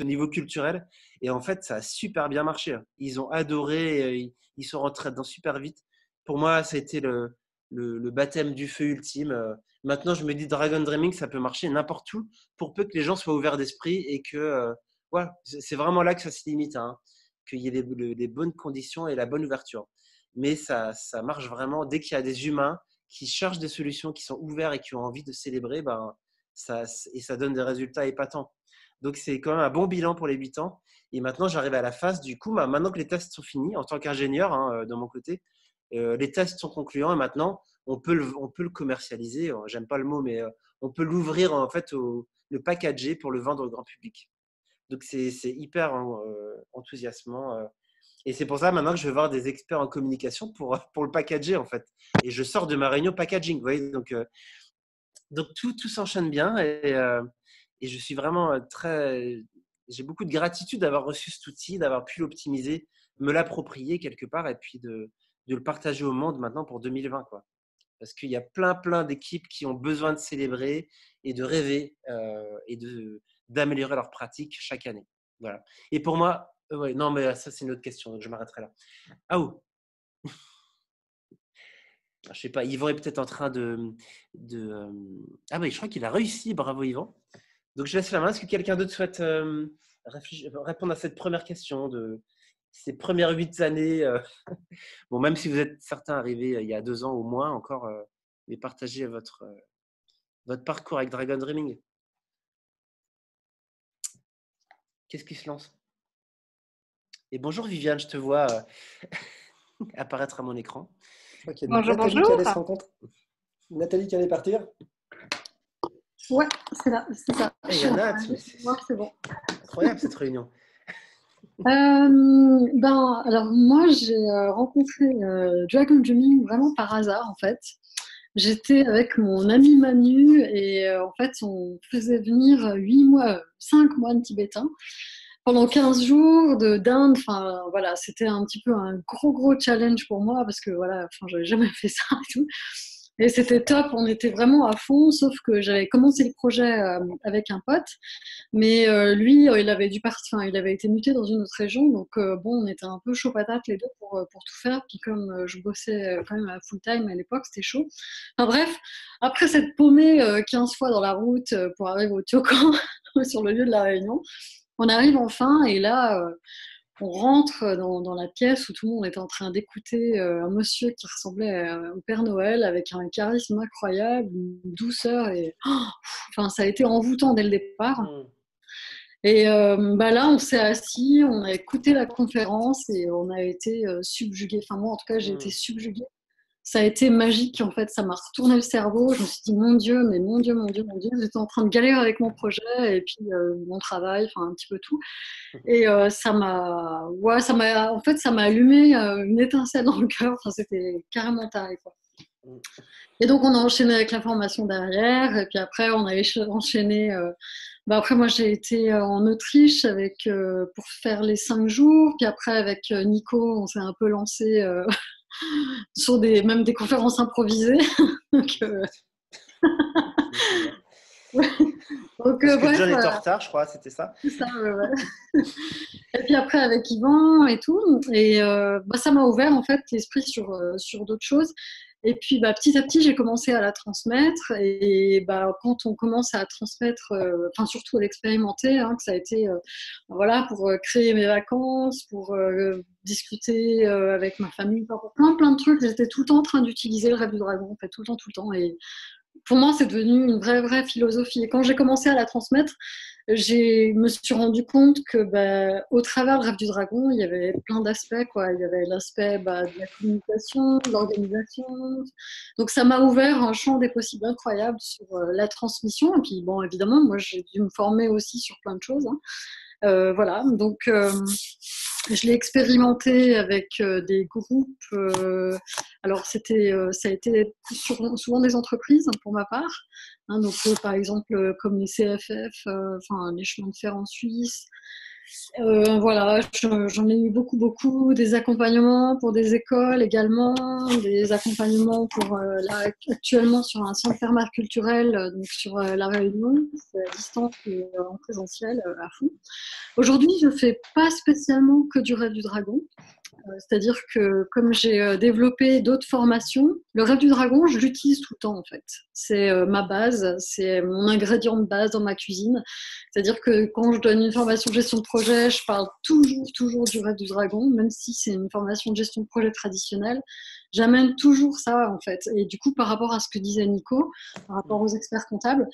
au niveau culturel. Et en fait, ça a super bien marché. Hein. Ils ont adoré, ils sont rentrés dedans super vite. Pour moi, ça a été le, le, baptême du feu ultime. Maintenant, je me dis Dragon Dreaming, ça peut marcher n'importe où, pour peu que les gens soient ouverts d'esprit et que, voilà, c'est vraiment là que ça se limite, hein, qu'il y ait les, bonnes conditions et la bonne ouverture. Mais ça, ça marche vraiment dès qu'il y a des humains qui cherchent des solutions, qui sont ouverts et qui ont envie de célébrer, ben, ça, et ça donne des résultats épatants. Donc, c'est quand même un bon bilan pour les 8 ans. Et maintenant, j'arrive à la phase, du coup, bah, maintenant que les tests sont finis, en tant qu'ingénieur, hein, euh, de mon côté, euh, les tests sont concluants et maintenant, on peut le, on peut le commercialiser. J'aime pas le mot, mais euh, on peut l'ouvrir, en fait, au, le packager pour le vendre au grand public. Donc, c'est hyper hein, enthousiasmant. Et c'est pour ça maintenant que je vais voir des experts en communication pour, pour le packager, en fait. Et je sors de ma réunion packaging, vous voyez. Donc, donc tout, tout s'enchaîne bien. Et, et je suis vraiment euh, très. J'ai beaucoup de gratitude d'avoir reçu cet outil, d'avoir pu l'optimiser, me l'approprier quelque part et puis de, le partager au monde maintenant pour 2020. Quoi. Parce qu'il y a plein, plein d'équipes qui ont besoin de célébrer et de rêver euh, et d'améliorer leurs pratiques chaque année. Voilà. Et pour moi, euh, ouais, non, mais ça, c'est une autre question, donc je m'arrêterai là. Ah, oh Je sais pas, Yvan est peut-être en train de. de Ah, oui, je crois qu'il a réussi, bravo Yvan. Donc, je laisse la main. Est-ce que quelqu'un d'autre souhaite euh, répondre à cette première question de ces premières huit années euh, Bon, même si vous êtes certains arrivés euh, il y a deux ans ou moins encore, mais partagez votre, votre parcours avec Dragon Dreaming. Qu'est-ce qui se lance? Et bonjour Viviane, je te vois apparaître à mon écran. bonjour, Nathalie bonjour. Qui Nathalie qui allait partir Ouais, c'est là, c'est ça. A, c'est bon. Incroyable cette réunion. Euh, ben, alors moi j'ai euh, rencontré euh, Dragon Dreaming vraiment par hasard en fait. J'étais avec mon ami Manu et en fait on faisait venir 8 mois, 5 mois tibétains pendant 15 jours de d'Inde. Enfin voilà, c'était un petit peu un gros gros challenge pour moi parce que voilà, enfin j'avais jamais fait ça et tout. Et c'était top, on était vraiment à fond, sauf que j'avais commencé le projet euh, avec un pote, mais euh, lui, euh, il avait dû partir, il avait été muté dans une autre région, donc bon, on était un peu chaud patate les deux pour, pour tout faire. Puis comme je bossais quand même à full time à l'époque, c'était chaud. Enfin bref, après cette paumée 15 fois dans la route pour arriver au Tiocan, sur le lieu de la réunion, on arrive enfin, et là, on rentre dans, la pièce où tout le monde est en train d'écouter euh, un monsieur qui ressemblait au Père Noël avec un charisme incroyable, une douceur et enfin ça a été envoûtant dès le départ. Mm. Et euh, bah là, on s'est assis, on a écouté la conférence et on a été euh, subjugué. Enfin moi, en tout cas, j'ai mm. été subjuguée ça a été magique en fait, ça m'a retourné le cerveau. Je me suis dit mon Dieu, mais mon Dieu, mon Dieu, mon Dieu, j'étais en train de galérer avec mon projet et puis euh, mon travail, enfin un petit peu tout. Et euh, ça m'a, ouais, ça m'a, en fait, ça m'a allumé euh, une étincelle dans le cœur. Enfin, c'était carrément taré quoi. Et donc on a enchaîné avec la formation derrière et puis après on a enchaîné. Bah après moi j'ai été en Autriche avec pour faire les cinq jours, puis après avec Nico on s'est un peu lancé sur des, même des conférences improvisées. Donc, euh... Donc, euh, John est en retard, je crois, c'était ça. ça ouais. et puis après avec Yvan et tout, et euh, bah, ça m'a ouvert en fait l'esprit sur, euh, sur d'autres choses. Et puis bah, petit à petit, j'ai commencé à la transmettre. Et bah, quand on commence à transmettre, euh, enfin surtout à l'expérimenter, hein, que ça a été euh, voilà, pour euh, créer mes vacances, pour discuter avec ma famille, pour plein plein de trucs. J'étais tout le temps en train d'utiliser le rêve du dragon, en fait, tout le temps, tout le temps. Et pour moi, c'est devenu une vraie, vraie philosophie. Et quand j'ai commencé à la transmettre, je me suis rendu compte que bah, au travers du rêve du dragon, il y avait plein d'aspects. Il y avait l'aspect bah, de la communication, de l'organisation. Donc ça m'a ouvert un champ des possibles incroyable sur euh, la transmission. Et puis bon, évidemment, moi j'ai dû me former aussi sur plein de choses. Hein. Euh, voilà, donc euh, je l'ai expérimenté avec des groupes. alors c'était, ça a été souvent des entreprises hein, pour ma part. Hein, donc, par exemple, comme les CFF, enfin, les chemins de fer en Suisse, Euh, voilà, j'en ai eu beaucoup, beaucoup, des accompagnements pour des écoles également, des accompagnements pour euh, actuellement sur un centre permaculturel, euh, donc sur la Réunion, à distance et en présentiel à fond. Aujourd'hui, je ne fais pas spécialement que du rêve du dragon. Euh, c'est-à-dire que comme j'ai euh, développé d'autres formations, le rêve du dragon, je l'utilise tout le temps en fait. C'est euh, ma base, c'est mon ingrédient de base dans ma cuisine. C'est-à-dire que quand je donne une formation de gestion de projet, je parle toujours, toujours du rêve du dragon, même si c'est une formation de gestion de projet traditionnelle. J'amène toujours ça en fait. Et du coup, par rapport à ce que disait Nico, par rapport aux experts comptables,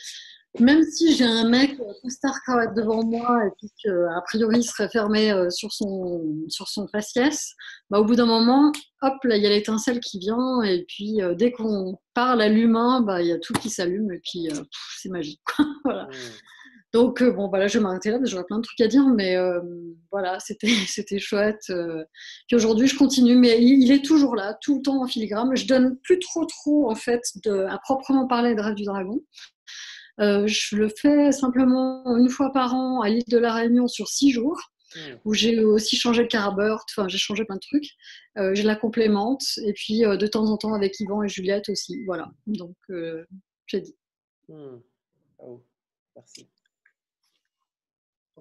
même si j'ai un mec costard cravate devant moi et puis qu'a priori il serait fermé euh, sur son, sur son faciès, bah, au bout d'un moment, hop, là, il y a l'étincelle qui vient et puis euh, dès qu'on parle à l'humain, bah, il y a tout qui s'allume et puis euh, c'est magique. voilà. Mmh. Donc, bon, voilà, je vais m'arrêter là que j'aurais plein de trucs à dire, mais voilà, c'était, c'était chouette. puis aujourd'hui, je continue, mais il, est toujours là, tout le temps en filigrane. Je donne plus trop, trop, en fait, de, à proprement parler de Rêve du Dragon. Euh, je le fais simplement une fois par an à l'île de la Réunion sur six jours, hmm. où j'ai aussi changé le carburant, enfin j'ai changé plein de trucs. Euh, je la complémente, et puis euh, de temps en temps avec Yvan et Juliette aussi. Voilà, donc j'ai dit. Hmm. Merci.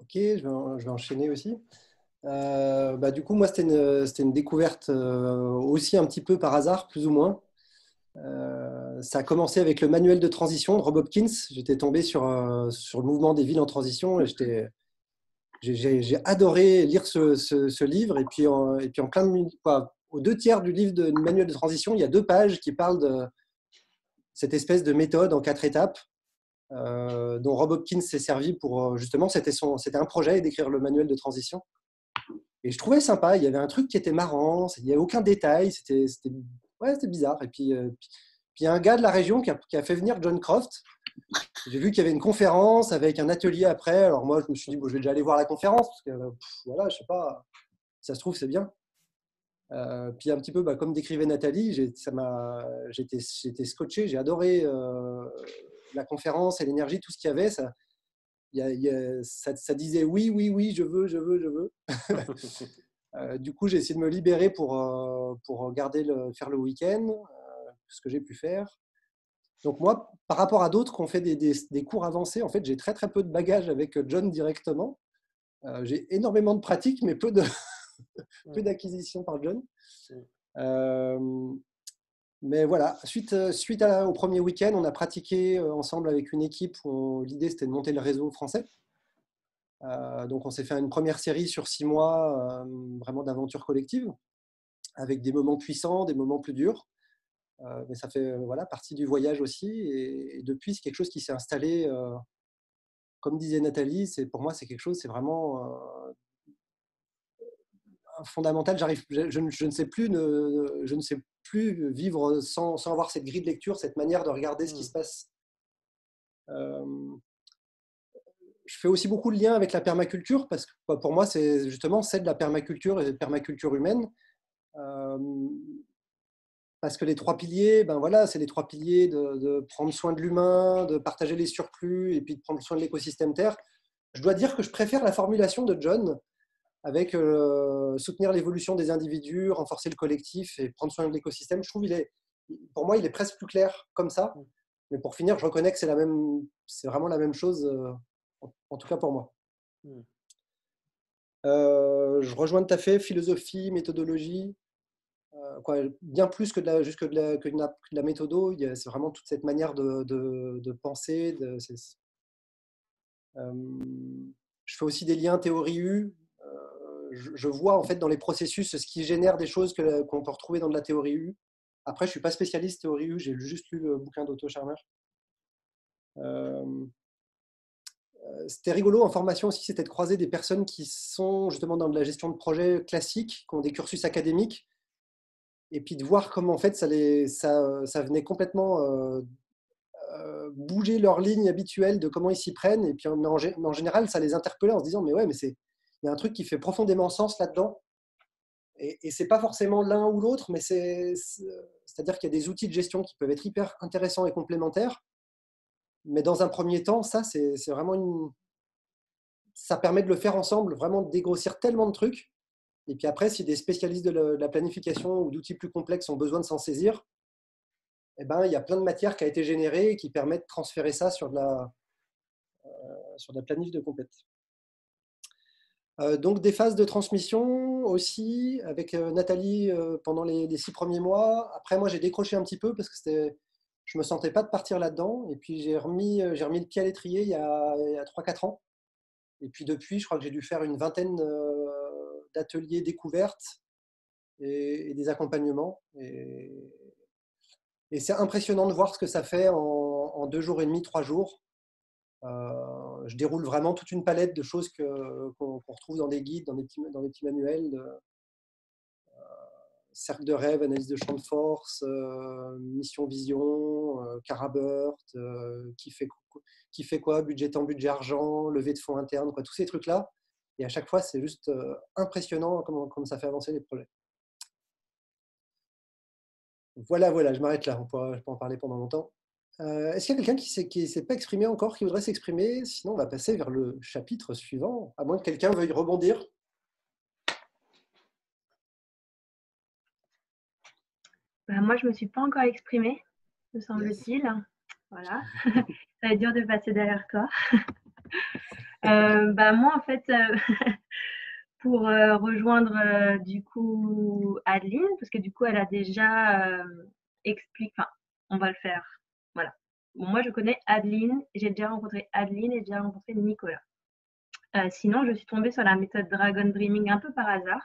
Ok, je vais, enchaîner aussi. bah, du coup, moi, c'était une, découverte aussi un petit peu par hasard, plus ou moins. Euh, ça a commencé avec le manuel de transition de Rob Hopkins. J'étais tombé sur, euh, le mouvement des villes en transition et j'ai, adoré lire ce, livre. Et puis, en, plein de, aux deux tiers du livre de manuel de transition, il y a deux pages qui parlent de cette espèce de méthode en quatre étapes euh, dont Rob Hopkins s'est servi pour justement, c'était, un projet d'écrire le manuel de transition. Et je trouvais sympa, il y avait un truc qui était marrant, il n'y avait aucun détail, c'était, ouais, bizarre. Et puis, euh, puis, il y a un gars de la région qui a, fait venir John Croft. J'ai vu qu'il y avait une conférence avec un atelier après. Alors moi, je me suis dit, bon, je vais déjà aller voir la conférence parce que voilà, je sais pas, ça se trouve, c'est bien. Euh, puis un petit peu, bah, comme décrivait Nathalie, j'étais, scotché, j'ai adoré euh, la conférence et l'énergie, tout ce qu'il y avait. Ça, ça, ça, disait oui, oui, oui, je veux, je veux, je veux. Euh, du coup, j'ai essayé de me libérer pour, euh, pour garder le, faire le week-end, euh, ce que j'ai pu faire. Donc moi, par rapport à d'autres qui ont fait des, des, cours avancés, en fait, j'ai très très peu de bagages avec John directement. j'ai énormément de pratiques, mais peu de peu d'acquisition par John. Mais voilà, suite, suite au premier week-end, on a pratiqué ensemble avec une équipe où l'idée c'était de monter le réseau français. Euh, donc on s'est fait une première série sur six mois, euh, vraiment d'aventure collective, avec des moments puissants, des moments plus durs. Euh, mais ça fait voilà, partie du voyage aussi. Et, depuis, c'est quelque chose qui s'est installé, comme disait Nathalie, pour moi, c'est quelque chose, c'est vraiment fondamental. J'arrive, je, ne sais plus, je ne sais plus vivre sans, sans, avoir cette grille de lecture, cette manière de regarder ce qui mmh. se passe je fais aussi beaucoup de liens avec la permaculture parce que bah, pour moi, c'est justement c'est de la permaculture et de permaculture humaine. Euh, parce que les trois piliers, ben voilà, c'est les trois piliers de, prendre soin de l'humain, de partager les surplus et puis de prendre soin de l'écosystème Terre. Je dois dire que je préfère la formulation de John avec euh, soutenir l'évolution des individus, renforcer le collectif et prendre soin de l'écosystème. Je trouve il est, pour moi, il est presque plus clair comme ça. Mais pour finir, je reconnais que c'est la même, c'est vraiment la même chose. Euh, en tout cas pour moi. Hmm. Euh, je rejoins tout à fait philosophie, méthodologie, quoi, bien plus que de la, juste que de la, que de la, méthodo. C'est vraiment toute cette manière de, de, penser. De, je fais aussi des liens théorie U. Je, vois en fait dans les processus ce qui génère des choses qu'on peut retrouver dans de la théorie U. Après, je suis pas spécialiste théorie U, j'ai juste lu le bouquin d'Otto Scharmer. Euh, c'était rigolo en formation aussi, c'était de croiser des personnes qui sont justement dans de la gestion de projet classique, qui ont des cursus académiques, et puis de voir comment en fait ça, les, ça, ça venait complètement euh, euh, bouger leur ligne habituelle de comment ils s'y prennent, et puis en, en, général ça les interpellait en se disant mais ouais mais c'est il y a un truc qui fait profondément sens là-dedans, et, et c'est pas forcément l'un ou l'autre, mais c'est c'est-à-dire qu'il y a des outils de gestion qui peuvent être hyper intéressants et complémentaires mais dans un premier temps, ça, c'est vraiment une. ça permet de le faire ensemble, vraiment de dégrossir tellement de trucs. Et puis après, si des spécialistes de la planification ou d'outils plus complexes ont besoin de s'en saisir, eh ben, il y a plein de matières qui a été générées et qui permettent de transférer ça sur de la, euh, sur de la planif de complète. Euh, donc des phases de transmission aussi avec euh, Nathalie pendant les, six premiers mois. Après, moi, j'ai décroché un petit peu parce que c'était, je me sentais pas de partir là-dedans. Et puis j'ai remis, j'ai remis le pied à l'étrier il y a, a 3-4 ans. Et puis depuis, je crois que j'ai dû faire une vingtaine d'ateliers découvertes et, des accompagnements. Et, c'est impressionnant de voir ce que ça fait en, deux jours et demi, trois jours. Euh, je déroule vraiment toute une palette de choses qu'on retrouve dans des guides, dans des petits, manuels. Euh, cercle de rêve, analyse de champ de force, euh, mission vision, Carabert, qui, fait, qui fait quoi, budget temps, budget argent, levée de fonds interne, tous ces trucs-là. Et à chaque fois, c'est juste impressionnant comment, comment ça fait avancer les projets. Voilà, voilà, je m'arrête là. On pourra, je peux en parler pendant longtemps. Euh, est-ce qu'il y a quelqu'un qui ne s'est pas exprimé encore, qui voudrait s'exprimer? Sinon, on va passer vers le chapitre suivant, à moins que quelqu'un veuille rebondir. Bah, moi, je ne me suis pas encore exprimée, me semble-t-il. Voilà. Ça va être dur de passer derrière toi. Euh, bah, moi, en fait, euh, pour rejoindre du coup Adeline, parce que du coup elle a déjà expliqué, enfin on va le faire. Voilà. moi je connais Adeline, j'ai déjà rencontré Adeline et j'ai déjà rencontré Nicolas. sinon, je suis tombée sur la méthode Dragon Dreaming un peu par hasard.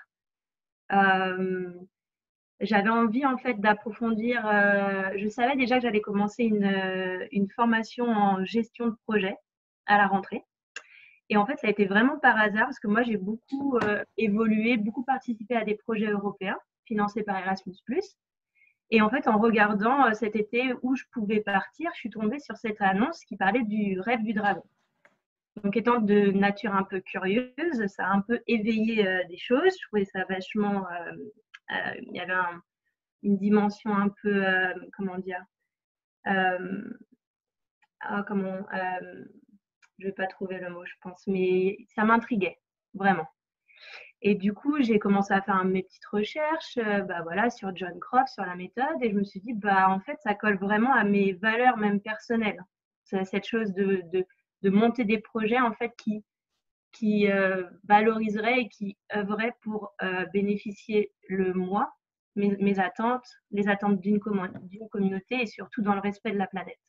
j'avais envie en fait d'approfondir. je savais déjà que j'allais commencer une, formation en gestion de projet à la rentrée. Et en fait, ça a été vraiment par hasard parce que moi, j'ai beaucoup euh, évolué, beaucoup participé à des projets européens financés par Erasmus. Et en fait, en regardant euh, cet été où je pouvais partir, je suis tombée sur cette annonce qui parlait du rêve du dragon. Donc, étant de nature un peu curieuse, ça a un peu éveillé euh, des choses. Je trouvais ça vachement. il y avait une dimension un peu. comment dire ah, comment, je vais pas trouver le mot, je pense, mais ça m'intriguait vraiment. Et du coup, j'ai commencé à faire mes petites recherches, euh, bah voilà, sur John Croft, sur la méthode, et je me suis dit, bah en fait, ça colle vraiment à mes valeurs même personnelles. Cette chose de, de, monter des projets en fait qui qui euh, valoriseraient et qui œuvraient pour euh, bénéficier le moi, mes, attentes, les attentes d'une communauté et surtout dans le respect de la planète.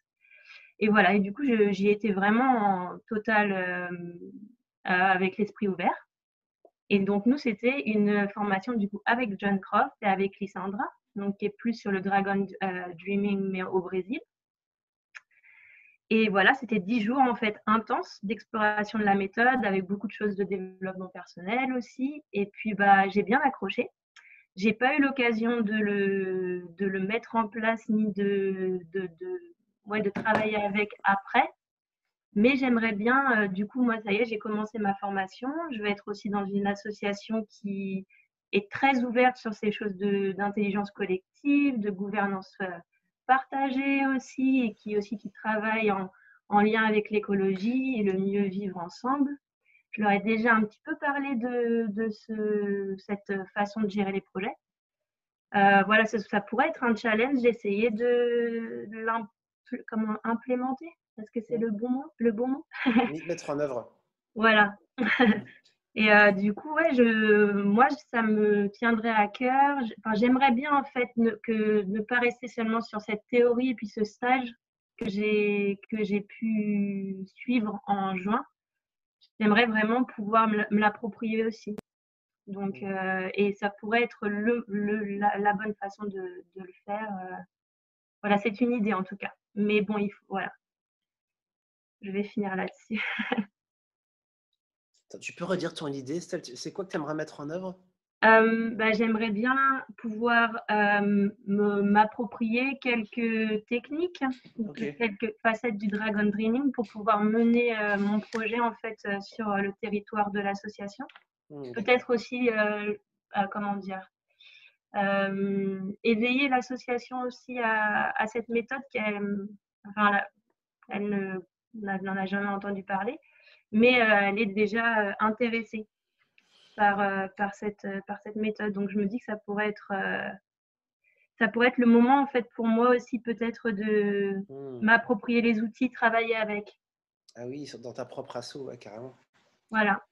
Et voilà, et du coup, j'y étais vraiment en total euh, avec l'esprit ouvert. Et donc, nous, c'était une formation du coup avec John Croft et avec Lysandra, donc qui est plus sur le Dragon euh, Dreaming, mais au Brésil. Et voilà, c'était dix jours en fait intenses d'exploration de la méthode, avec beaucoup de choses de développement personnel aussi. Et puis, bah, j'ai bien accroché. J'ai pas eu l'occasion de le, de le mettre en place ni de, de, de ouais, de travailler avec après. Mais j'aimerais bien, euh, du coup, moi, ça y est, j'ai commencé ma formation. Je vais être aussi dans une association qui est très ouverte sur ces choses d'intelligence collective, de gouvernance euh, partagée aussi, et qui aussi qui travaille en, en lien avec l'écologie et le mieux vivre ensemble. Je leur ai déjà un petit peu parlé de, de ce, cette façon de gérer les projets. Euh, voilà, ça, pourrait être un challenge d'essayer de, de comment implémenter Est-ce que c'est le bon mot, le bon mot mettre en œuvre. Voilà. Et euh, du coup, ouais, je, moi, ça me tiendrait à cœur. Enfin, J'aimerais bien, en fait, ne, que, ne pas rester seulement sur cette théorie et puis ce stage que j'ai pu suivre en juin. J'aimerais vraiment pouvoir me l'approprier aussi. Donc, euh, et ça pourrait être le, le la, bonne façon de, de le faire. Euh. Voilà, c'est une idée en tout cas. Mais bon, il faut, voilà. Je vais finir là-dessus. tu peux redire ton idée, C'est quoi que tu aimerais mettre en œuvre? Euh, bah, J'aimerais bien pouvoir euh, m'approprier quelques techniques, quelques facettes du Dragon Dreaming pour pouvoir mener euh, mon projet en fait sur le territoire de l'association. Mmh, Peut-être aussi, comment dire, éveiller l'association aussi à, cette méthode qu'elle enfin, elle n'en a jamais entendu parler. mais elle est déjà intéressée par, par, cette, par cette méthode. Donc je me dis que ça pourrait être ça pourrait être le moment en fait pour moi aussi peut-être de mmh. m'approprier les outils, travailler avec. Ah oui, dans ta propre asso, ouais, carrément. Voilà.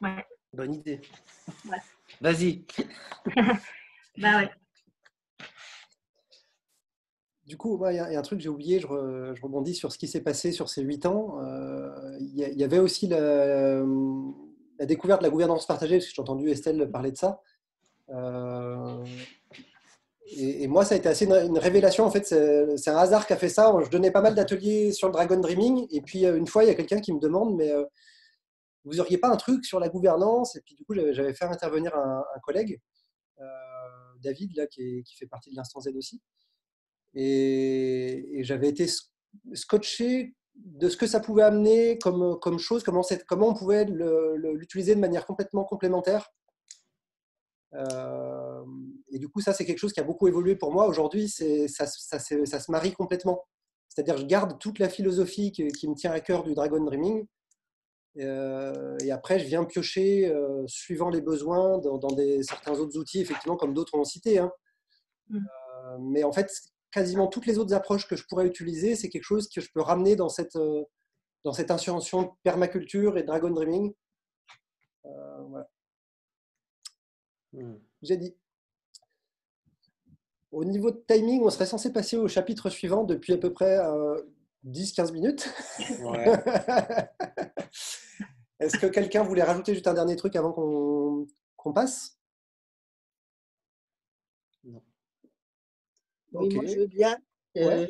Ouais. Bonne idée. Vas-y. bah ouais. Du coup, il y, a un truc que j'ai oublié, je, rebondis sur ce qui s'est passé sur ces huit ans. Euh, il y, avait aussi la, découverte de la gouvernance partagée, parce que j'ai entendu Estelle parler de ça. Euh, et, moi, ça a été assez une, révélation. En fait, c'est un hasard qui a fait ça. Je donnais pas mal d'ateliers sur le Dragon Dreaming. Et puis, euh, une fois, il y a quelqu'un qui me demande, mais vous n'auriez pas un truc sur la gouvernance? Et puis, du coup, j'avais fait intervenir un, collègue, David, là, qui, qui, fait partie de l'Instance Z aussi. Et, j'avais été scotché de ce que ça pouvait amener comme, comme chose, comment, comment on pouvait l'utiliser de manière complètement complémentaire. Euh, et du coup, ça, c'est quelque chose qui a beaucoup évolué pour moi. Aujourd'hui, ça, ça, ça, se marie complètement. C'est-à-dire, je garde toute la philosophie qui, me tient à cœur du Dragon Dreaming. Euh, et après, je viens piocher, euh, suivant les besoins, dans, des, certains autres outils, effectivement, comme d'autres ont cité. Hein. Mmh. mais en fait, quasiment toutes les autres approches que je pourrais utiliser, c'est quelque chose que je peux ramener dans cette, euh, dans cette insurrection permaculture et dragon dreaming. Euh, voilà. Hmm. J'ai dit. Au niveau de timing, on serait censé passer au chapitre suivant depuis à peu près 10-15 euh, minutes. Est-ce que quelqu'un voulait rajouter juste un dernier truc avant qu'on passe? Oui, moi, je veux bien euh,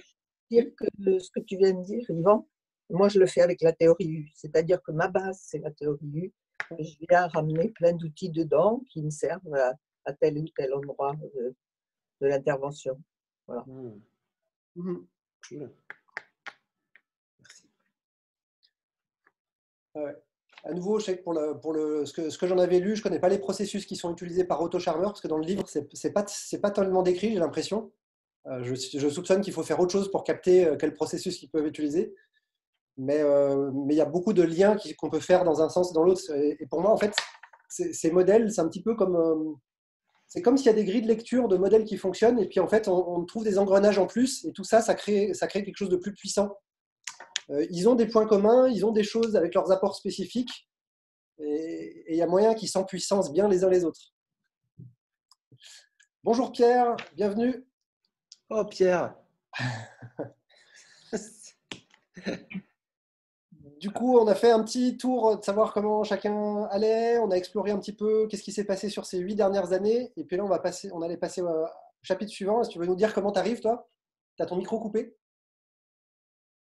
dire que ce que tu viens de dire, Yvan, moi, je le fais avec la théorie U. C'est-à-dire que ma base, c'est la théorie U. je viens ramener plein d'outils dedans qui me servent à, tel ou tel endroit de, l'intervention. Voilà. Mmh. Mmh. Merci. Ah à nouveau, je sais que pour, le, pour le, ce que, ce que j'en avais lu, je ne connais pas les processus qui sont utilisés par Otto Charmer, parce que dans le livre, ce n'est pas, pas tellement décrit, j'ai l'impression. Euh, je, soupçonne qu'il faut faire autre chose pour capter euh, quel processus ils peuvent utiliser. Mais, euh, mais il y a beaucoup de liens qu'on peut faire dans un sens, dans l'autre. Et, pour moi, en fait, ces modèles, c'est un petit peu comme. c'est comme s'il y a des grilles de lecture de modèles qui fonctionnent, et puis en fait, on, trouve des engrenages en plus, et tout ça, ça crée, ça crée quelque chose de plus puissant. ils ont des points communs, ils ont des choses avec leurs apports spécifiques, et il y a moyen qu'ils s'empuissancent bien les uns les autres. Bonjour Pierre, bienvenue. Oh, Pierre. Du coup, on a fait un petit tour de savoir comment chacun allait. On a exploré un petit peu qu'est-ce qui s'est passé sur ces huit dernières années. Et puis là, on, va passer, on allait passer au chapitre suivant. Est-ce que tu veux nous dire comment tu arrives, toi? Tu as ton micro coupé?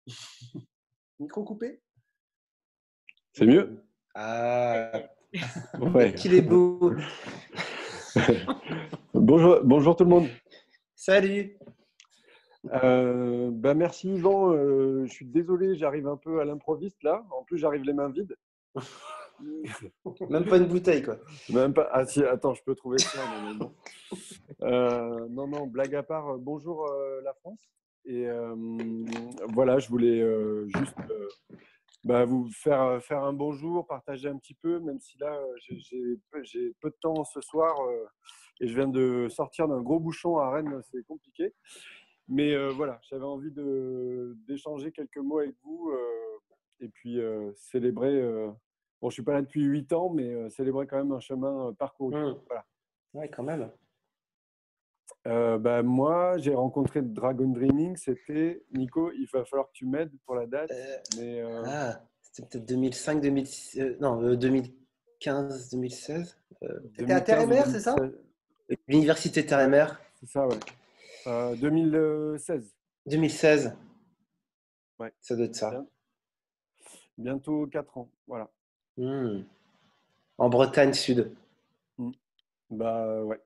Micro coupé? C'est mieux? Ah. Ouais. Qu'il est beau. Bonjour, bonjour tout le monde. Salut euh, bah merci Yvan, euh, je suis désolé, j'arrive un peu à l'improviste là. En plus, j'arrive les mains vides. Même pas une bouteille quoi. Même pas. Ah si, attends, je peux trouver ça. non, euh, non, non, blague à part. Bonjour la France. Et voilà, je voulais juste bah, vous faire faire un bonjour, partager un petit peu, même si là j'ai peu de temps ce soir et je viens de sortir d'un gros bouchon à Rennes, c'est compliqué. Mais euh, voilà, j'avais envie d'échanger quelques mots avec vous euh, et puis euh, célébrer. bon, je suis pas là depuis 8 ans, mais célébrer quand même un chemin parcouru. Mmh. Voilà. Ouais, quand même. bah, moi, j'ai rencontré Dragon Dreaming. C'était Nico. Il va falloir que tu m'aides pour la date. mais, Ah, c'était peut-être 2005, 2006, non, 2015, 2016. C'était à Terre c'est ça? L'université Terre C'est ça, ouais. 2016. 2016. Ouais. Ça doit être ça. Bientôt 4 ans, voilà. Hmm. En Bretagne Sud. Hmm. Bah ouais.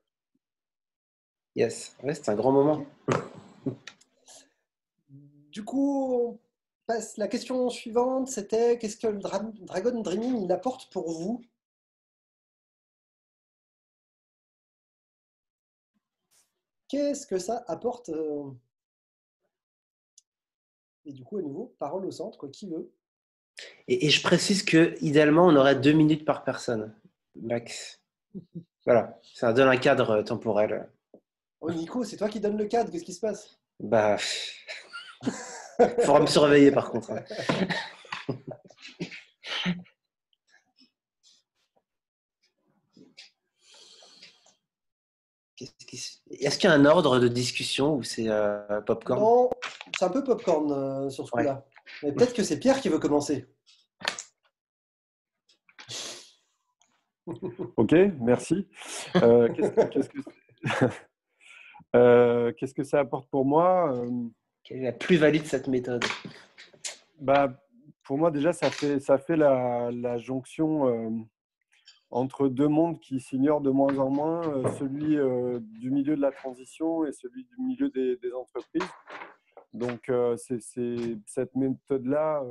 Yes, ouais, c'est un grand moment. du coup, passe la question suivante, c'était qu'est-ce que le Dragon Dreaming il apporte pour vous? Qu'est-ce que ça apporte euh Et du coup, à nouveau, parole au centre, quoi, qui veut Et, et je précise que idéalement, on aurait deux minutes par personne, max. Voilà, ça donne un cadre euh, temporel. Oh, Nico, c'est toi qui donne le cadre. Qu'est-ce qui se passe? Bah, faudra me surveiller par contre. hein. Qu'est-ce qui se- Est-ce qu'il y a un ordre de discussion ou c'est euh, popcorn? Non, c'est un peu popcorn euh, sur ce Ouais. coup-là. Mais peut-être que c'est Pierre qui veut commencer. Ok, merci. Euh, Qu'est-ce que, qu'est-ce que- Euh, qu'est-ce que ça apporte pour moi Euh, Quelle est la plus-value de cette méthode? Bah, Pour moi, déjà, ça fait, ça fait la, la jonction euh, entre deux mondes qui s'ignorent de moins en moins, euh, celui euh, du milieu de la transition et celui du milieu des, des entreprises. Donc, euh, c'est, cette méthode-là,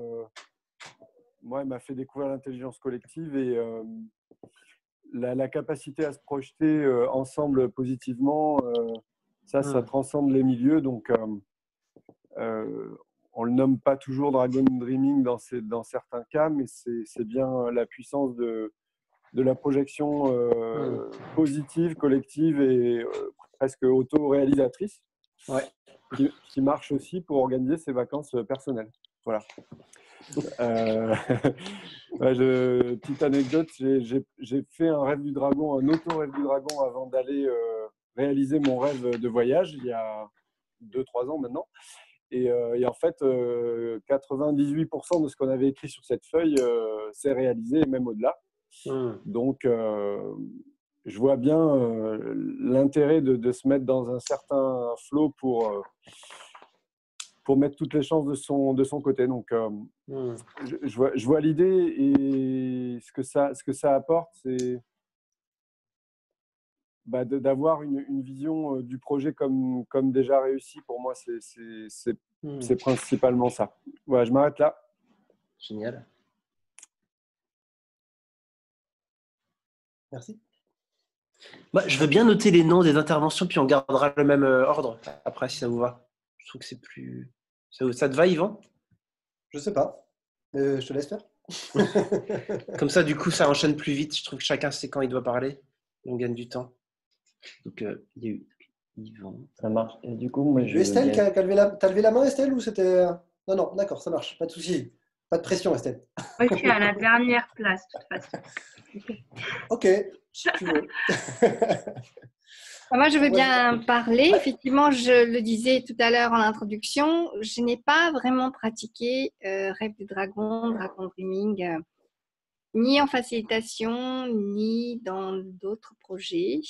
moi, elle m'a fait découvrir l'intelligence collective et la, la capacité à se projeter ensemble positivement. ça, ça Mm. transcende les milieux. Donc, euh, on le nomme pas toujours Dragon Dreaming dans, ces- dans certains cas, mais c'est bien la puissance de, de la projection euh, positive, collective et euh, presque auto-réalisatrice Ouais. qui, qui marche aussi pour organiser ses vacances personnelles. Voilà. Euh, ouais, je- petite anecdote, j'ai- fait un rêve du dragon, un auto-rêve du dragon avant d'aller réaliser mon rêve de voyage il y a 2-3 ans maintenant. Et, euh, et en fait, euh, 98% de ce qu'on avait écrit sur cette feuille euh, s'est réalisé, même au-delà. Hmm. Donc, euh, je vois bien euh, l'intérêt de, de se mettre dans un certain flow pour, euh, pour mettre toutes les chances de son, de son côté. Donc, euh, Hmm. je, je vois, je vois l'idée et ce que ça, ce que ça apporte, c'est bah, d'avoir une, une vision du projet comme, comme déjà réussi. Pour moi, c'est- c'est principalement ça. Voilà, je m'arrête là. Génial. Merci. Bah, je veux bien noter les noms des interventions, puis on gardera le même euh, ordre après, si ça vous va. Je trouve que c'est plus. Ça, te va, Yvan? Je sais pas. Euh, je te laisse faire. Comme ça, du coup, ça enchaîne plus vite. Je trouve que chacun sait quand il doit parler. On gagne du temps. Donc, euh, il y a eu Yvan. Ça marche. Et du coup, moi, je. Estelle, qui a- qui a levé la... t'as levé la main, Estelle, ou c'était. Non, non, d'accord, ça marche. Pas de souci. Pas de pression, Estelle. Moi, je suis à la dernière place, de toute façon. Ok. Si tu veux. Ah, Moi, je veux Ouais. bien parler. Effectivement, je le disais tout à l'heure en introduction, je n'ai pas vraiment pratiqué euh, Rêve du Dragon, Dragon Dreaming, euh, ni en facilitation, ni dans d'autres projets.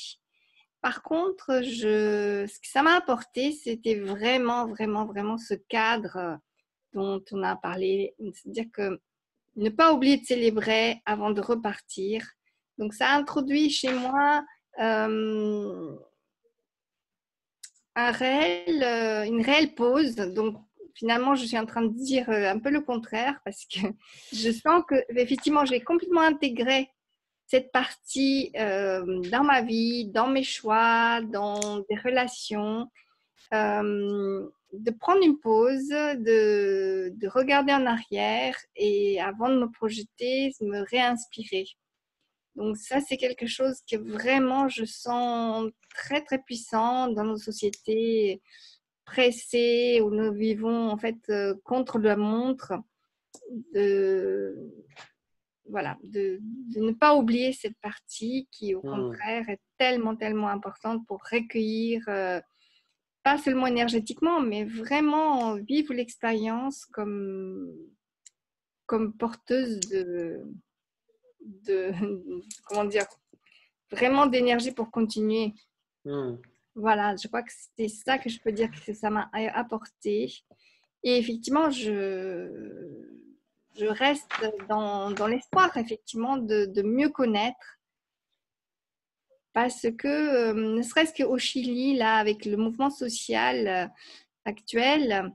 Par contre, je, ce que ça m'a apporté, c'était vraiment, vraiment, vraiment ce cadre dont on a parlé. C'est-à-dire que ne pas oublier de célébrer avant de repartir. Donc, ça introduit chez moi euh, euh, une réelle pause. Donc, finalement, je suis en train de dire euh, un peu le contraire parce que je sens que, effectivement, j'ai complètement intégré cette partie dans ma vie, dans mes choix, dans des relations. Euh, de prendre une pause, de, de regarder en arrière et avant de me projeter, de me réinspirer. Donc ça, c'est quelque chose que vraiment je sens très très puissant dans nos sociétés pressées où nous vivons en fait euh, contre la montre. De, voilà, de, de ne pas oublier cette partie qui au Mm. contraire est tellement tellement importante pour recueillir, euh, pas seulement énergétiquement, mais vraiment vivre l'expérience comme, comme porteuse de, de comment dire vraiment d'énergie pour continuer. Hmm. voilà je crois que c'est ça que je peux dire que ça m'a apporté. Et effectivement je je reste dans, dans l'espoir effectivement de, de mieux connaître parce que euh, ne serait-ce qu'au Chili là avec le mouvement social euh, actuel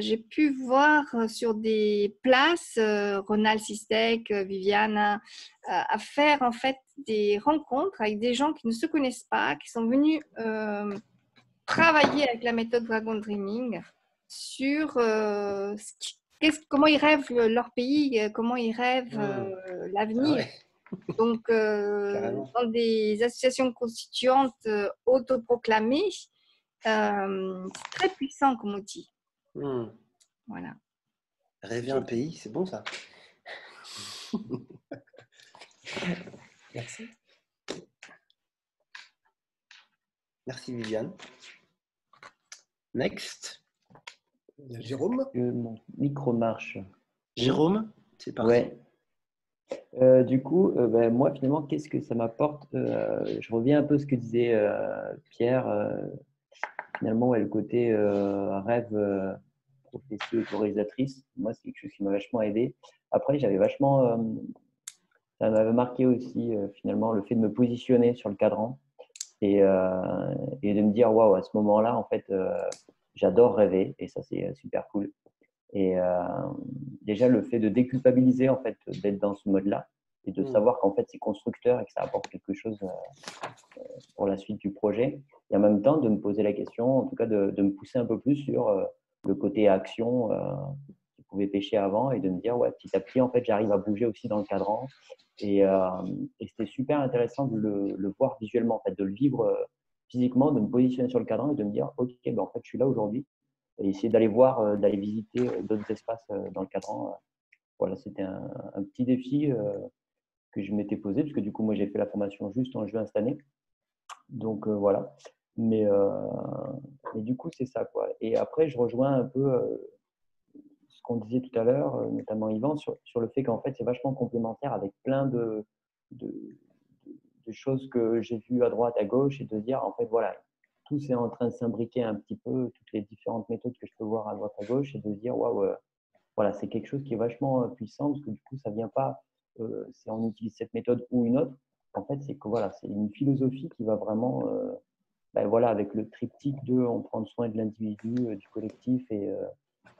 j'ai pu voir euh, sur des places, Ronald Sistek, Viviane, à faire en fait des rencontres avec des gens qui ne se connaissent pas, qui sont venus euh, travailler avec la méthode Dragon Dreaming sur euh, ce qui- comment ils rêvent leur pays, comment ils rêvent Mmh. l'avenir. Ah ouais. Donc, euh, dans des associations constituantes euh, autoproclamées, euh, c'est très puissant comme outil. Hmm. Voilà. Rêver un pays, c'est bon ça. Merci. Merci Viviane. Next. Jérôme? que mon micro marche. Jérôme, c'est parti. Ouais. Euh, du coup, euh, ben, moi, finalement, qu'est-ce que ça m'apporte Euh, Je reviens un peu à ce que disait Pierre. finalement, le côté rêve, prophétie autorisatrice, moi, c'est quelque chose qui m'a vachement aidé. Après, j'avais vachement. ça m'avait marqué aussi, finalement, le fait de me positionner sur le cadran et, et de me dire, waouh, à ce moment-là, en fait, j'adore rêver et ça, c'est super cool. Et déjà, le fait de déculpabiliser, en fait, d'être dans ce mode-là et de Mm. savoir qu'en fait, c'est constructeur et que ça apporte quelque chose euh, pour la suite du projet. Et en même temps, de me poser la question, en tout cas, de, de me pousser un peu plus sur euh, le côté action euh, qui pouvait pêcher avant et de me dire, ouais, petit à petit, en fait, j'arrive à bouger aussi dans le cadran. Et, et c'était super intéressant de le, le voir visuellement, en fait, de le vivre physiquement, de me positionner sur le cadran et de me dire, OK, ben, en fait, je suis là aujourd'hui et essayer d'aller voir, euh, d'aller visiter euh, d'autres espaces euh, dans le cadran. Voilà, c'était un, petit défi que je m'étais posé, parce que du coup, moi, j'ai fait la formation juste en juin cette année. Donc voilà. Mais, mais du coup, c'est ça, quoi. Et après, je rejoins un peu ce qu'on disait tout à l'heure, notamment Yvan, sur, sur le fait qu'en fait, c'est vachement complémentaire avec plein de, de- de choses que j'ai vues à droite, à gauche, et de dire, en fait, voilà, tout c'est en train de s'imbriquer un petit peu, toutes les différentes méthodes que je peux voir à droite, à gauche, et de se dire, waouh, euh, voilà, c'est quelque chose qui est vachement euh, puissant, parce que du coup, ça vient pas, euh, c'est on utilise cette méthode ou une autre. En fait, c'est que voilà, c'est une philosophie qui va vraiment, euh, ben voilà, avec le triptyque de on prend soin de l'individu, du collectif et,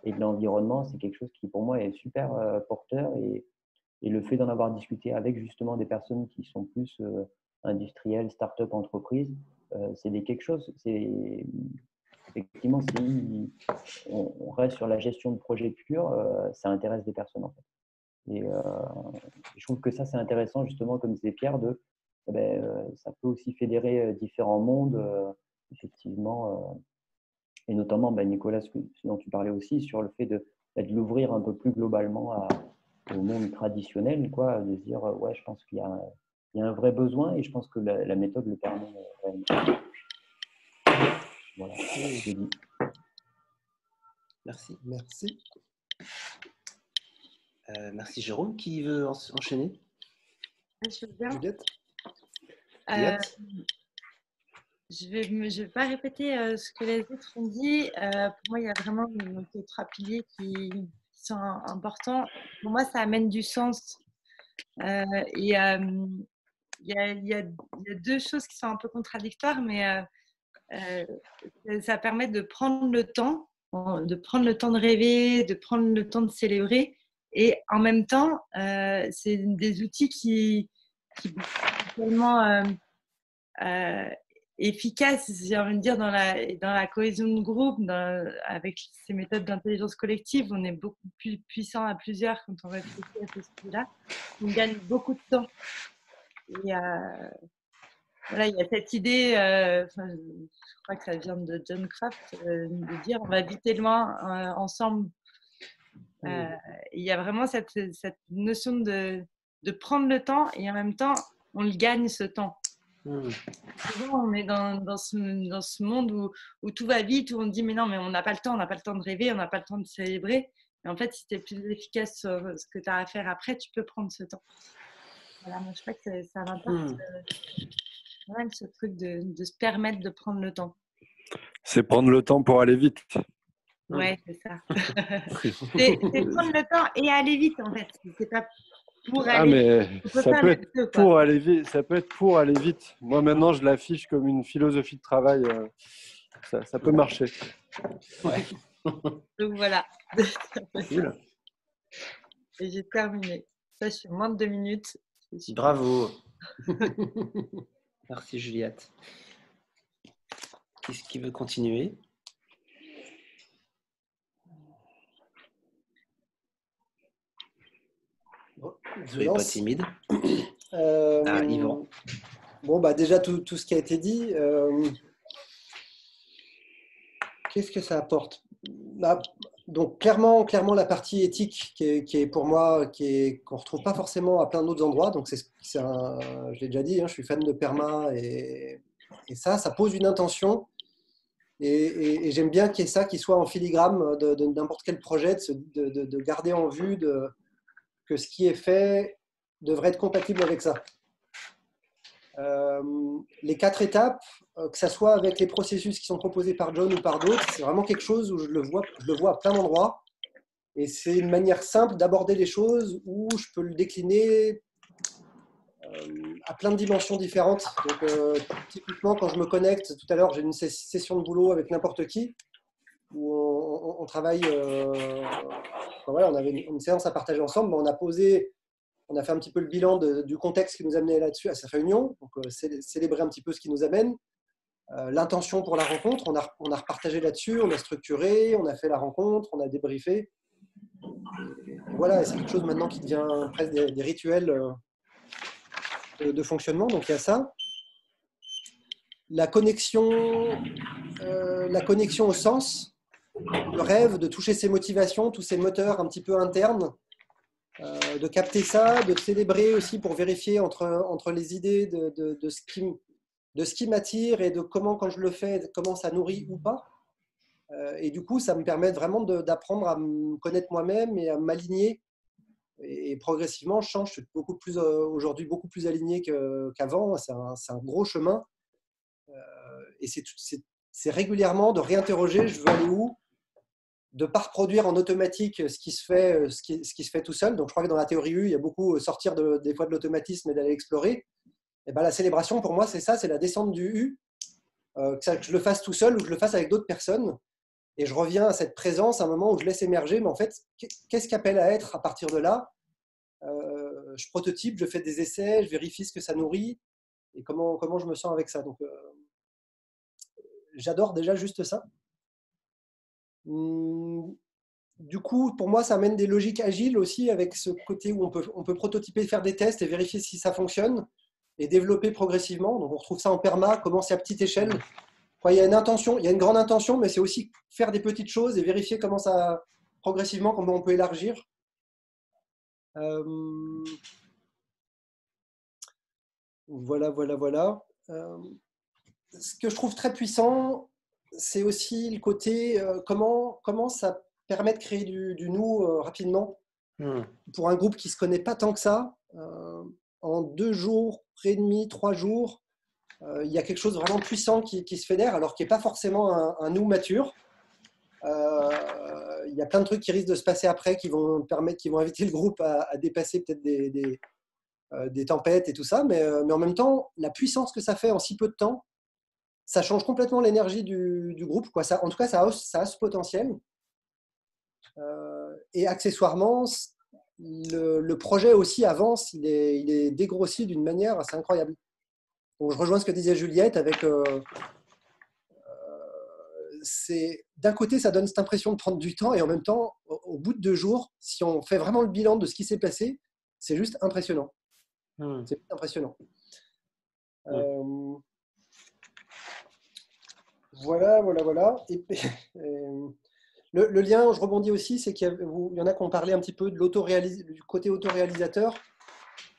et de l'environnement, c'est quelque chose qui pour moi est super porteur et, et le fait d'en avoir discuté avec justement des personnes qui sont plus industrielles, start-up, entreprises, c'est des quelque chose, c'est effectivement si on, reste sur la gestion de projet pur, euh, ça intéresse des personnes en fait. Et euh, je trouve que ça c'est intéressant justement, comme disait Pierre, de eh ben, euh, ça peut aussi fédérer euh, différents mondes, euh, effectivement, euh, et notamment ben, Nicolas, ce, dont tu parlais aussi, sur le fait de, ben, de l'ouvrir un peu plus globalement au monde traditionnel, quoi, de dire euh, ouais, je pense qu'il y a, il y a un vrai besoin et je pense que la, la méthode le permet euh. Voilà, je dis. Merci. Merci. Euh, merci Jérôme. Qui veut en- enchaîner? Je veux bien. Juliette? Euh, Juliette? je vais, je vais pas répéter euh, ce que les autres ont dit. Euh, pour moi, il y a vraiment donc, les trois piliers qui, qui sont importants. Pour moi, ça amène du sens. Euh, et euh, il y, a, deux choses qui sont un peu contradictoires, mais euh, euh, ça permet de prendre le temps, de prendre le temps de rêver, de prendre le temps de célébrer. Et en même temps, euh, c'est des outils qui, sont tellement efficaces, j'ai envie de dire, dans la, cohésion de groupe, avec ces méthodes d'intelligence collective. On est beaucoup plus puissant à plusieurs quand on réfléchit à ce sujet-là. On gagne beaucoup de temps. Et euh, voilà, il y a cette idée, euh, enfin, je crois que ça vient de John Craft, euh, de dire on va et loin euh, ensemble. Il y a vraiment cette, cette notion de, de prendre le temps et en même temps, on le gagne ce temps. Souvent, on est dans, dans, ce, dans ce monde où, où tout va vite, où on dit mais non, mais on n'a pas le temps, on n'a pas le temps de rêver, on n'a pas le temps de célébrer. Et en fait, si tu es plus efficace sur ce que tu as à faire après, tu peux prendre ce temps. Voilà, moi je crois que ça m'importe quand même ce truc de, de se permettre de prendre le temps. C'est prendre le temps pour aller vite. Ouais, c'est ça. c'est prendre le temps et aller vite en fait. C'est pas pour Ah, aller mais vite. Ça peut être deux, pour aller vite. Ça peut être pour aller vite. Moi, maintenant, je l'affiche comme une philosophie de travail. euh, Ça, ça peut marcher. Ouais. Donc voilà. Cool. Et j'ai terminé. Ça, je suis moins de deux minutes. Bravo. Merci Juliette. Qui veut continuer? Bon, Soyez lance. pas timide. Euh, ah, bon, bah déjà tout, ce qui a été dit. Euh, qu'est-ce que ça apporte? Bah, donc, clairement, clairement, la partie éthique qui est, qui est pour moi, qu'on ne retrouve pas forcément à plein d'autres endroits. Donc, c'est, je l'ai déjà dit, hein, je suis fan de perma et, ça, ça pose une intention. Et, j'aime bien qu'il y ait ça qui soit en filigrane de, n'importe quel projet, de, de, garder en vue que ce qui est fait devrait être compatible avec ça. Euh, les quatre étapes, que ce soit avec les processus qui sont proposés par John ou par d'autres, c'est vraiment quelque chose où je le vois, je le vois à plein d'endroits. Et c'est une manière simple d'aborder les choses où je peux le décliner euh, à plein de dimensions différentes. Donc, typiquement, quand je me connecte, tout à l'heure, j'ai une session de boulot avec n'importe qui, où on, travaille, voilà, on avait une, séance à partager ensemble, on a posé on a fait un petit peu le bilan du contexte qui nous a amené là-dessus à cette réunion, donc euh, célébrer un petit peu ce qui nous amène. Euh, l'intention pour la rencontre, on a, on a repartagé là-dessus, on a structuré, on a fait la rencontre, on a débriefé. voilà, c'est quelque chose maintenant qui devient presque des, rituels euh, de, fonctionnement, donc il y a ça. La connexion, la connexion au sens, le rêve de toucher ses motivations, tous ces moteurs un petit peu internes, euh, de capter ça, de célébrer aussi pour vérifier entre, entre les idées de, de, ce qui, de ce qui m'attire et de comment, quand je le fais, comment ça nourrit ou pas. Euh, et du coup, ça me permet vraiment d'apprendre à me connaître moi-même et à m'aligner. Et, progressivement, je change. Je suis beaucoup plus euh, aujourd'hui beaucoup plus aligné qu'avant. c'est un, un, gros chemin. et c'est régulièrement de réinterroger. Je veux aller où de ne pas reproduire en automatique ce qui, se fait, euh, ce, qui, ce qui se fait tout seul. Donc, je crois que dans la théorie U, il y a beaucoup euh, sortir de, des fois de l'automatisme et d'aller explorer. Et ben, la célébration, pour moi, c'est ça, c'est la descente du U, euh, que, je le fasse tout seul ou que je le fasse avec d'autres personnes. Et je reviens à cette présence, à un moment où je laisse émerger, mais en fait, qu'est-ce qu'appelle à être à partir de là? Je prototype, je fais des essais, je vérifie ce que ça nourrit et comment, comment je me sens avec ça? Donc, j'adore déjà juste ça. Hum, du coup, pour moi, ça amène des logiques agiles aussi avec ce côté où on peut, on peut prototyper, faire des tests et vérifier si ça fonctionne et développer progressivement. Donc, on retrouve ça en perma, commencer à petite échelle. il y a une intention, il y a une grande intention, mais c'est aussi faire des petites choses et vérifier comment ça, progressivement, comment on peut élargir. Hum, voilà, voilà, voilà. Hum, ce que je trouve très puissant, c'est aussi le côté euh, comment, comment ça permet de créer du, nous euh, rapidement. Hmm. Pour un groupe qui ne se connaît pas tant que ça, euh, en deux jours, et demi, trois jours, il y a quelque chose de vraiment puissant qui, se fédère, alors qu'il n'est pas forcément un, nous mature. Il y a plein de trucs qui risquent de se passer après qui vont permettre, qui vont inviter le groupe à, dépasser peut-être des, des, tempêtes et tout ça, mais, en même temps, la puissance que ça fait en si peu de temps, ça change complètement l'énergie du, groupe. En tout cas, ça a, ça a ce potentiel. Euh, et accessoirement, le, projet aussi avance, il est, il est dégrossi d'une manière assez incroyable. Donc, je rejoins ce que disait Juliette avec. Euh, euh, c'est d'un côté, ça donne cette impression de prendre du temps, et en même temps, au, bout de deux jours, si on fait vraiment le bilan de ce qui s'est passé, c'est juste impressionnant. Hmm. C'est impressionnant. Voilà, voilà, voilà. Et, euh, le, lien, je rebondis aussi, c'est qu'il y, en a qui ont parlé un petit peu de du côté autoréalisateur.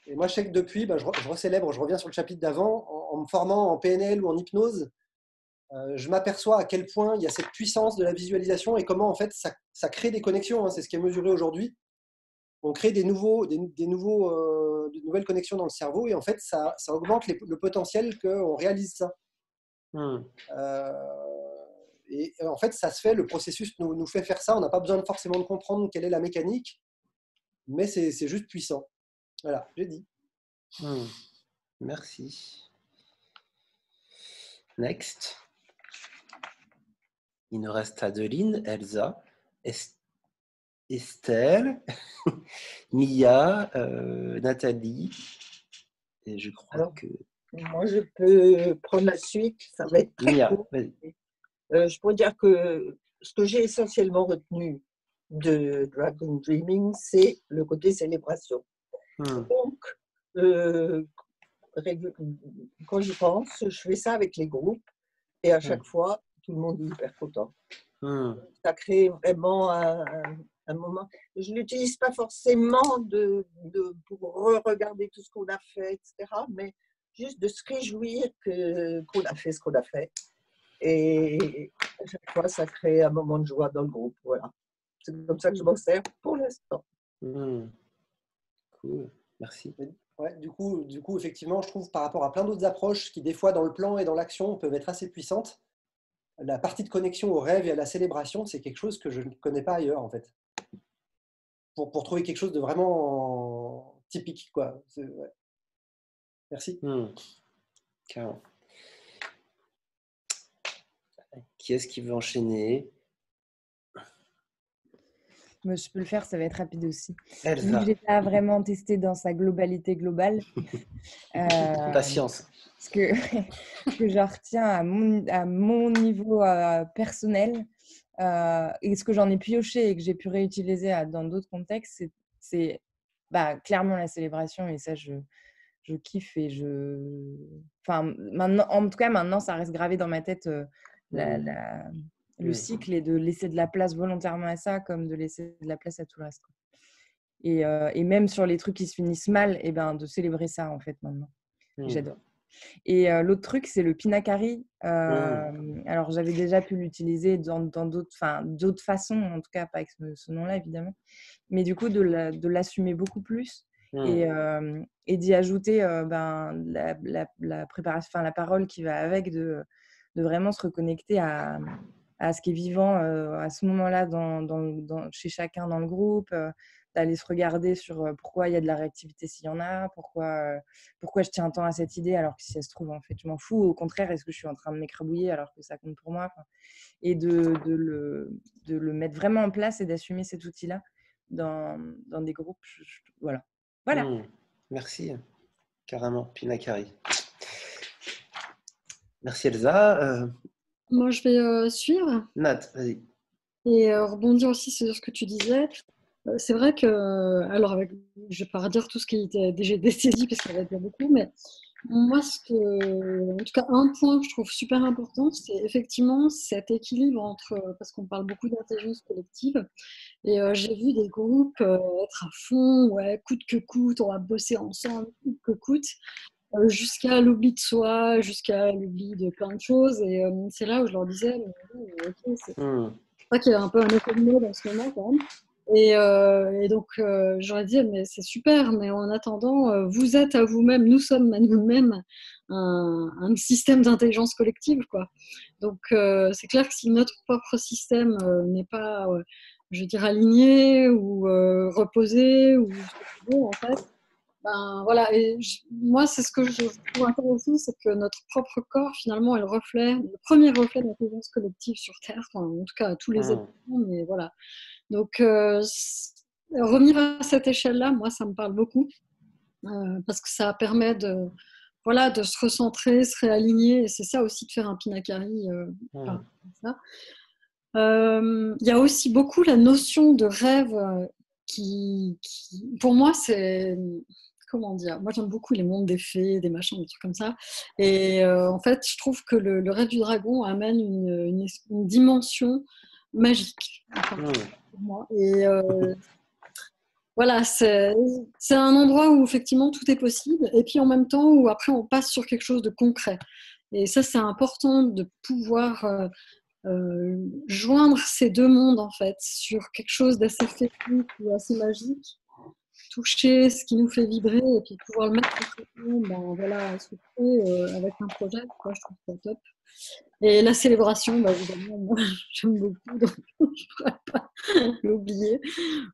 Et moi, je sais que depuis, ben, je, je recélèbre, je reviens sur le chapitre d'avant, en, me formant en PNL ou en hypnose, euh, je m'aperçois à quel point il y a cette puissance de la visualisation et comment en fait ça, crée des connexions. Hein, c'est ce qui est mesuré aujourd'hui. On crée des, nouveaux, des, nouveaux, euh, de nouvelles connexions dans le cerveau et en fait ça, augmente le potentiel qu'on réalise ça. Hmm. Euh, et en fait, ça se fait, le processus nous, nous fait faire ça. On n'a pas besoin forcément de comprendre quelle est la mécanique, mais c'est juste puissant. Voilà, j'ai dit. Hmm. Merci. Next. Il nous reste Adeline, Elsa, Estelle, Mia, euh, Nathalie. Et je crois que moi, je peux prendre la suite. Ça va être très. Euh, je pourrais dire que ce que j'ai essentiellement retenu de Dragon Dreaming, c'est le côté célébration. Hmm. Donc, euh, quand j'y pense, je fais ça avec les groupes et à chaque fois, tout le monde est hyper content. Hmm. Ça crée vraiment un, un moment. Je ne l'utilise pas forcément de, de pour re-regarder tout ce qu'on a fait, etc., mais juste de se réjouir qu'on a fait ce qu'on a fait. Et à chaque fois, ça crée un moment de joie dans le groupe. Voilà. C'est comme ça que je m'en sers pour l'instant. Hmm. Cool, merci. Ouais, du, coup, du coup, effectivement, je trouve par rapport à plein d'autres approches qui, des fois, dans le plan et dans l'action, peuvent être assez puissantes, la partie de connexion au rêve et à la célébration, c'est quelque chose que je ne connais pas ailleurs, en fait. Pour, pour trouver quelque chose de vraiment typique, quoi. Ouais. Merci. Carrément. Qui est-ce qui veut enchaîner? Moi, je peux le faire, ça va être rapide aussi. Vu Elsa, que j'ai pas vraiment testé dans sa globalité globale, euh, patience. ce que, que je retiens à mon, à mon niveau euh, personnel euh, et ce que j'en ai pioché et que j'ai pu réutiliser à- dans d'autres contextes, c'est- c'est bah, clairement la célébration et ça, je, je kiffe et je. Enfin, maintenant, en tout cas, maintenant, ça reste gravé dans ma tête euh, la- la- le cycle et de laisser de la place volontairement à ça comme de laisser de la place à tout le reste. Et, euh, et même sur les trucs qui se finissent mal, et ben, de célébrer ça en fait maintenant. Hmm. J'adore. Et euh, l'autre truc, c'est le pinakari. Euh, Alors, j'avais déjà pu l'utiliser dans d'autres façons, en tout cas pas avec ce, ce nom-là, évidemment. Mais du coup, de la- de l'assumer beaucoup plus et, euh, et d'y ajouter ben, la, la, la préparation, la parole qui va avec, de, de vraiment se reconnecter à, à ce qui est vivant euh, à ce moment-là chez chacun dans le groupe, euh, d'aller se regarder sur euh, pourquoi il y a de la réactivité s'il y en a, pourquoi, pourquoi je tiens tant à cette idée alors que si ça se trouve, en fait, je m'en fous. Au contraire, est-ce que je suis en train de m'écrabouiller alors que ça compte pour moi Et de, de, le, de le mettre vraiment en place et d'assumer cet outil-là dans, dans des groupes. voilà. Voilà. Hmm. Merci, carrément, Pinakari. Merci Elsa. Euh, Moi, je vais euh, suivre. Nat, vas-y. Et euh, rebondir aussi sur ce que tu disais. C'est vrai que, alors, avec, je ne vais pas redire tout ce qui était déjà dit parce qu'il y en a déjà beaucoup, mais moi, ce que, en tout cas, un point que je trouve super important, c'est effectivement cet équilibre entre, parce qu'on parle beaucoup d'intelligence collective, et euh, j'ai vu des groupes euh, être à fond, ouais, coûte que coûte, on va bosser ensemble, coûte que coûte, jusqu'à l'oubli de soi, jusqu'à l'oubli de plein de choses, et euh, c'est là où je leur disais, mais, ok, c'est Hmm. je crois qu'il y a un peu un effet de mode en ce moment quand même. Et, euh, et donc, euh, j'aurais dit, mais c'est super, mais en attendant, euh, vous êtes à vous-même, nous sommes à nous-mêmes un, un système d'intelligence collective. Quoi. Donc, euh, c'est clair que si notre propre système euh, n'est pas, euh, je veux dire, aligné ou euh, reposé, ou en fait, ben voilà, et je- moi, c'est ce que je trouve intéressant, c'est que notre propre corps, finalement, est le reflet, le premier reflet d'intelligence collective sur Terre, enfin, en tout cas à tous les Hmm. êtres mais voilà. Donc, euh, revenir à cette échelle-là, moi, ça me parle beaucoup, euh, parce que ça permet de, voilà, de se recentrer, se réaligner, et c'est ça aussi de faire un pinakari. euh, Hmm. ça. Euh, Il y a aussi beaucoup la notion de rêve qui, qui- pour moi, c'est comment dire Moi, j'aime beaucoup les mondes des fées, des machins, des trucs comme ça. Et euh, en fait, je trouve que le, le rêve du dragon amène une, une es- une dimension magique enfin, Hmm. pour moi. Et euh, voilà, c'est c'est un endroit où effectivement tout est possible, et puis en même temps où après on passe sur quelque chose de concret. Et ça, c'est important de pouvoir euh, euh, joindre ces deux mondes en fait sur quelque chose d'assez féerique ou assez magique, toucher ce qui nous fait vibrer et puis pouvoir le mettre ben voilà, euh, avec un projet. Quoi, je trouve ça top. Et la célébration, bah, évidemment, moi j'aime beaucoup, donc je ne pourrais pas l'oublier.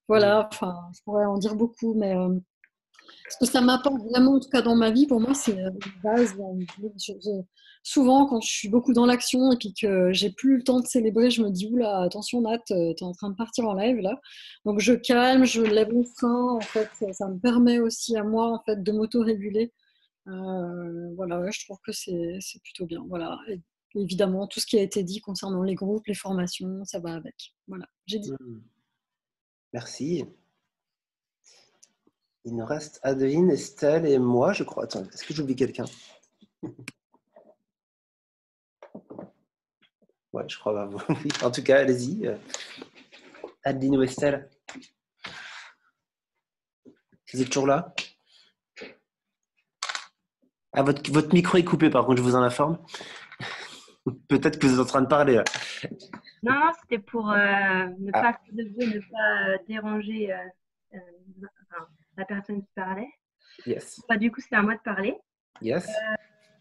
Voilà, enfin, je pourrais en dire beaucoup, mais euh, ce que ça m'apporte vraiment, en tout cas dans ma vie, pour moi, c'est euh, une base. souvent, quand je suis beaucoup dans l'action et puis que j'ai plus le temps de célébrer, je me dis, oula, attention Nat, euh, t'es en train de partir en live là. Donc je calme, je lève le frein, en fait, ça, me permet aussi à moi, en fait, de m'auto-réguler. Euh, voilà, je trouve que c'est plutôt bien. Voilà. Évidemment, tout ce qui a été dit concernant les groupes, les formations, ça va avec. Voilà, j'ai dit. Hmm. Merci. Il nous reste Adeline, Estelle et moi, je crois. Attends, est-ce que j'oublie quelqu'un? Ouais, je crois. Bah, oui. En tout cas, allez-y. Adeline ou Estelle? Vous êtes toujours là? Ah, votre, votre micro est coupé, par contre, je vous en informe. Peut-être que vous êtes en train de parler. là. Non, non, c'était pour euh, ne Ah. pas ne pas déranger euh, euh, la personne qui parlait. Yes. Bah, du coup, c'est à moi de parler. Yes.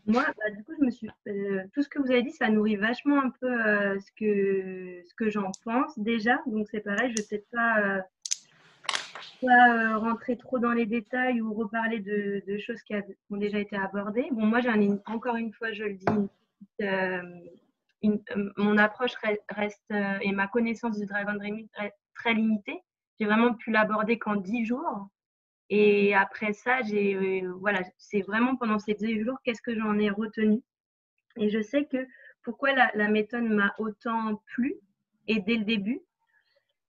Moi, bah, du coup, je me suis, euh, tout ce que vous avez dit, ça nourrit vachement un peu euh, ce que, ce que j'en pense déjà. Donc, c'est pareil, je ne vais peut-être pas, euh, pas euh, rentrer trop dans les détails ou reparler de, de choses qui, a- qui ont déjà été abordées. Bon, moi, j'en ai une- encore une fois, je le dis, une petite, euh, une- euh, mon approche re- reste euh, et ma connaissance du Dragon Dreaming reste très limitée. J'ai vraiment pu l'aborder qu'en 10 jours. Et après ça, j'ai euh, voilà, c'est vraiment pendant ces 10 jours, qu'est-ce que j'en ai retenu? Et je sais que pourquoi la, la méthode m'a autant plu, et dès le début,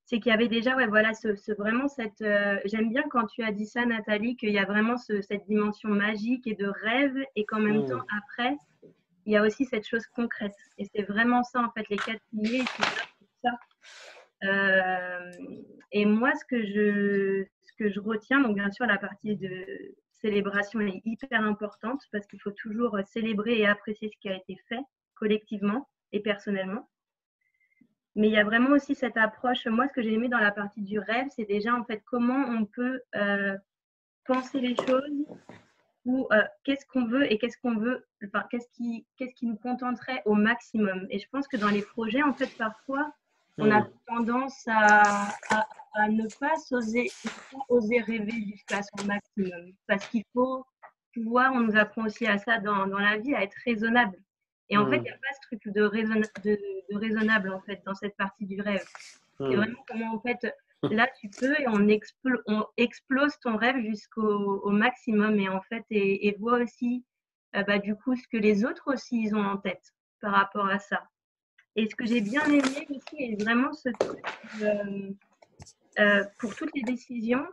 c'est qu'il y avait déjà, ouais, voilà, ce, ce- vraiment cette. euh, J'aime bien quand tu as dit ça, Nathalie, qu'il y a vraiment ce- cette dimension magique et de rêve, et qu'en même temps, après, il y a aussi cette chose concrète. Et c'est vraiment ça, en fait, les quatre piliers, et c'est ça. Euh, et moi, ce que, je, ce que je retiens, donc bien sûr, la partie de célébration est hyper importante parce qu'il faut toujours célébrer et apprécier ce qui a été fait collectivement et personnellement. Mais il y a vraiment aussi cette approche. Moi, ce que j'ai aimé dans la partie du rêve, c'est déjà en fait comment on peut euh, penser les choses ou euh, qu'est-ce qu'on veut et qu'est-ce qu'on veut, enfin, qu'est-ce qui, qu'est-ce qui nous contenterait au maximum. Et je pense que dans les projets, en fait, parfois, on a tendance à, à, à ne pas oser, oser rêver jusqu'à son maximum. Parce qu'il faut pouvoir, on nous apprend aussi à ça dans, dans la vie, à être raisonnable. Et en fait, il Mm. n'y a pas ce truc de, raisonna- de, de raisonnable, en fait, dans cette partie du rêve. C'est Mm. vraiment comment, en fait, là, tu peux et on, explo- on explose ton rêve jusqu'au au maximum et en fait, et, et vois aussi, euh, bah, du coup, ce que les autres aussi, ils ont en tête par rapport à ça. Et ce que j'ai bien aimé aussi, est vraiment ce truc, euh, euh, pour toutes les décisions,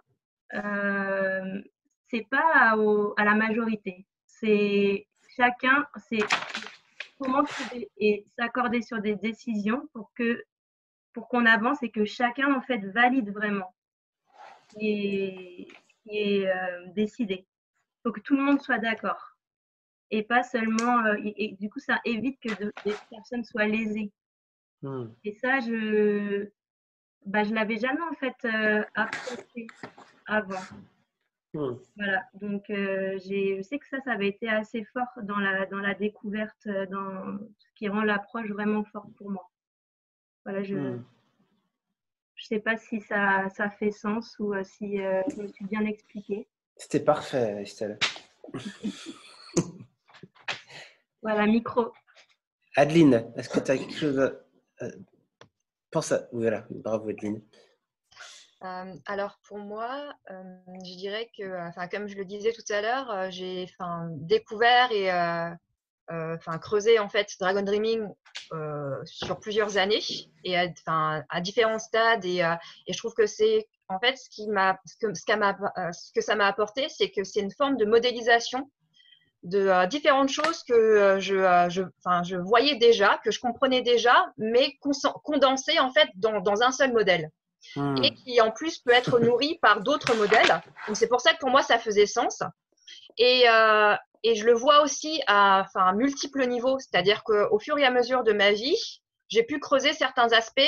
euh, c'est pas à la majorité. C'est chacun, c'est comment et s'accorder sur des décisions pour que pour qu'on avance et que chacun en fait valide vraiment et, et euh, décidé. Il faut que tout le monde soit d'accord et pas seulement euh, et, et du coup ça évite que de- des personnes soient lésées. Mm. Et ça je bah, je l'avais jamais en fait euh, approché avant. Mm. Voilà, donc euh, je sais que ça, ça avait été assez fort dans la, dans la découverte, euh, dans ce qui rend l'approche vraiment forte pour moi. Voilà, je ne Mm. sais pas si ça, ça fait sens ou euh, si je me suis bien expliquée. C'était parfait, Estelle. Voilà, micro. Adeline, est-ce que tu as quelque chose à... Pense à... Voilà, bravo Adeline. Euh, alors pour moi, euh, je dirais que, enfin, comme je le disais tout à l'heure, euh, j'ai enfin, découvert et euh, euh, enfin, creusé en fait Dragon Dreaming euh, sur plusieurs années et à, enfin, à différents stades et, euh, et je trouve que c'est en fait ce qui m'a ce que, ce qu'a m'a- euh, ce que ça m'a apporté, c'est que c'est une forme de modélisation de euh, différentes choses que euh, je, euh, je, je voyais déjà, que je comprenais déjà, mais condensées en fait dans, dans un seul modèle Mm. et qui en plus peut être nourri par d'autres modèles. Donc c'est pour ça que pour moi ça faisait sens. Et, euh, et je le vois aussi à, enfin, à multiples niveaux, c'est-à-dire qu'au fur et à mesure de ma vie, j'ai pu creuser certains aspects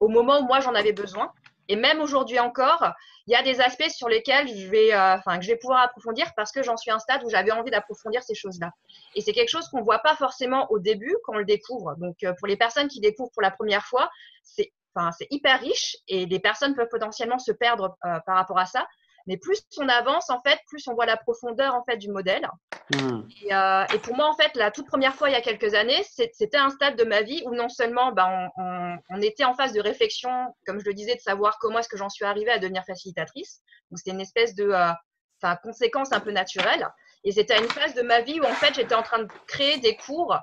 au moment où moi j'en avais besoin. Et même aujourd'hui encore, il y a des aspects sur lesquels je vais, euh, je vais pouvoir approfondir parce que j'en suis à un stade où j'avais envie d'approfondir ces choses-là. Et c'est quelque chose qu'on voit pas forcément au début quand on le découvre. Donc euh, pour les personnes qui découvrent pour la première fois, c'est c'est hyper riche et les personnes peuvent potentiellement se perdre euh, par rapport à ça. Mais plus on avance, en fait, plus on voit la profondeur en fait du modèle. Mm. Et, euh, et pour moi, en fait, la toute première fois il y a quelques années, c'était un stade de ma vie où non seulement ben, on, on- on était en phase de réflexion, comme je le disais, de savoir comment est-ce que j'en suis arrivée à devenir facilitatrice. Donc c'était une espèce de euh, conséquence un peu naturelle. Et c'était une phase de ma vie où en fait j'étais en train de créer des cours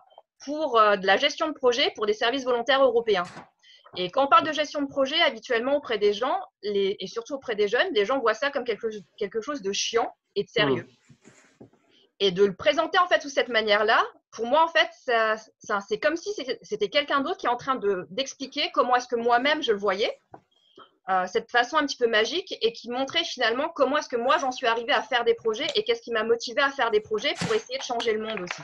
pour euh, de la gestion de projet pour des services volontaires européens. Et quand on parle de gestion de projet, habituellement auprès des gens, les, et surtout auprès des jeunes, les gens voient ça comme quelque, quelque chose de chiant et de sérieux. Et de le présenter en fait sous cette manière-là, pour moi en fait, ça, ça, c'est comme si c'était quelqu'un d'autre qui est en train d'expliquer comment est-ce que moi-même je le voyais, euh, cette façon un petit peu magique et qui montrait finalement comment est-ce que moi j'en suis arrivée à faire des projets et qu'est-ce qui m'a motivé à faire des projets pour essayer de changer le monde aussi.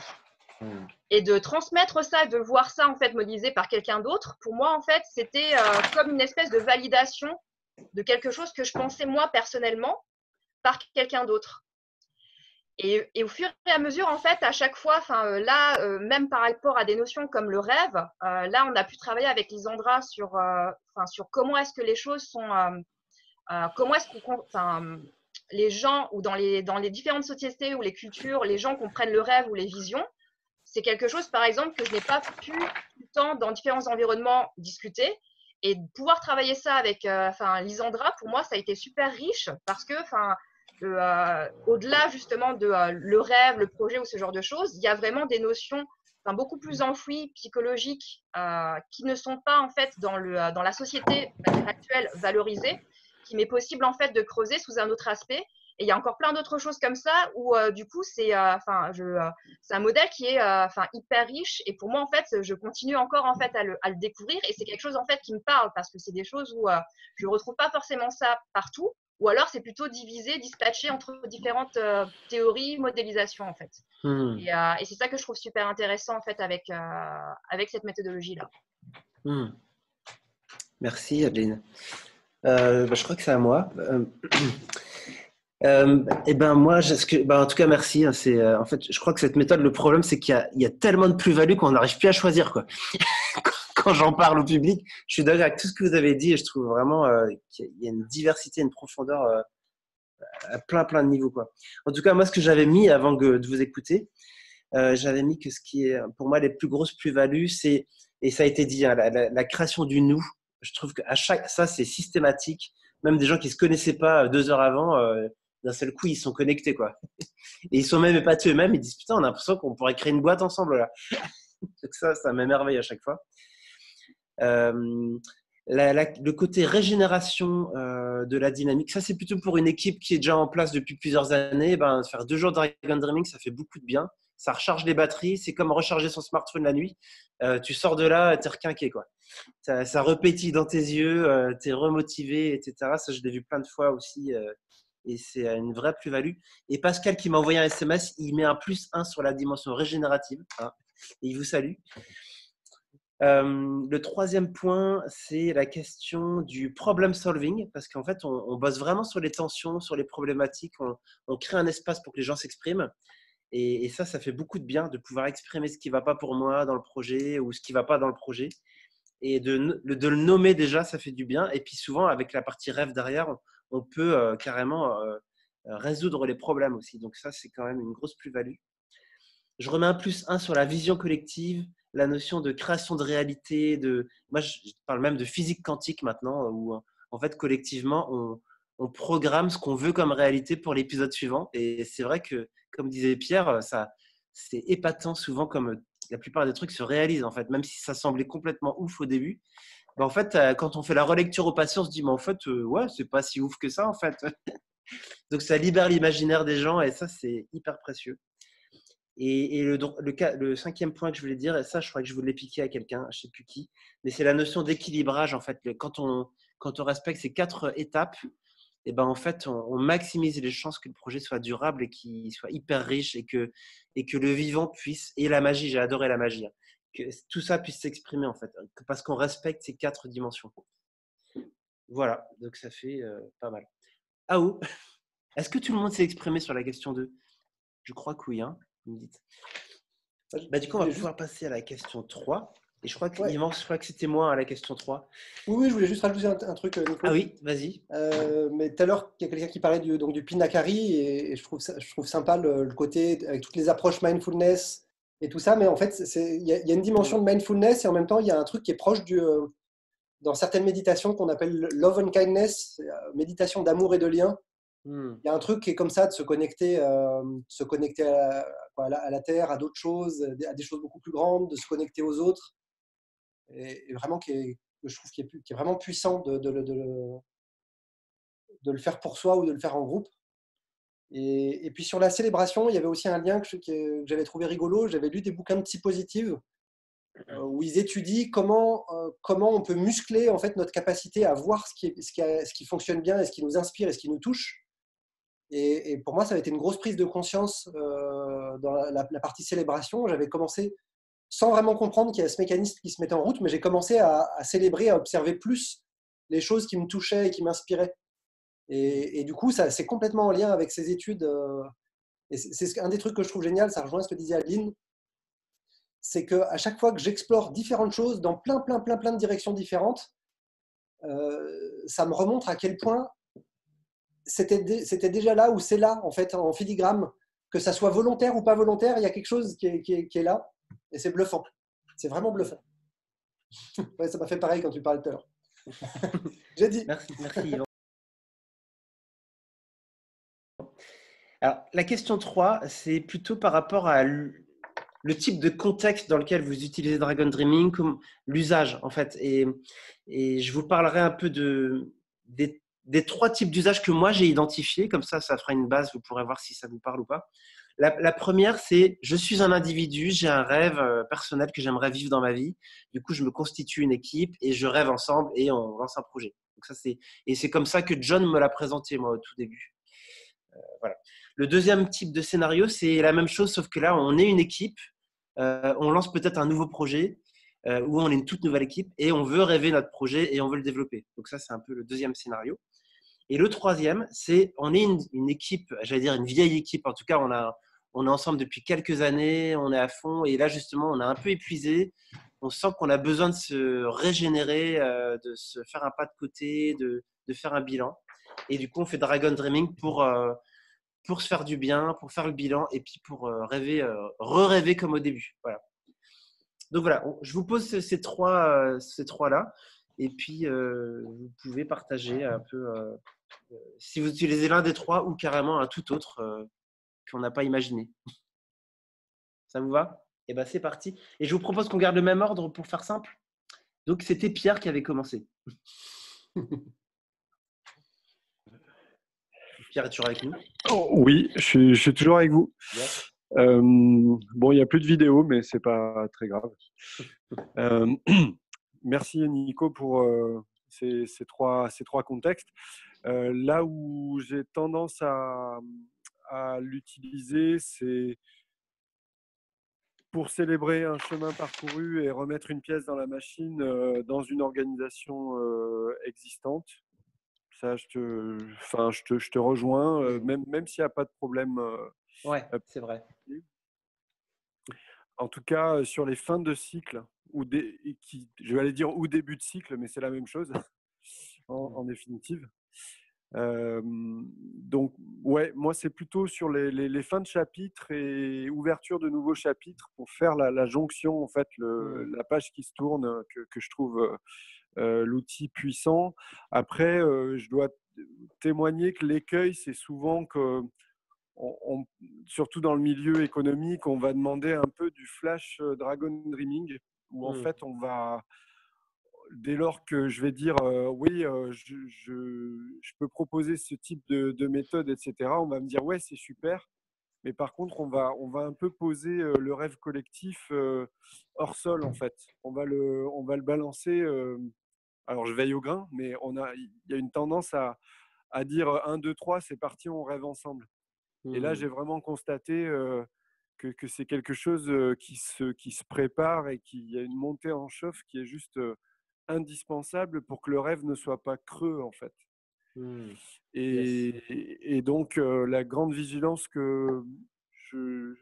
Hmm. Et de transmettre ça, de voir ça en fait modélisé par quelqu'un d'autre, pour moi en fait c'était euh, comme une espèce de validation de quelque chose que je pensais moi personnellement par quelqu'un d'autre. Et, au fur et à mesure, en fait, à chaque fois, enfin euh, là, euh, même par rapport à des notions comme le rêve, là, on a pu travailler avec Lisandra sur, enfin, sur comment est-ce que les choses sont, comment est-ce qu'on, les gens ou dans les, dans les différentes sociétés ou les cultures, les gens comprennent le rêve ou les visions. C'est quelque chose, par exemple, que je n'ai pas pu tout le temps dans différents environnements discuter. Et pouvoir travailler ça avec, enfin, Lisandra, pour moi, ça a été super riche parce que, euh, au-delà justement de euh, le rêve, le projet ou ce genre de choses, il y a vraiment des notions beaucoup plus enfouies, psychologiques, euh, qui ne sont pas en fait dans, le, dans la société actuelle valorisées, qui m'est possible en fait de creuser sous un autre aspect. Et il y a encore plein d'autres choses comme ça où du coup c'est enfin c'est un modèle qui est enfin hyper riche et pour moi en fait je continue encore en fait à le, à le découvrir et c'est quelque chose en fait qui me parle parce que c'est des choses où je retrouve pas forcément ça partout ou alors c'est plutôt divisé, dispatché entre différentes euh, théories, modélisations en fait. Hmm. Euh, et, c'est ça que je trouve super intéressant en fait avec, euh, avec cette méthodologie-là. Hmm. Merci Adeline. Bah, je crois que c'est à moi. et eh ben moi, que, bah, en tout cas merci. Hein, c'est en fait, je crois que cette méthode, le problème, c'est qu'il y, y, a tellement de plus-value qu'on n'arrive plus à choisir quoi. quand j'en parle au public. Je suis d'accord avec tout ce que vous avez dit et je trouve vraiment euh, qu'il y a une diversité, une profondeur euh, à plein, plein de niveaux. Quoi. En tout cas, moi, ce que j'avais mis avant de vous écouter, euh, j'avais mis que ce qui est pour moi les plus grosses plus-values, c'est, et ça a été dit, hein, la, création du nous. Je trouve que à chaque, ça, c'est systématique. Même des gens qui se connaissaient pas deux heures avant, d'un seul coup, ils sont connectés. Quoi. Et ils sont même épatés eux-mêmes. Ils disent Putain, on a l'impression qu'on pourrait créer une boîte ensemble là. Donc ça, ça m'émerveille à chaque fois. Euh, le côté régénération euh, de la dynamique, ça c'est plutôt pour une équipe qui est déjà en place depuis plusieurs années. Ben, faire deux jours de Dragon Dreaming, ça fait beaucoup de bien. Ça recharge les batteries. C'est comme recharger son smartphone la nuit. Euh, tu sors de là, t'es requinqué quoi. Ça, repétille dans tes yeux, tu t'es remotivé, etc. Ça je l'ai vu plein de fois aussi et c'est une vraie plus-value. Et Pascal qui m'a envoyé un SMS, il met un plus 1 sur la dimension régénérative. Hein, et il vous salue. Euh, le troisième point, c'est la question du problem solving, parce qu'en fait, on, bosse vraiment sur les tensions, sur les problématiques, on, crée un espace pour que les gens s'expriment. Et, ça, ça fait beaucoup de bien de pouvoir exprimer ce qui ne va pas pour moi dans le projet ou ce qui ne va pas dans le projet. Et de, le nommer déjà, ça fait du bien. Et puis souvent, avec la partie rêve derrière, peut euh, carrément euh, résoudre les problèmes aussi. Donc ça, c'est quand même une grosse plus-value. Je remets un plus un sur la vision collective, la notion de création de réalité, de, moi je parle même de physique quantique maintenant, où en fait collectivement on, programme ce qu'on veut comme réalité pour l'épisode suivant. Et c'est vrai que, comme disait Pierre, ça c'est épatant souvent comme la plupart des trucs se réalisent en fait, même si ça semblait complètement ouf au début. Ben, en fait, euh, quand on fait la relecture au patient, on se dit, mais en fait, euh, ouais, c'est pas si ouf que ça en fait. Donc ça libère l'imaginaire des gens et ça, c'est hyper précieux. Et, le, cinquième point que je voulais dire, et ça, je crois que je voulais piquer à quelqu'un, je sais plus qui, mais c'est la notion d'équilibrage. En fait, quand on, respecte ces quatre étapes, et eh ben en fait, on, maximise les chances que le projet soit durable et qu'il soit hyper riche et que, et que le vivant puisse, et la magie, j'ai adoré la magie, hein, que tout ça puisse s'exprimer en fait, parce qu'on respecte ces quatre dimensions. Voilà, donc ça fait euh, pas mal. Ah où Est-ce que tout le monde s'est exprimé sur la question 2 Je crois que oui. Hein me dites. Bah, du coup, on va pouvoir passer à la question 3. Et je crois que, je crois que c'était moi à la question 3. Oui, oui, je voulais juste rajouter un, truc, euh, Ah oui, vas-y. Euh, mais tout à l'heure, il y a quelqu'un qui parlait du, donc, du Pinakari et, je, trouve je trouve sympa le, côté avec toutes les approches mindfulness et tout ça. Mais en fait, il y, a une dimension de mindfulness et en même temps, il y a un truc qui est proche du, euh, dans certaines méditations qu'on appelle love and kindness, méditation d'amour et de lien. Hmm. Il y a un truc qui est comme ça, de se connecter, se connecter à, à la, terre, à d'autres choses, à des choses beaucoup plus grandes, de se connecter aux autres. Et, vraiment qui est, je trouve qui est, qui est, vraiment puissant de, de, de, de, le faire pour soi ou de le faire en groupe. Et, puis sur la célébration, il y avait aussi un lien que, j'avais trouvé rigolo. J'avais lu des bouquins de psy positive euh, où ils étudient comment, euh, comment on peut muscler en fait notre capacité à voir ce qui, ce, qui ce qui fonctionne bien et ce qui nous inspire et ce qui nous touche. Et, pour moi, ça a été une grosse prise de conscience euh, dans la, partie célébration. J'avais commencé sans vraiment comprendre qu'il y a ce mécanisme qui se mettait en route, mais j'ai commencé à, célébrer, à observer plus les choses qui me touchaient et qui m'inspiraient. Et, du coup, c'est complètement en lien avec ces études. Euh, et c'est un des trucs que je trouve génial, ça rejoint ce que disait Adeline, c'est qu'à chaque fois que j'explore différentes choses dans plein, plein, plein, plein de directions différentes, euh, ça me remontre à quel point c'était déjà là ou c'est là, en fait, en filigrane, que ça soit volontaire ou pas volontaire, il y a quelque chose qui est, là, et c'est bluffant. C'est vraiment bluffant. ouais, ça m'a fait pareil quand tu parlais tout à l'heure. J'ai dit. Merci, merci. La question 3, c'est plutôt par rapport à le type de contexte dans lequel vous utilisez Dragon Dreaming, l'usage en fait. Et, je vous parlerai un peu de, des, trois types d'usages que moi j'ai identifiés. Comme ça, ça fera une base, vous pourrez voir si ça vous parle ou pas. La, première, c'est je suis un individu, j'ai un rêve euh, personnel que j'aimerais vivre dans ma vie. Du coup, je me constitue une équipe et je rêve ensemble et on lance un projet. Donc ça, et c'est comme ça que John me l'a présenté moi au tout début. Euh, voilà. Le deuxième type de scénario, c'est la même chose, sauf que là, on est une équipe euh, on lance peut-être un nouveau projet euh, où on est une toute nouvelle équipe et on veut rêver notre projet et on veut le développer. Donc ça, c'est un peu le deuxième scénario. Et le troisième, c'est on est une, équipe, j'allais dire une vieille équipe. En tout cas, on a on est ensemble depuis quelques années, on est à fond et là justement, on a un peu épuisé. On sent qu'on a besoin de se régénérer, euh, de se faire un pas de côté, de, de, faire un bilan. Et du coup, on fait Dragon Dreaming pour euh, pour se faire du bien, pour faire le bilan et puis pour euh, rêver, euh, re-rêver comme au début. Voilà. Donc voilà, je vous pose ces trois, euh, ces trois là, et puis vous pouvez partager un peu si vous utilisez l'un des trois ou carrément un tout autre qu'on n'a pas imaginé. Ça vous va? Eh ben c'est parti. Et je vous propose qu'on garde le même ordre pour faire simple. Donc c'était Pierre qui avait commencé. Pierre est toujours avec nous oh, Oui, je suis, je suis, toujours avec vous. Yes. Euh, bon, il n'y a plus de vidéo, mais ce n'est pas très grave. Euh, merci Nico pour euh, ces, ces, trois, ces trois contextes. Là où j'ai tendance à, à l'utiliser, c'est pour célébrer un chemin parcouru et remettre une pièce dans la machine dans une organisation existante. Ça, je te, enfin, je te, je te rejoins, euh, même, même s'il n'y a pas de problème. Euh, ouais, c'est vrai. En tout cas, sur les fins de cycle, ou des, qui, je vais aller dire ou début de cycle, mais c'est la même chose en, en définitive. Euh, donc, ouais, moi, c'est plutôt sur les, les, les, fins de chapitre et ouverture de nouveaux chapitres pour faire la, la jonction, en fait, le, la page qui se tourne, que, que je trouve euh, l'outil puissant. Après, euh, je dois témoigner que l'écueil, c'est souvent que, on, on, surtout dans le milieu économique, on va demander un peu du flash euh, dragon dreaming, où en mmh. fait, on va, dès lors que je vais dire euh, oui, euh, je, je, je, peux proposer ce type de, de, méthode, etc., on va me dire ouais, c'est super. Mais par contre, on va, on va un peu poser euh, le rêve collectif hors sol, en fait. On va le, on va le balancer alors je veille au grain, mais on a, il y a une tendance à, à dire 1, 2, 3, c'est parti, on rêve ensemble. Mmh. Et là, j'ai vraiment constaté euh, que, que c'est quelque chose qui se, qui se prépare et qu'il y a une montée en chauffe qui est juste euh, indispensable pour que le rêve ne soit pas creux, en fait. Mmh. Et, yes. et, donc, la grande vigilance que je,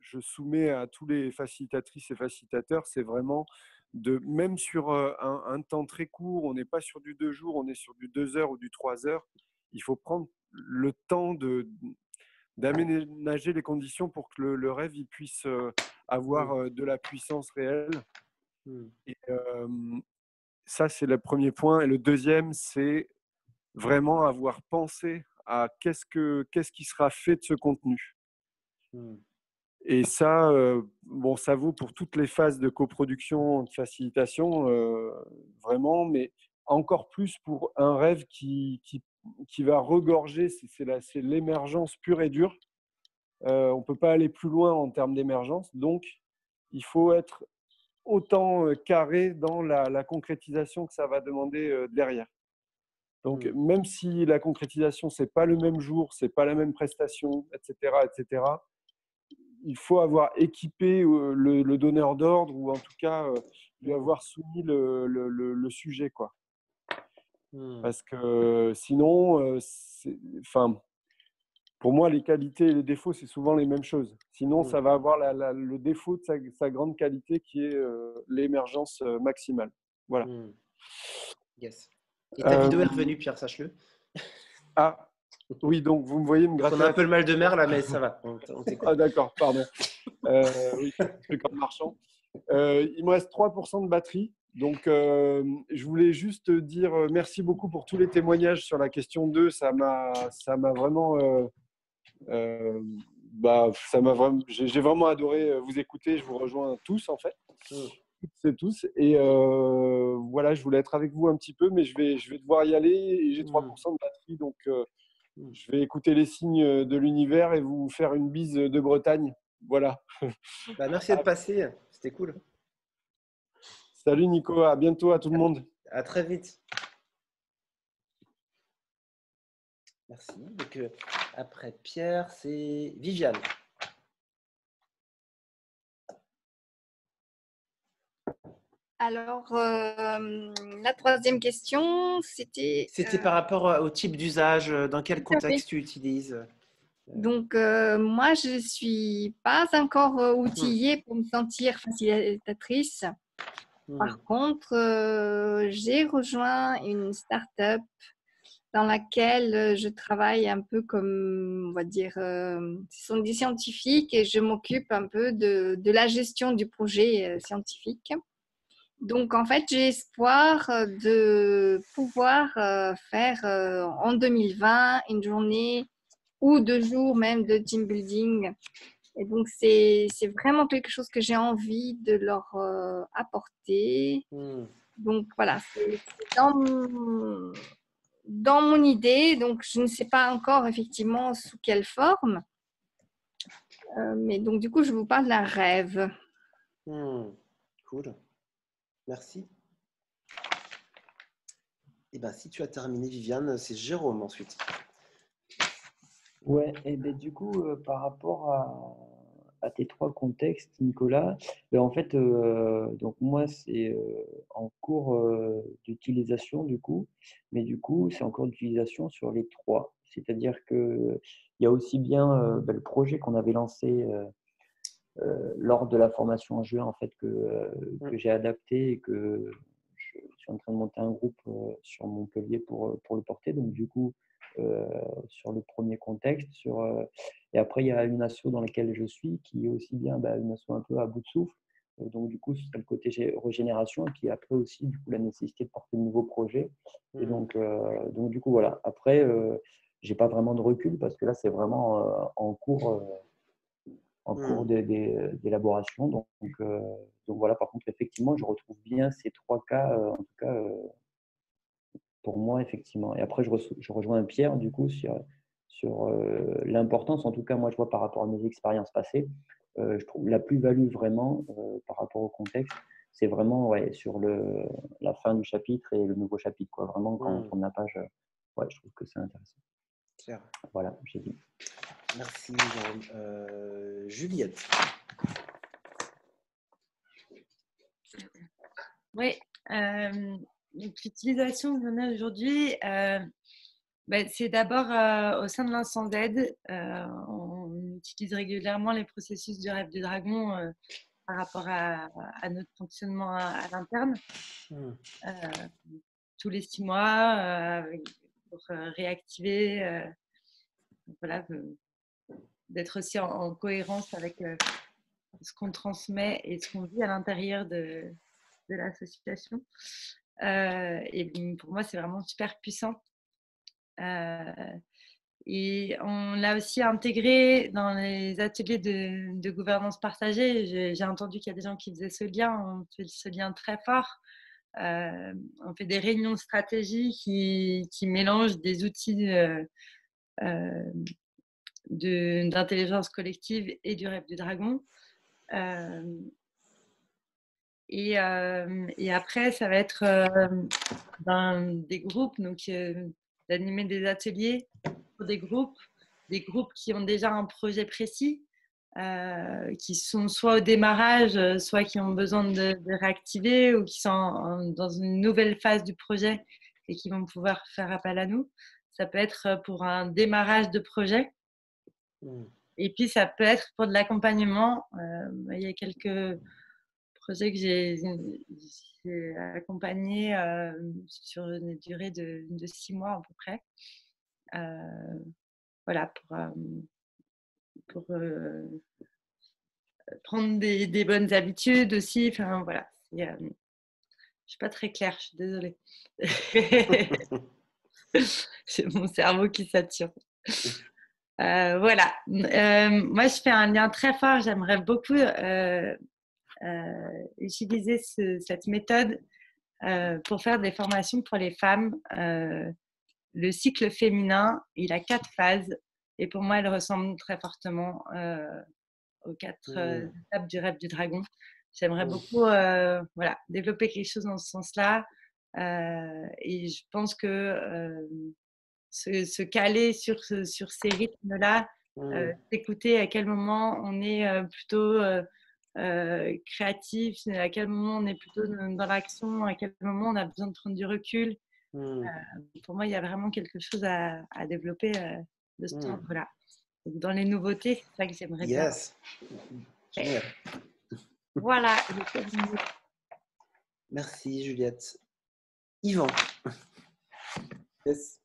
je soumets à tous les facilitatrices et facilitateurs, c'est vraiment de même sur un, un, temps très court, on n'est pas sur du deux jours, on est sur du deux heures ou du trois heures. Il faut prendre le temps de d'aménager les conditions pour que le, le rêve il puisse avoir de la puissance réelle. Et euh, ça, c'est le premier point. Et le deuxième, c'est vraiment avoir pensé à qu'est-ce, que, qu'est-ce qui sera fait de ce contenu. Et ça, bon, ça vaut pour toutes les phases de coproduction, de facilitation, vraiment, mais encore plus pour un rêve qui, qui, qui va regorger, c'est l'émergence pure et dure. on ne peut pas aller plus loin en termes d'émergence, donc il faut être autant carré dans la, concrétisation que ça va demander derrière. Donc, mmh. même si la concrétisation, ce n'est pas le même jour, ce n'est pas la même prestation, etc., etc., il faut avoir équipé le, donneur d'ordre ou en tout cas lui avoir soumis le, sujet. Quoi. Mmh. Parce que sinon, enfin, pour moi, les qualités et les défauts, c'est souvent les mêmes choses. Sinon, ça mmh. va avoir le défaut de sa, grande qualité qui est l'émergence maximale. Voilà. Yes. Et ta vidéo est revenue, Pierre, sache-le. Ah, oui, donc vous me voyez me gratter. On a un peu le mal de mer là, mais ça va. ah, d'accord, pardon. Euh, oui, c'est comme marchand. Euh, il me reste 3% de batterie. Donc, euh, je voulais juste dire merci beaucoup pour tous les témoignages sur la question 2. Ça m'a, ça m'a vraiment, bah, ça m'a vraiment, j'ai vraiment adoré vous écouter. Je vous rejoins tous en fait. Mmh c'est tous. Et euh, voilà, je voulais être avec vous un petit peu, mais je vais, je vais devoir y aller. J'ai 3% mmh. de batterie, donc euh. Je vais écouter les signes de l'univers et vous faire une bise de Bretagne. Voilà. Bah, merci de passer, c'était cool. Salut Nico, à bientôt à tout le monde. À très vite. Merci. Donc, euh, après Pierre, c'est Viviane. Alors, euh, la troisième question, c'était. C'était par rapport au type d'usage, euh, dans quel contexte tu utilises euh? Donc, moi, je ne suis pas encore mmh. outillée pour me sentir facilitatrice. Par mmh. contre, j'ai rejoint une start-up dans laquelle je travaille un peu comme, on va dire, ce sont des scientifiques et je m'occupe un peu de, de, la gestion du projet scientifique. Donc, en fait, j'ai espoir euh, de pouvoir euh, faire euh, en 2020 une journée ou deux jours même de team building. Et donc, c'est vraiment quelque chose que j'ai envie de leur apporter. Hmm. Donc, voilà, c'est dans, dans, mon idée. Donc, je ne sais pas encore effectivement sous quelle forme. mais donc, du coup, je vous parle d'un rêve. Hmm. Cool. Merci. Eh ben, si tu as terminé, Viviane, c'est Jérôme ensuite. Ouais, et ben, du coup, euh, par rapport à, tes trois contextes, Nicolas, ben, en fait, euh, donc moi, c'est euh, en cours d'utilisation, du coup, mais du coup, c'est en cours d'utilisation sur les trois. C'est-à-dire qu'il y a aussi bien ben, le projet qu'on avait lancé lors de la formation en juin en fait que, euh, que j'ai adapté et que je suis en train de monter un groupe euh, sur Montpellier pour, pour le porter. Donc du coup, sur le premier contexte. Sur, et après, il y a une asso dans laquelle je suis qui est aussi bien bah, une asso un peu à bout de souffle. donc du coup, c'est le côté régénération. Et puis après aussi, du coup, la nécessité de porter de nouveaux projets. Et mmh. donc, donc du coup, voilà. Après, j'ai pas vraiment de recul parce que là, c'est vraiment en cours en mmh. cours d'élaboration. Donc, euh, donc, voilà, par contre, effectivement, je retrouve bien ces trois cas, euh, en tout cas, euh, pour moi, effectivement. Et après, je, je rejoins Pierre, du coup, sur, sur l'importance, en tout cas, moi, je vois par rapport à mes expériences passées, je trouve la plus-value vraiment par rapport au contexte, c'est vraiment ouais, sur le, la fin du chapitre et le nouveau chapitre. Quoi. Vraiment, quand on mmh. tourne la page, ouais, je trouve que c'est intéressant. Voilà, j'ai dit. Merci, euh, Juliette. Oui, euh, l'utilisation qu'on a aujourd'hui, euh, ben, c'est d'abord au sein de l'instant d'aide. on utilise régulièrement les processus du rêve du dragon par rapport à, notre fonctionnement à, l'interne. Hmm. tous les six mois, pour réactiver voilà, d'être aussi en, cohérence avec euh, ce qu'on transmet et ce qu'on vit à l'intérieur de, de l'association. Euh, et pour moi, c'est vraiment super puissant. Euh, et on l'a aussi intégré dans les ateliers de, gouvernance partagée. J'ai entendu qu'il y a des gens qui faisaient ce lien. On fait ce lien très fort. Euh, on fait des réunions de stratégie qui, mélangent des outils euh, euh, d'intelligence collective et du rêve du dragon. Et, après, ça va être dans des groupes, donc d'animer des ateliers pour des groupes, des groupes qui ont déjà un projet précis, euh, qui sont soit au démarrage, euh, soit qui ont besoin de, de réactiver ou qui sont en- dans une nouvelle phase du projet et qui vont pouvoir faire appel à nous. Ça peut être euh, pour un démarrage de projet. Et puis, ça peut être pour de l'accompagnement. Euh, il y a quelques projets que j'ai accompagnés euh, sur une durée de, de six mois à peu près. Voilà, pour, pour euh, prendre des, bonnes habitudes aussi. Enfin, voilà. je ne suis pas très claire, je suis désolée. C'est mon cerveau qui sature. Euh, voilà. Euh, moi, je fais un lien très fort. J'aimerais beaucoup euh, utiliser ce- cette méthode pour faire des formations pour les femmes. Le cycle féminin, il a quatre phases et pour moi, elle ressemble très fortement euh, aux quatre euh, Mm. étapes du rêve du dragon. J'aimerais Mm. beaucoup euh, voilà, développer quelque chose dans ce sens-là. Euh, et je pense que se, se caler sur, sur ces rythmes-là, euh, Mm. écouter à quel moment on est plutôt créatif, à quel moment on est plutôt dans dans l'action, à quel moment on a besoin de prendre du recul. Mm. Euh, pour moi, il y a vraiment quelque chose à, à développer de ce Mm. ordre-là. Donc, Dans les nouveautés, c'est ça que j'aimerais bien. Yes. Voilà. Merci Juliette. Yvan. Yes.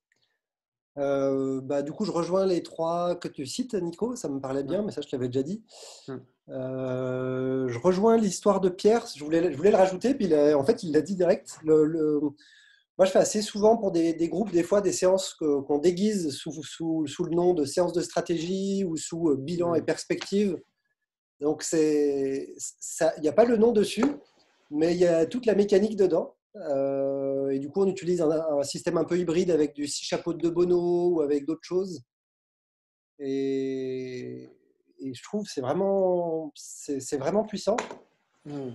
Euh, bah, du coup, je rejoins les trois que tu cites, Nico. Ça me parlait bien, mais ça, je l'avais déjà dit. Mm. Euh, je rejoins l'histoire de Pierre. Je voulais, je voulais le rajouter, puis il a- en fait, il l'a dit direct. Le- le- Moi, je fais assez souvent pour des, des groupes, des fois, des séances qu'on déguise sous, sous, sous le nom de séances de stratégie ou sous euh, bilan et perspective. Donc, il n'y a pas le nom dessus, mais il y a toute la mécanique dedans. Euh, et du coup, on utilise un, un système un peu hybride avec du six chapeaux de Bono ou avec d'autres choses. Et, et je trouve que c'est vraiment, c'est vraiment puissant.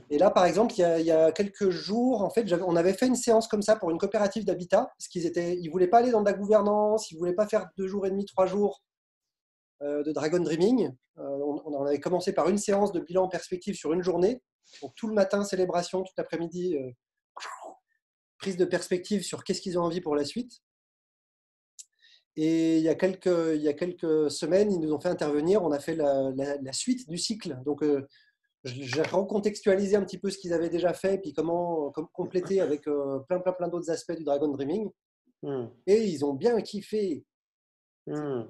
Et là, par exemple, il y a, quelques jours, en fait, on avait fait une séance comme ça pour une coopérative d'habitat, parce qu'ils étaient, ils voulaient pas aller dans de la gouvernance, ils voulaient pas faire deux jours et demi, trois jours euh, de Dragon Dreaming. Euh, on, on avait commencé par une séance de bilan en perspective sur une journée. Donc tout le matin, célébration, tout l'après-midi, euh, prise de perspective sur qu'est-ce qu'ils ont envie pour la suite. Et il y, a quelques, il y a quelques semaines, ils nous ont fait intervenir. On a fait la, la- suite du cycle. Donc, j'ai recontextualisé un petit peu ce qu'ils avaient déjà fait, puis comment, comment compléter avec euh, plein, plein, plein d'autres aspects du Dragon Dreaming. Mm. Et ils ont bien kiffé. Mm.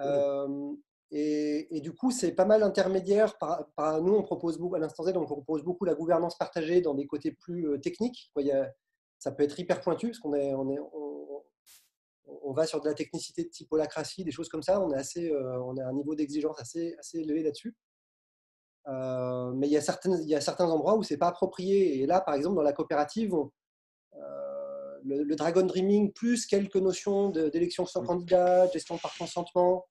Euh, et, et du coup, c'est pas mal intermédiaire. Par, par- nous, on propose beaucoup, à l'instant Z, on propose beaucoup la gouvernance partagée dans des côtés plus euh, techniques. Quoi, y a- ça peut être hyper pointu, parce qu'on est, on est, on, on va sur de la technicité de type holacratie, des choses comme ça. On, est assez, on a un niveau d'exigence assez, assez élevé là-dessus. Euh, mais il y, a certaines, il y a certains endroits où c'est pas approprié. Et là, par exemple, dans la coopérative, on- euh, le, le Dragon Dreaming, plus quelques notions d'élection sans candidat, gestion par consentement,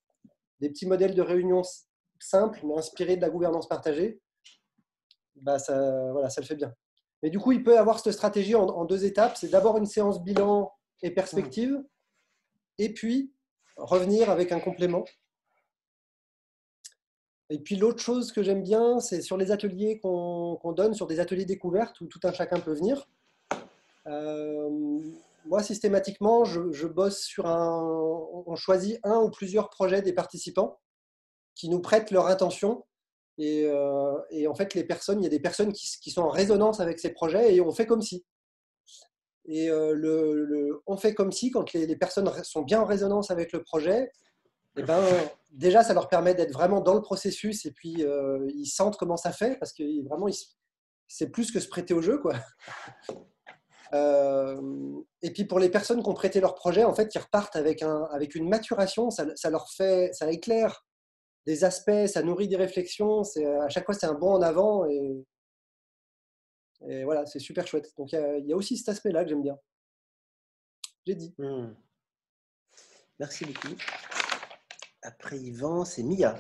des petits modèles de réunion simples, mais inspirés de la gouvernance partagée, bah ça, voilà, ça le fait bien. Mais du coup, il peut avoir cette stratégie en, en deux étapes. C'est d'abord une séance bilan et perspective, et puis revenir avec un complément. Et puis l'autre chose que j'aime bien, c'est sur les ateliers qu'on donne, sur des ateliers découvertes où tout un chacun peut venir. Euh, moi, systématiquement, je, bosse sur un. On choisit un ou plusieurs projets des participants qui nous prêtent leur intention. Et, euh, et en fait, les personnes, il y a des personnes qui, sont en résonance avec ces projets et on fait comme si. Et euh, on fait comme si, quand les, les personnes sont bien en résonance avec le projet, eh ben, déjà, ça leur permet d'être vraiment dans le processus et puis euh, ils sentent comment ça fait parce que vraiment, c'est plus que se prêter au jeu. Quoi. Euh, et puis pour les personnes qui ont prêté leur projet, en fait, ils repartent avec, un, avec une maturation. Ça, leur fait, ça éclaire des aspects, ça nourrit des réflexions. À chaque fois c'est un bond en avant et, voilà, c'est super chouette. Donc il y, a, il y a aussi cet aspect-là que j'aime bien. J'ai dit. Hmm. Merci beaucoup. Après Yvan, c'est Mia.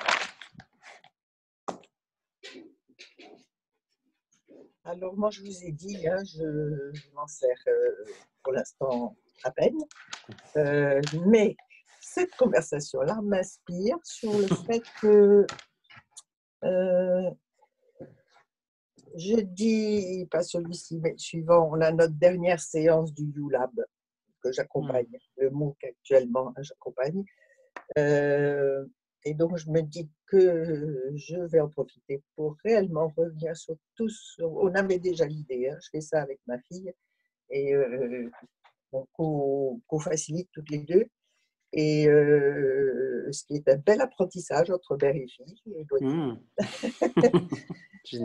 Alors, moi, je vous ai dit, hein, je, je m'en sers euh, pour l'instant à peine. Euh, mais cette conversation-là m'inspire sur le fait que euh, jeudi, pas celui-ci, mais suivant, on a notre dernière séance du ULab que j'accompagne, le MOOC actuellement, j'accompagne. Euh, et donc, je me dis que je vais en profiter pour réellement revenir sur tout. sur- On avait déjà l'idée, hein, je fais ça avec ma fille, et euh, on co- co-facilite toutes les deux. Et euh, ce qui est un bel apprentissage entre mère et fille.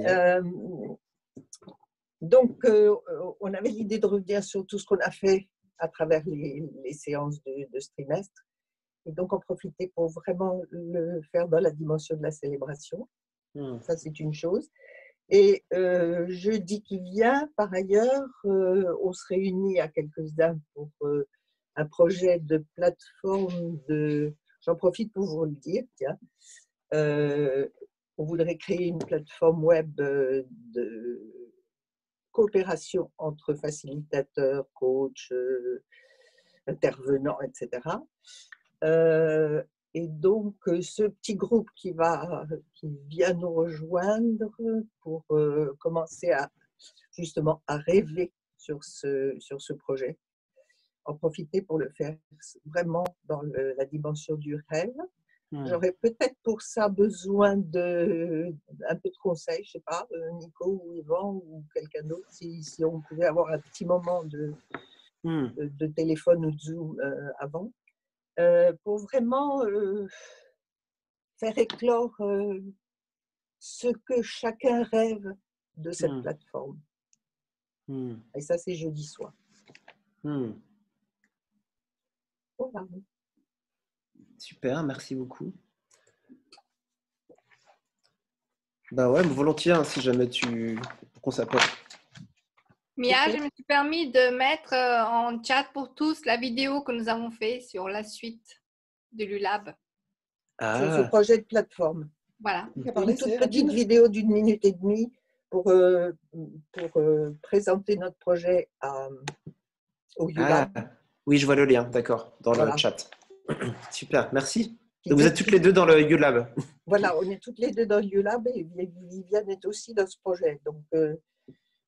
Euh, donc, euh, on avait l'idée de revenir sur tout ce qu'on a fait à travers les, les séances de, de ce trimestre. Et donc, en profiter pour vraiment le faire dans la dimension de la célébration. Hmm. Ça, c'est une chose. Et euh, jeudi qui vient, par ailleurs, euh, on se réunit à quelques-uns pour euh, un projet de plateforme de. J'en profite pour vous le dire, tiens. On voudrait créer une plateforme web de coopération entre facilitateurs, coachs, intervenants, etc. Euh, et donc, euh, ce petit groupe qui, va, qui vient nous rejoindre pour euh, commencer à justement à rêver sur ce, sur ce projet, en profiter pour le faire vraiment dans le- la dimension du rêve. J'aurais peut-être pour ça besoin de un peu de conseils, je sais pas, Nico ou Yvan ou quelqu'un d'autre, si, si on pouvait avoir un petit moment de, Hmm. de, de téléphone ou de Zoom euh, avant, pour vraiment euh, faire éclore euh, ce que chacun rêve de cette Hmm. plateforme. Hmm. Et ça, c'est jeudi soir. Hmm. Voilà. Super, merci beaucoup. Bah ouais, volontiers, hein, si jamais tu. pour qu'on s'appelle. Mia, je me suis permis de mettre euh, en chat pour tous la vidéo que nous avons fait sur la suite de l'ULAB. Sur Ah, ce projet de plateforme. Voilà. Une toute petite vidéo d'une minute et demie pour, euh, pour euh, présenter notre projet à, au ah, ULAB. oui, je vois le lien, d'accord, dans Voilà. le chat. Super, merci. Donc vous êtes toutes les deux dans le YouLab. Voilà, on est toutes les deux dans le ULAB et Viviane est aussi dans ce projet. Donc euh,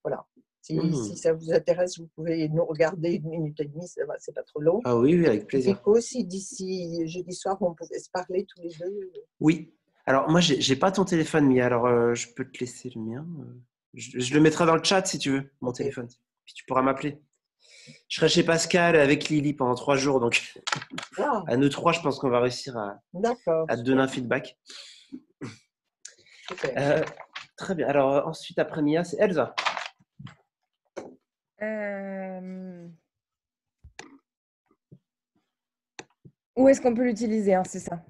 voilà, si, si ça vous intéresse, vous pouvez nous regarder une minute et demie, ça va, c'est pas trop long. Ah oui, oui, avec plaisir. Nico, si d'ici jeudi soir, on pouvait se parler tous les deux. Oui. Alors moi, j'ai pas ton téléphone, Mia, alors euh, je peux te laisser le mien. euh, Je, je le mettrai dans le chat si tu veux, mon téléphone. Puis tu pourras m'appeler. Je serai chez Pascal avec Lily pendant trois jours, donc Ah, à nous trois, je pense qu'on va réussir à, te donner un feedback. Euh, très bien. Alors euh, ensuite, après Mia, c'est Elsa. Euh, Où est-ce qu'on peut l'utiliser hein, C'est ça?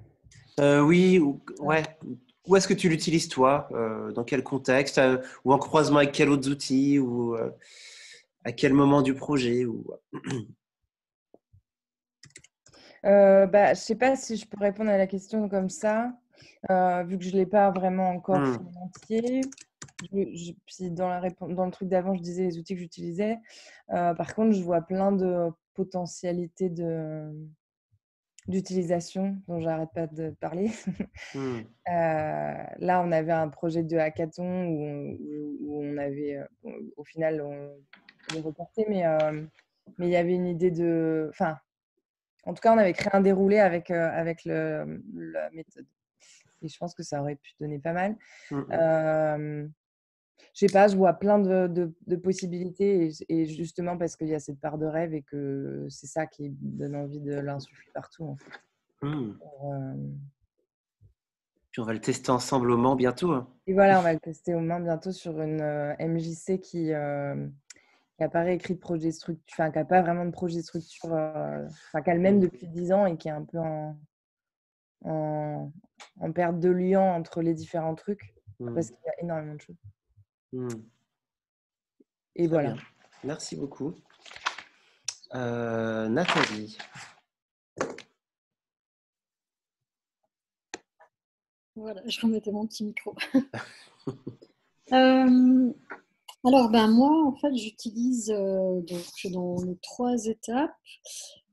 Euh, oui, ou- ouais. Où est-ce que tu l'utilises toi? Euh, Dans quel contexte? Ou en croisement avec quels autres outils Ou à quel moment du projet? Ou... Bah, je sais pas si je peux répondre à la question comme ça, vu que je ne l'ai pas vraiment encore en entier. Je- je- puis dans, la répon- dans le truc d'avant, je disais les outils que j'utilisais. Euh, par contre, je vois plein de potentialités de d'utilisation dont j'arrête pas de parler. Hmm. Euh, là, on avait un projet de hackathon où on, où- où on avait, euh, bon, au final, on, on est reporté, mais euh, mais il y avait une idée de, enfin, en tout cas, on avait créé un déroulé avec avec le, la méthode. Et je pense que ça aurait pu donner pas mal. Hmm. Euh, je sais pas, je vois plein de, de- de possibilités et, et justement parce qu'il y a cette part de rêve et que c'est ça qui donne envie de l'insuffler partout. En fait. Pour, euh, Puis on va le tester ensemble au Mans bientôt. hein. Et voilà, on va le tester au Mans bientôt sur une euh, MJC qui, euh, qui n'a pas réécrit de projet structure, enfin, qui n'a pas vraiment de projet structure, euh, enfin, qui a le même depuis 10 ans et qui est un peu en, en, en perte de lien entre les différents trucs Hmm. parce qu'il y a énormément de choses. Hmm. Et Très voilà. bien. Merci beaucoup. Euh, Nathalie. Voilà, je remettais mon petit micro. Euh, alors, ben moi, en fait, j'utilise euh, donc dans les trois étapes,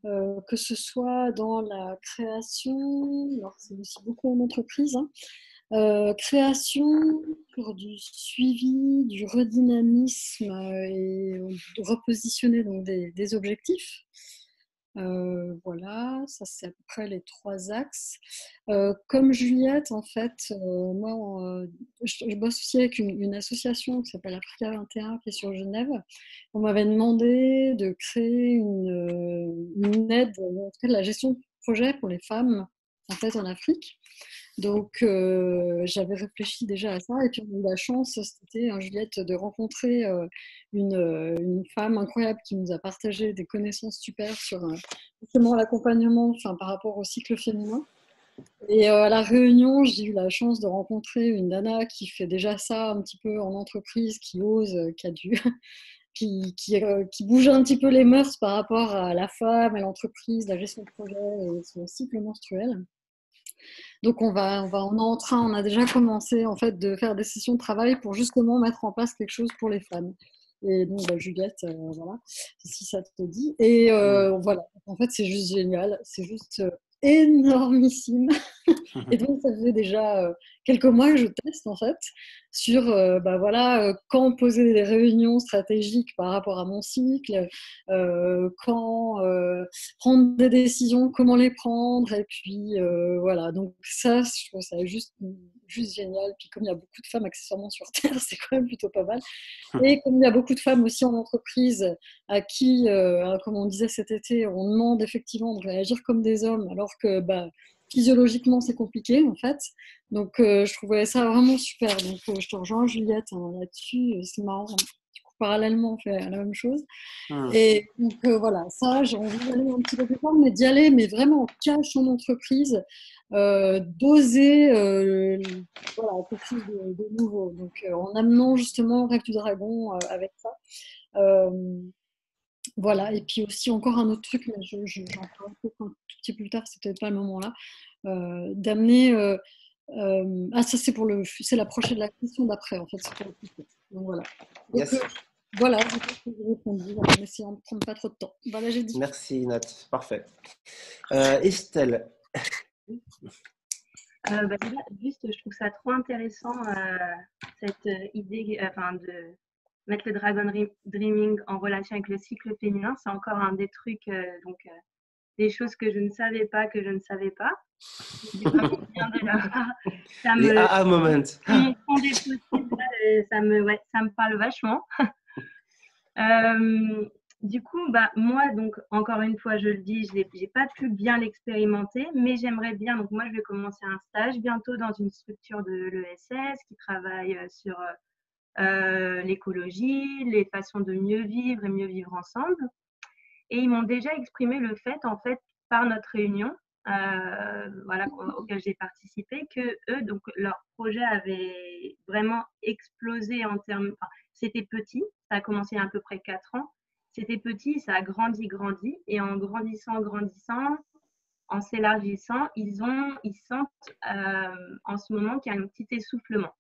euh, que ce soit dans la création, alors c'est aussi beaucoup en entreprise, hein, euh, création sur du suivi, du redynamisme euh, et repositionner donc des, objectifs. Euh, voilà, ça c'est à peu près les trois axes. Comme Juliette, en fait, moi, je, je, bosse aussi avec une, association qui s'appelle Africa 21 qui est sur Genève. On m'avait demandé de créer une, une aide, en de la gestion de projet pour les femmes en fait en Afrique. Donc, euh, j'avais réfléchi déjà à ça et puis on a eu la chance été, hein, Juliette, de rencontrer euh, une, une, femme incroyable qui nous a partagé des connaissances super sur euh, justement l'accompagnement par rapport au cycle féminin. Et à la réunion, j'ai eu la chance de rencontrer une nana qui fait déjà ça un petit peu en entreprise, qui ose, qui a. Qui, qui, qui, bouge un petit peu les mœurs par rapport à la femme, à l'entreprise, la gestion de projet et son cycle menstruel. Donc on va, on va, on est en train, on a déjà commencé en fait de faire des sessions de travail pour justement mettre en place quelque chose pour les femmes. Et donc bah, Juliette, euh, voilà, si ça te dit. Et euh, voilà, en fait c'est juste génial, c'est juste euh, énormissime. Et donc ça faisait déjà quelques mois que je teste en fait sur euh, bah, voilà, quand poser des réunions stratégiques par rapport à mon cycle, euh, quand prendre des décisions, comment les prendre, et puis voilà. Donc ça, je trouve ça juste, juste génial. Puis comme il y a beaucoup de femmes accessoirement sur Terre, c'est quand même plutôt pas mal. Et comme il y a beaucoup de femmes aussi en entreprise à qui, comme on disait cet été, on demande effectivement de réagir comme des hommes, alors que bah, physiologiquement c'est compliqué en fait. Donc euh, je trouvais ça vraiment super. Donc euh, je te rejoins Juliette hein, là-dessus, c'est marrant. Du coup, parallèlement on fait la même chose. Mmh. Et donc euh, voilà, ça j'ai envie d'aller un petit peu plus fort, mais d'y aller, mais vraiment en cash en entreprise, d'oser voilà, quelque chose de, de nouveau. Donc en amenant justement Rêve du Dragon avec ça. Voilà, et puis aussi encore un autre truc, mais j'en je, parle un, peu un tout petit peu plus tard, c'est peut-être pas le moment là, euh, d'amener. Euh, euh, ah, ça c'est pour le, c'est la prochaine, la question d'après en fait, c'est pour le Donc voilà. Donc, yes. voilà, je pense que j'ai répondu en essayant de ne prendre pas trop de temps. Voilà, j'ai dit. Merci Nat, parfait. Estelle. Euh, bah, juste, je trouve ça trop intéressant euh, cette idée, enfin de mettre le dragon dreaming en relation avec le cycle féminin, c'est encore un des trucs, euh, donc euh, des choses que je ne savais pas, que je ne savais pas. ça me, Les moments. ça me, ouais, ça me parle vachement. euh, du coup, bah, moi, donc, encore une fois, je le dis, je n'ai pas pu bien l'expérimenter, mais j'aimerais bien. Donc, moi, je vais commencer un stage bientôt dans une structure de l'ESS qui travaille sur euh, l'écologie, les façons de mieux vivre et mieux vivre ensemble. Et ils m'ont déjà exprimé le fait, en fait, par notre réunion, euh, voilà, auquel j'ai participé, que eux, donc leur projet avait vraiment explosé en termes. Enfin, c'était petit, ça a commencé il y a à peu près 4 ans. C'était petit, ça a grandi, grandi, et en grandissant, grandissant, en s'élargissant, ils ont, ils sentent euh, en ce moment qu'il y a un petit essoufflement.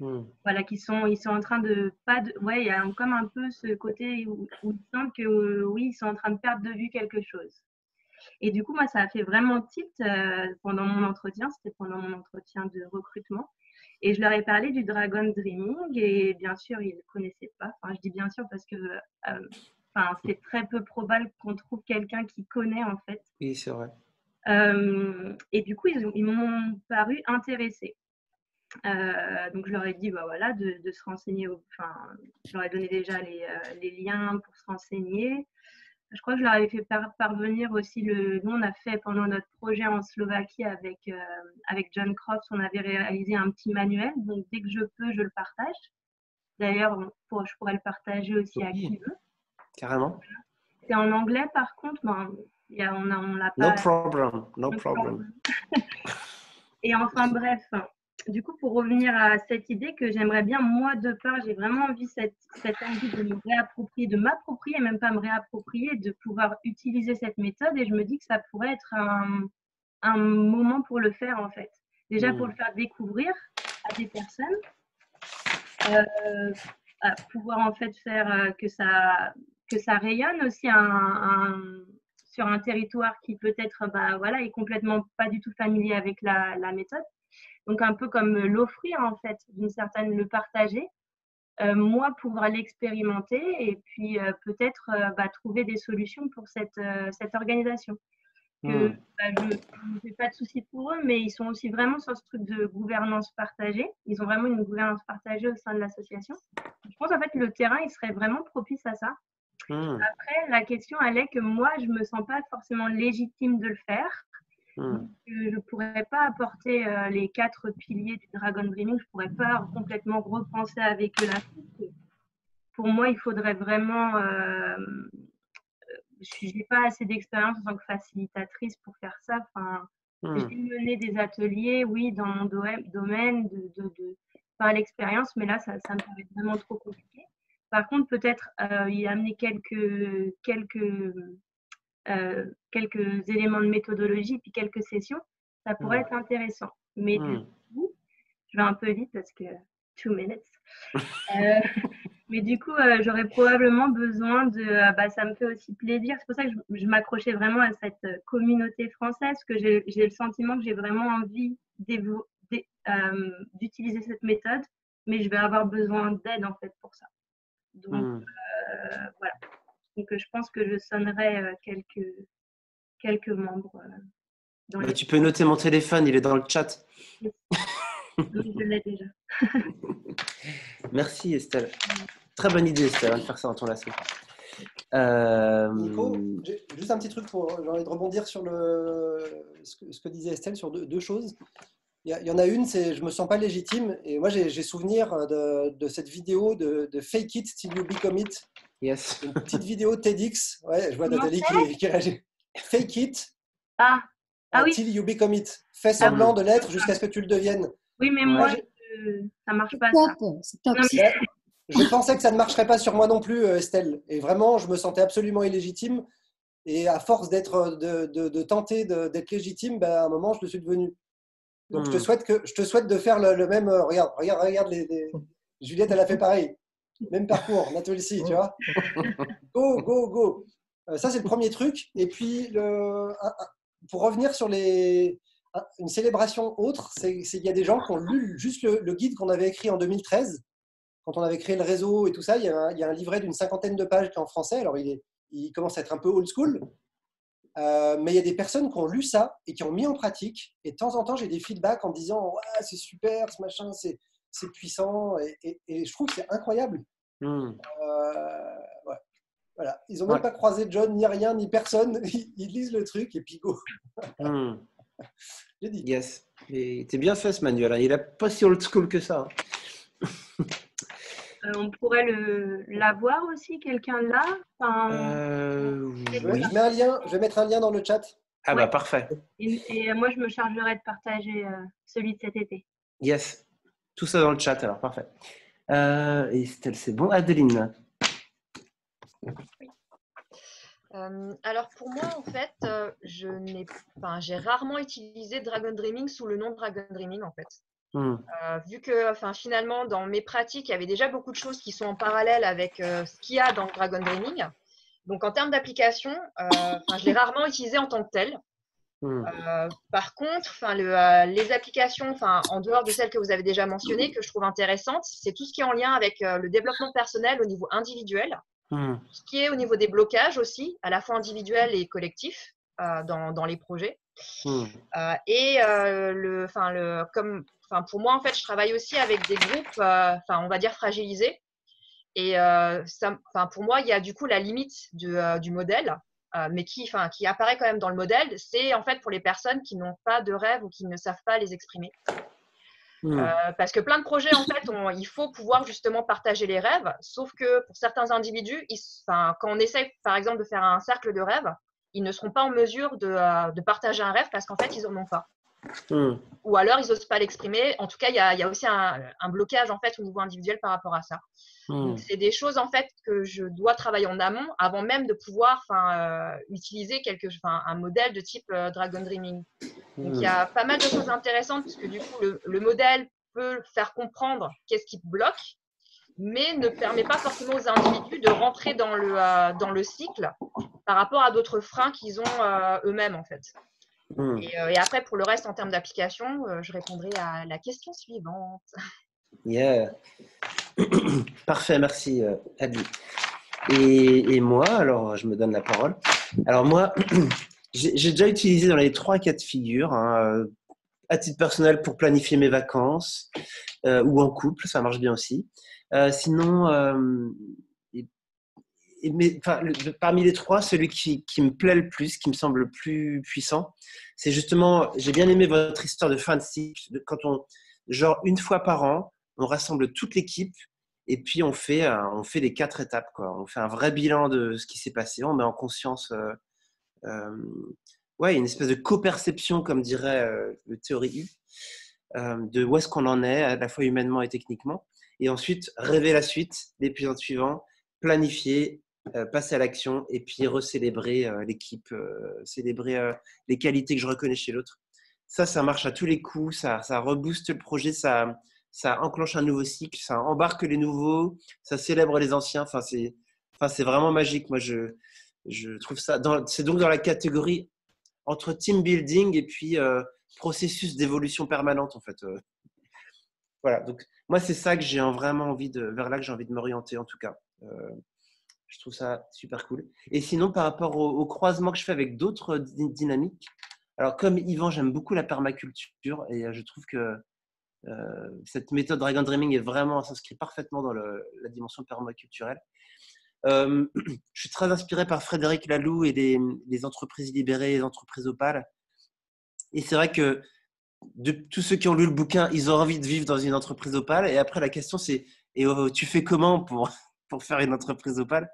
Mmh. Voilà, qui sont, ils sont en train de pas de, ouais, il y a comme un peu ce côté où, où ils sentent que euh, oui, ils sont en train de perdre de vue quelque chose. Et du coup, moi, ça a fait vraiment tilt euh, pendant mon entretien. C'était pendant mon entretien de recrutement. Et je leur ai parlé du Dragon Dreaming. Et bien sûr, ils ne connaissaient pas. Enfin, je dis bien sûr parce que euh, enfin, c'est très peu probable qu'on trouve quelqu'un qui connaît, en fait. Oui, c'est vrai. Euh, et du coup, ils, ils m'ont paru intéressés. Euh, donc je leur ai dit bah, voilà, de, de se renseigner, enfin, je leur ai donné déjà les, euh, les, liens pour se renseigner. Je crois que je leur avais fait par, parvenir aussi le. Nous, on a fait pendant notre projet en Slovaquie avec, euh, avec John Croft, on avait réalisé un petit manuel. Donc dès que je peux, je le partage. D'ailleurs, pour, je pourrais le partager aussi oui. à qui veut. carrément. C'est en anglais, par contre, ben, y a- on a- on l'a No pas. problem, no No problem. Et enfin, bref, du coup, pour revenir à cette idée que j'aimerais bien, moi, de part, j'ai vraiment envie, cette, cette envie de me réapproprier, de m'approprier, même pas me réapproprier, de pouvoir utiliser cette méthode. Et je me dis que ça pourrait être un, un moment pour le faire, en fait. Déjà, pour Mm. le faire découvrir à des personnes, euh, à pouvoir en fait faire euh, que ça, que ça rayonne aussi un, un- sur un territoire qui peut-être bah, voilà, est complètement pas du tout familier avec la, la méthode. Donc un peu comme l'offrir en fait, d'une certaine, le partager. Euh, moi, pouvoir l'expérimenter et puis euh, peut-être euh, bah, trouver des solutions pour cette, euh, cette organisation. Que, Hmm. bah, je ne fais pas de soucis pour eux, mais ils sont aussi vraiment sur ce truc de gouvernance partagée. Ils ont vraiment une gouvernance partagée au sein de l'association. Je pense en fait que le terrain, il serait vraiment propice à ça. Hmm. Après, la question, elle est que moi, je me sens pas forcément légitime de le faire. Hmm. que je pourrais pas apporter euh, les quatre piliers du Dragon Dreaming, je pourrais pas complètement repenser avec eux la. Pour moi, il faudrait vraiment. Euh, je n'ai pas assez d'expérience en tant que facilitatrice pour faire ça. Enfin, Hmm. J'ai mené des ateliers, oui, dans mon domaine, domaine de, de, de par l'expérience, mais là, ça, ça me paraît vraiment trop compliqué. Par contre, peut-être euh, y amener quelques, quelques, euh, quelques éléments de méthodologie, puis quelques sessions, ça pourrait être intéressant. Mais du Hmm. coup, je vais un peu vite parce que two minutes. Euh, mais du coup, euh, j'aurais probablement besoin de. euh, bah, ça me fait aussi plaisir. C'est pour ça que je, je m'accrochais vraiment à cette communauté française, que j'ai le sentiment que j'ai vraiment envie d'utiliser cette méthode, mais je vais avoir besoin d'aide en fait pour ça. Donc Hmm. voilà. Donc euh, je pense que je sonnerai euh, quelques, quelques membres euh, dans Bah, les. tu peux noter mon téléphone, il est dans le chat. Oui, je l'ai déjà. Merci Estelle. Très bonne idée Estelle hein, de faire ça dans ton lasso. Euh, Nico, juste un petit truc pour j'ai envie de rebondir sur le, ce, que, ce que disait Estelle sur deux, deux choses. Il y, a- il y en a une, c'est je me sens pas légitime. Et moi, j'ai j'ai souvenir de, de cette vidéo de, de Fake It Till You Become It. Yes. Une petite vidéo TEDx. Ouais, je vois Nathalie qui, qui réagit. Fake It Ah, ah oui. You Become It. Fais semblant de l'être jusqu'à ce que tu le deviennes. Oui, mais Ouais, moi, je- ça marche pas. Ça. Top, c'est top. Non, mais- Ouais. Je pensais que ça ne marcherait pas sur moi non plus, euh, Estelle. Et vraiment, je me sentais absolument illégitime. Et à force d'être, de, de- de tenter d'être légitime, ben, à un moment, je le suis devenu. Donc, je, te Hmm. souhaite que, je te souhaite de faire le, le même. euh, regarde, regarde, regarde. Les, les- Juliette, elle a fait pareil. Même parcours, Nathalie tu vois. Go, go, go. Euh, ça, c'est le premier truc. Et puis, le, pour revenir sur les, un- une célébration autre, c'est qu'il y a des gens qui ont lu juste le, le guide qu'on avait écrit en 2013 quand on avait créé le réseau et tout ça, il y a un, il y a un livret d'une cinquantaine de pages qui est en français. Alors, il, est, il commence à être un peu old school. Euh, mais il y a des personnes qui ont lu ça et qui ont mis en pratique. Et de temps en temps, j'ai des feedbacks en me disant ouais, c'est super, ce machin, c'est c'est puissant. Et, et- et je trouve que c'est incroyable. Hmm. Euh, ouais. Voilà. Ils n'ont même pas croisé John, ni rien, ni personne. Ils, lisent le truc et puis go. Hmm. J'ai dit. Yes. Et t'es bien fait ce manuel. hein. Il est pas si old school que ça. hein. Euh, on pourrait le l'avoir aussi, quelqu'un là? Enfin, Euh, Je, oui. je mets un lien, je vais mettre un lien dans le chat. Ah bah parfait. et, et moi, je me chargerai de partager euh, celui de cet été. Yes. Tout ça dans le chat alors parfait. Euh, Estelle, c'est bon. Adeline. Euh, alors pour moi, en fait, euh, je n'ai, enfin, j'ai rarement utilisé Dragon Dreaming sous le nom de Dragon Dreaming, en fait. Hmm. Euh, vu que, enfin, finalement, dans mes pratiques, il y avait déjà beaucoup de choses qui sont en parallèle avec ce qu'il y a dans Dragon Dreaming. Donc, en termes d'application, je l'ai rarement utilisé en tant que tel. Hmm. Euh, par contre, enfin, le, euh, les applications, enfin, en dehors de celles que vous avez déjà mentionnées, que je trouve intéressantes, c'est tout ce qui est en lien avec euh, le développement personnel au niveau individuel Hmm. ce qui est au niveau des blocages aussi, à la fois individuels et collectifs euh, dans, dans les projets. Euh, et le, enfin, le, comme, enfin, pour moi, en fait, je travaille aussi avec des groupes, enfin, on va dire fragilisés. Et ça, pour moi, il y a du coup la limite du modèle, euh, mais qui, enfin, qui apparaît quand même dans le modèle. C'est en fait pour les personnes qui n'ont pas de rêve ou qui ne savent pas les exprimer. Hmm. Euh, parce que plein de projets, en fait, on- il faut pouvoir justement partager les rêves, sauf que pour certains individus, ils- quand on essaie, par exemple, de faire un cercle de rêves, ils ne seront pas en mesure de, euh, de partager un rêve parce qu'en fait, ils n'en ont pas. Ou alors, ils n'osent pas l'exprimer. En tout cas, il y a, il y a aussi un, un blocage, en fait, au niveau individuel par rapport à ça. Hmm. C'est des choses, en fait, que je dois travailler en amont avant même de pouvoir euh, utiliser quelque, un modèle de type euh, Dragon Dreaming. Donc, il y a pas mal de choses intéressantes parce que du coup, le, le modèle peut faire comprendre qu'est-ce qui bloque, mais ne permet pas forcément aux individus de rentrer dans le, euh, dans le cycle par rapport à d'autres freins qu'ils ont euh, eux-mêmes, en fait. Hmm. Et, euh, et après, pour le reste, en termes d'application, euh, je répondrai à la question suivante. Yeah. Parfait, merci euh, Adi. Et, et moi, alors je me donne la parole. Alors moi, j'ai déjà utilisé dans les trois cas de figure, hein, euh, à titre personnel pour planifier mes vacances euh, ou en couple, ça marche bien aussi. Sinon, parmi les trois, celui qui, me plaît le plus, qui me semble le plus puissant, c'est justement, j'ai bien aimé votre histoire de fin de cycle, quand on, genre une fois par an, on rassemble toute l'équipe et puis on fait, un- on fait les quatre étapes. Quoi. On fait un vrai bilan de ce qui s'est passé, on met en conscience euh, euh, ouais, une espèce de co-perception, comme dirait euh, le théorie U, euh, de où est-ce qu'on en est, à la fois humainement et techniquement. Et ensuite, rêver la suite, l'épisode suivant, planifier, euh, passer à l'action et puis recélébrer euh, l'équipe, euh, célébrer euh, les qualités que je reconnais chez l'autre. Ça, ça marche à tous les coups, ça, ça rebooste le projet, ça, ça enclenche un nouveau cycle, ça embarque les nouveaux, ça célèbre les anciens. Enfin, c'est, enfin, c'est vraiment magique. Moi, je, je trouve ça. C'est donc dans la catégorie entre team building et puis euh, processus d'évolution permanente, en fait. euh. Voilà. Donc, moi, c'est ça que j'ai en- vraiment envie de, vers là que j'ai envie de m'orienter, en tout cas. Euh, je trouve ça super cool. Et sinon, par rapport au, croisement que je fais avec d'autres dy- dynamiques, alors comme Yvan, j'aime beaucoup la permaculture et euh, je trouve que euh, cette méthode Dragon Dreaming est vraiment s'inscrit parfaitement dans la dimension permaculturelle. Je suis très inspiré par Frédéric Laloux et les, les entreprises libérées, les entreprises opales. Et c'est vrai que de tous ceux qui ont lu le bouquin, ils ont envie de vivre dans une entreprise opale. Et après, la question, c'est et oh, tu fais comment pour, pour faire une entreprise opale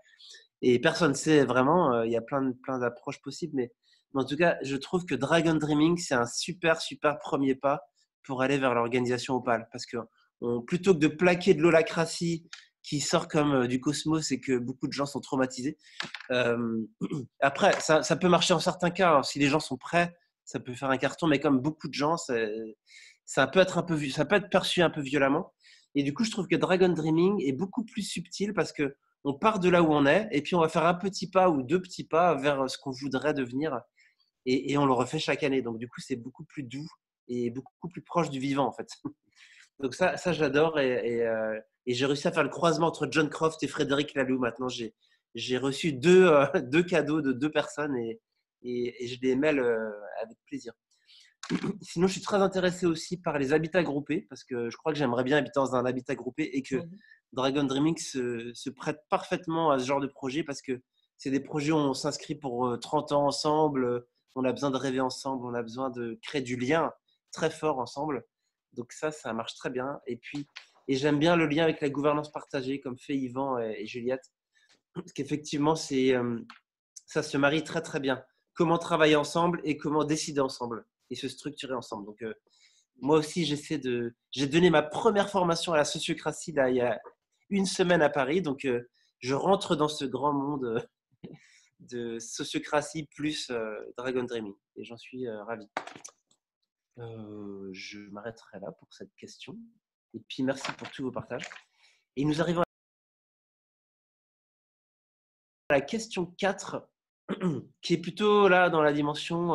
Et personne ne sait vraiment. euh, Il y a plein, plein d'approches possibles. Mais, en tout cas, je trouve que Dragon Dreaming, c'est un super, super premier pas pour aller vers l'organisation opale. Parce que plutôt que de plaquer de l'holacratie qui sort comme euh, du cosmos et que beaucoup de gens sont traumatisés, euh, après, ça, ça peut marcher en certains cas. hein. Si les gens sont prêts, ça peut faire un carton, mais comme beaucoup de gens, ça peut être un peu, ça peut être perçu un peu violemment. Et du coup, je trouve que Dragon Dreaming est beaucoup plus subtil parce que on part de là où on est et puis on va faire un petit pas ou deux petits pas vers ce qu'on voudrait devenir et, on le refait chaque année. Donc du coup, c'est beaucoup plus doux et beaucoup plus proche du vivant en fait. Donc ça, ça j'adore euh, et j'ai réussi à faire le croisement entre John Croft et Frédéric Laloux. Maintenant, j'ai reçu deux, euh, deux cadeaux de deux personnes et, je les mêle euh, avec plaisir. Sinon, je suis très intéressé aussi par les habitats groupés parce que je crois que j'aimerais bien habiter dans un habitat groupé et que Dragon Dreaming se, se prête parfaitement à ce genre de projet parce que c'est des projets où on s'inscrit pour euh, 30 ans ensemble, euh, on a besoin de rêver ensemble, on a besoin de créer du lien très fort ensemble. Donc ça, ça marche très bien. Et puis, et j'aime bien le lien avec la gouvernance partagée, comme fait Yvan et, et Juliette, parce qu'effectivement, c'est euh, ça se marie très très bien. Comment travailler ensemble et comment décider ensemble et se structurer ensemble. Donc euh, moi aussi, j'essaie de. J'ai donné ma première formation à la sociocratie là, il y a une semaine à Paris, donc euh, je rentre dans ce grand monde euh, de sociocratie plus Dragon Dreaming et j'en suis ravi. Je m'arrêterai là pour cette question. Et puis merci pour tous vos partages. Et nous arrivons à la question 4, qui est plutôt là dans la dimension.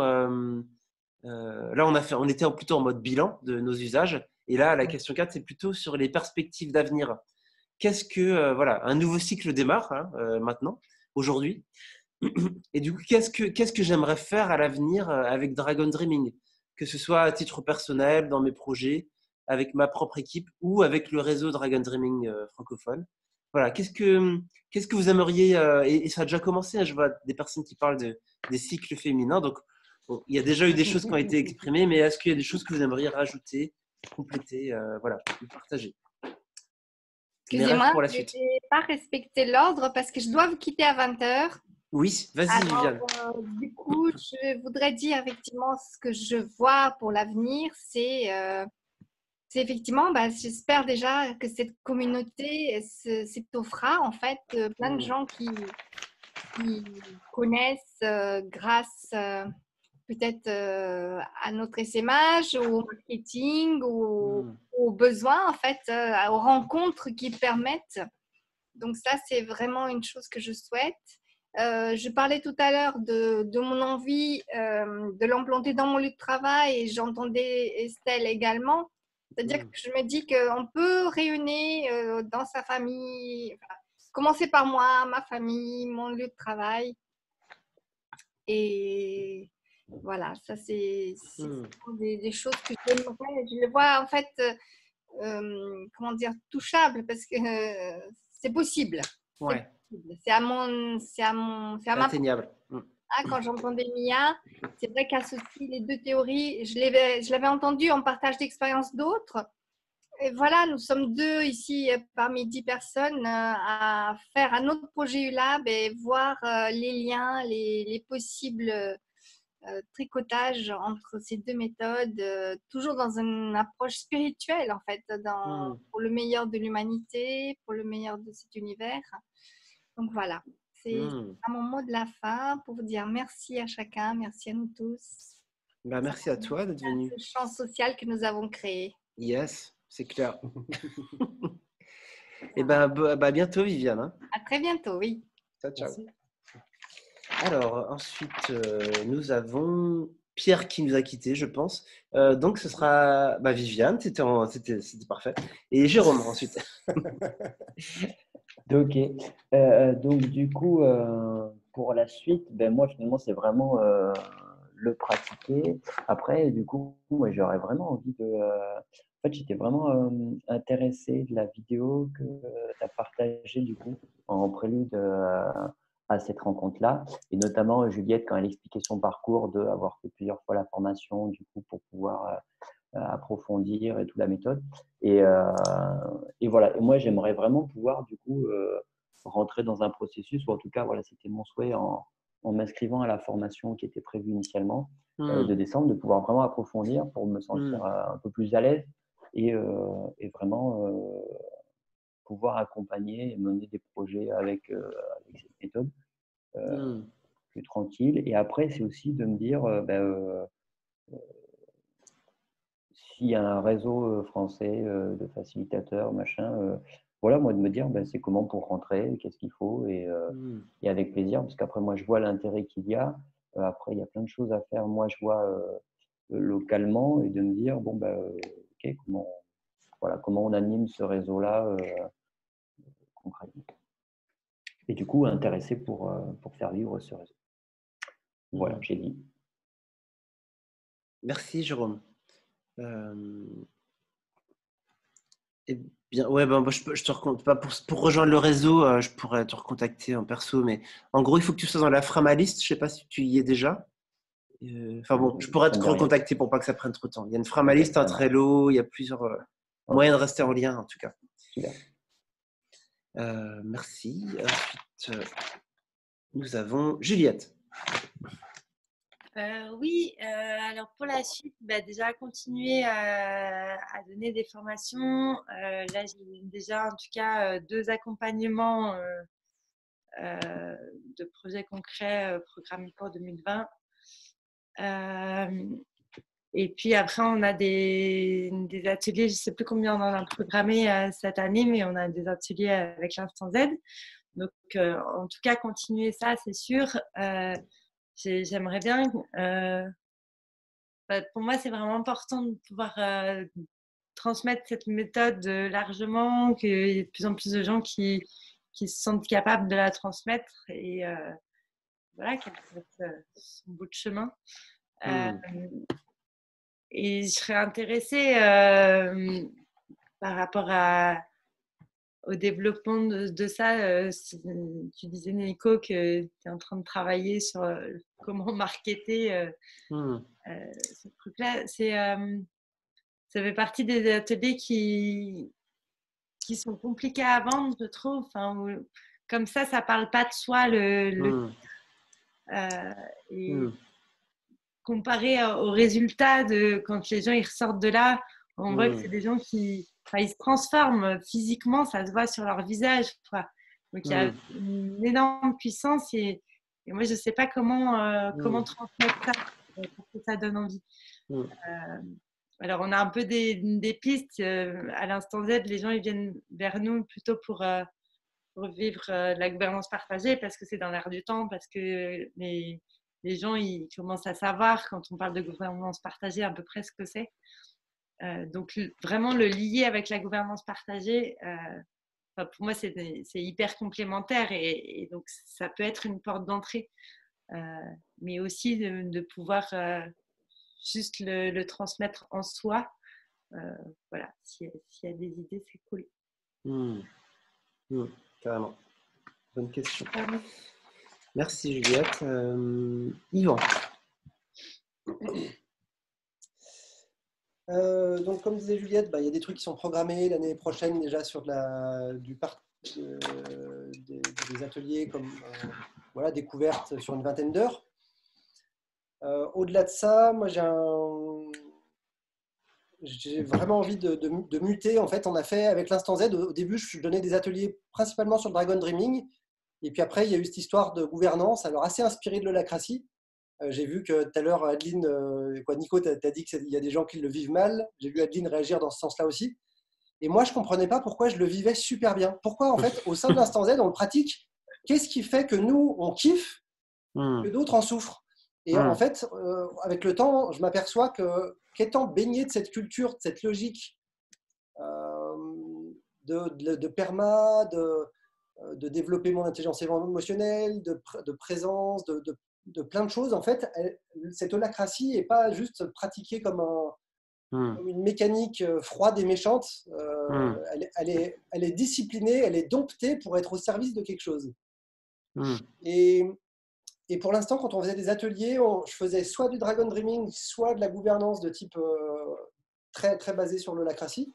Là, on, a fait, on était plutôt en mode bilan de nos usages. Et là, la question 4, c'est plutôt sur les perspectives d'avenir. Qu'est-ce que. euh, voilà, un nouveau cycle démarre hein, euh, maintenant, aujourd'hui. Et du coup, qu'est-ce que, qu'est-ce que j'aimerais faire à l'avenir euh, avec Dragon Dreaming? Que ce soit à titre personnel, dans mes projets, avec ma propre équipe ou avec le réseau Dragon Dreaming euh, francophone. Voilà, qu'est-ce que, qu'est-ce que vous aimeriez, euh, et, et ça a déjà commencé, hein, je vois des personnes qui parlent de, des cycles féminins, donc bon, il y a déjà eu des choses qui ont été exprimées, mais est-ce qu'il y a des choses que vous aimeriez rajouter compléter, euh, voilà, partager? Excusez-moi, je n'ai pas respecté l'ordre parce que je dois vous quitter à 20h. Oui, vas-y, Viviane. euh, du coup, je voudrais dire effectivement ce que je vois pour l'avenir, c'est euh, effectivement, bah, j'espère déjà que cette communauté s'étoffera en fait, plein de Mm. gens qui, qui connaissent grâce peut-être euh, à notre SMH, au marketing, au- Mm. aux besoins en fait, euh, aux rencontres qui permettent. Donc ça, c'est vraiment une chose que je souhaite. Euh, je parlais tout à l'heure de, de mon envie de l'implanter dans mon lieu de travail et j'entendais Estelle également. C'est-à-dire Mm. que je me dis qu'on peut euh, dans sa famille, enfin, commencer par moi, ma famille, mon lieu de travail. Et voilà, ça c'est c'est Mm. des, des choses que j'aimerais. Je les vois en fait, euh, comment dire, touchables parce que euh, c'est possible. C'est Ouais, possible. C'est à mon, c'est à mon, c'est à ma atteignable. Mm. ah, quand j'entendais Mia, c'est vrai qu'associer les deux théories, je l'avais, je l'avais entendu en partage d'expérience d'autres. Et voilà, nous sommes deux ici euh, parmi dix personnes à faire un autre projet ULAB et voir les liens, les, les possibles euh, tricotages entre ces deux méthodes, euh, toujours dans une approche spirituelle en fait, dans, Mm. pour le meilleur de l'humanité, pour le meilleur de cet univers. Donc voilà, c'est à mon mot de la fin pour vous dire merci à chacun, merci à nous tous. Bah, merci à toi d'être venu. Ce champ social que nous avons créé. Yes, c'est clair. Et ben, bah, bah, à bientôt, Viviane. hein. À très bientôt, oui. Ciao, ciao. Merci. Alors, ensuite, euh, nous avons Pierre qui nous a quittés, je pense. Euh, donc, ce sera bah, Viviane, c'était parfait. Et Jérôme, ensuite. Ok. Euh, donc, du coup, pour la suite, ben, moi, finalement, c'est vraiment le pratiquer. Après, du coup, j'aurais vraiment envie de. en fait, j'étais vraiment intéressé de la vidéo que tu as partagée, du coup, en prélude à cette rencontre-là. Et notamment, Juliette, quand elle expliquait son parcours, de avoir fait plusieurs fois la formation, du coup, pour pouvoir euh, approfondir et toute la méthode. Et, euh, et voilà, et moi j'aimerais vraiment pouvoir du coup euh, rentrer dans un processus, ou en tout cas, voilà, c'était mon souhait en, en m'inscrivant à la formation qui était prévue initialement euh, Hmm. de décembre, de pouvoir vraiment approfondir pour me sentir Mm. euh, un peu plus à l'aise et, euh, et vraiment euh, pouvoir accompagner et mener des projets avec, euh, avec cette méthode euh, Hmm. plus tranquille. Et après, c'est aussi de me dire, euh, ben, s'il y a un réseau français de facilitateurs, machin, voilà, moi de me dire, ben, c'est comment pour rentrer, qu'est-ce qu'il faut, et, euh, Hmm. et avec plaisir, parce qu'après, moi, je vois l'intérêt qu'il y a. Euh, après, il y a plein de choses à faire, moi, je vois euh, localement, et de me dire, bon, ben, ok, comment, voilà, comment on anime ce réseau-là euh, concrètement. Et du coup, intéressé pour, euh, pour faire vivre ce réseau. Voilà, j'ai dit. Merci, Jérôme. Euh, Eh bien, ouais, ben, moi, je, te recontacte pas pour, pour rejoindre le réseau, euh, je pourrais te recontacter en perso, mais en gros, il faut que tu sois dans la Framalist. Je sais pas si tu y es déjà. Euh, Enfin bon, je pourrais te recontacter pour pas que ça prenne trop de temps. Il y a une Framalist, ça un. Trello, il y a plusieurs moyens de rester en lien, en tout cas. Euh, merci. Ensuite, euh, nous avons Juliette. Euh, oui, euh, alors pour la suite, bah, déjà continuer à, à donner des formations. Euh, là, j'ai déjà en tout cas deux accompagnements euh, euh, de projets concrets euh, programmés pour 2020. Et puis après, on a des, ateliers, je ne sais plus combien on en a programmé euh, cette année, mais on a des ateliers avec l'Instant Z. Donc, euh, en tout cas, continuer ça, c'est sûr. Euh, j'ai- J'aimerais bien. bah, pour moi, c'est vraiment important de pouvoir transmettre cette méthode largement, qu'il y ait de plus en plus de gens qui, se sentent capables de la transmettre et voilà, qu'elle fasse son bout de chemin. Euh, et je serais intéressée euh, par rapport à, au développement de, de ça. euh, tu disais, Nico, que tu es en train de travailler sur euh, comment marketer Hmm. ce truc-là. C'est, ça fait partie des ateliers qui, qui sont compliqués à vendre, je trouve. Enfin, comme ça, ça parle pas de soi. Le, et Hmm. Comparé aux résultats de quand les gens ils ressortent de là, on voit que c'est des gens qui enfin, ils se transforment physiquement, ça se voit sur leur visage. quoi. Donc il y a une énorme puissance et, et moi je sais pas comment euh, comment transmettre ça euh, pour que ça donne envie. Euh, alors on a un peu des, des pistes. à l'instant Z, les gens ils viennent vers nous plutôt pour euh, pour vivre la gouvernance partagée parce que c'est dans l'air du temps, parce que les, les gens ils commencent à savoir quand on parle de gouvernance partagée à peu près ce que c'est. Euh, donc le- vraiment le lier avec la gouvernance partagée, euh, pour moi c'est hyper complémentaire et, et donc ça peut être une porte d'entrée, Euh, mais aussi de, de pouvoir euh, juste le, le transmettre en soi. Euh, voilà, s'il s'il y a des idées, c'est cool. Hmm. Hmm. Carrément. Bonne question. Merci Juliette. Euh, Yvan. Euh, donc, comme disait Juliette, bah, il y a des trucs qui sont programmés l'année prochaine déjà sur du par- euh, des, ateliers comme euh, voilà, découverte sur une vingtaine d'heures. Au-delà de ça, moi j'ai vraiment envie de, muter. En fait, on a fait avec l'instant Z, au début, je donnais des ateliers principalement sur le Dragon Dreaming. Et puis après, il y a eu cette histoire de gouvernance, alors assez inspirée de l'holacratie. Euh, J'ai vu que tout à l'heure, Adeline, euh, quoi, Nico, tu as, dit qu'il y a des gens qui le vivent mal. J'ai vu Adeline réagir dans ce sens-là aussi. Et moi, je ne comprenais pas pourquoi je le vivais super bien. Pourquoi, en fait, au sein de l'instant Z, on le pratique? Qu'est-ce qui fait que nous, on kiffe, Hmm. que d'autres en souffrent? Et Hmm. en fait, euh, avec le temps, je m'aperçois que qu'étant baigné de cette culture, de cette logique de, de, de perma, de, de développer mon intelligence émotionnelle, de, de présence, de, de- de plein de choses, en fait, elle- cette holacratie n'est pas juste pratiquée comme, un- Hmm. comme une mécanique euh, froide et méchante. Euh, Hmm. elle, est- elle est, elle est disciplinée, elle est domptée pour être au service de quelque chose. Hmm. Et, et pour l'instant, quand on faisait des ateliers, on- je faisais soit du Dragon Dreaming, soit de la gouvernance de type euh, très, très basé sur l'holacratie.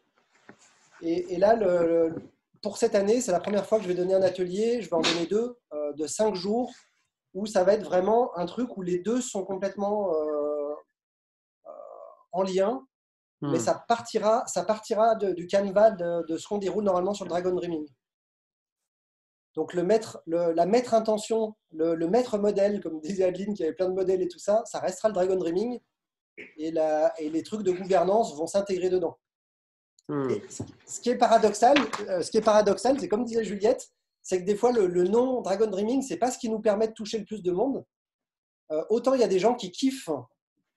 Et, et là, le- le- pour cette année, c'est la première fois que je vais donner un atelier. Je vais en donner deux euh, de cinq jours où ça va être vraiment un truc où les deux sont complètement euh, euh, en lien. Hmm. Mais ça partira, ça partira de- du canevas de, de ce qu'on déroule normalement sur le Dragon Dreaming. Donc le maître, le- la maître intention, le, le maître modèle, comme disait Adeline, qui avait plein de modèles et tout ça, ça restera le Dragon Dreaming. Et, la- et les trucs de gouvernance vont s'intégrer dedans. Hmm. Et ce- qui est paradoxal, euh, ce qui est paradoxal, c'est comme disait Juliette, c'est que des fois le, le nom Dragon Dreaming, c'est pas ce qui nous permet de toucher le plus de monde. Euh, autant il y a des gens qui kiffent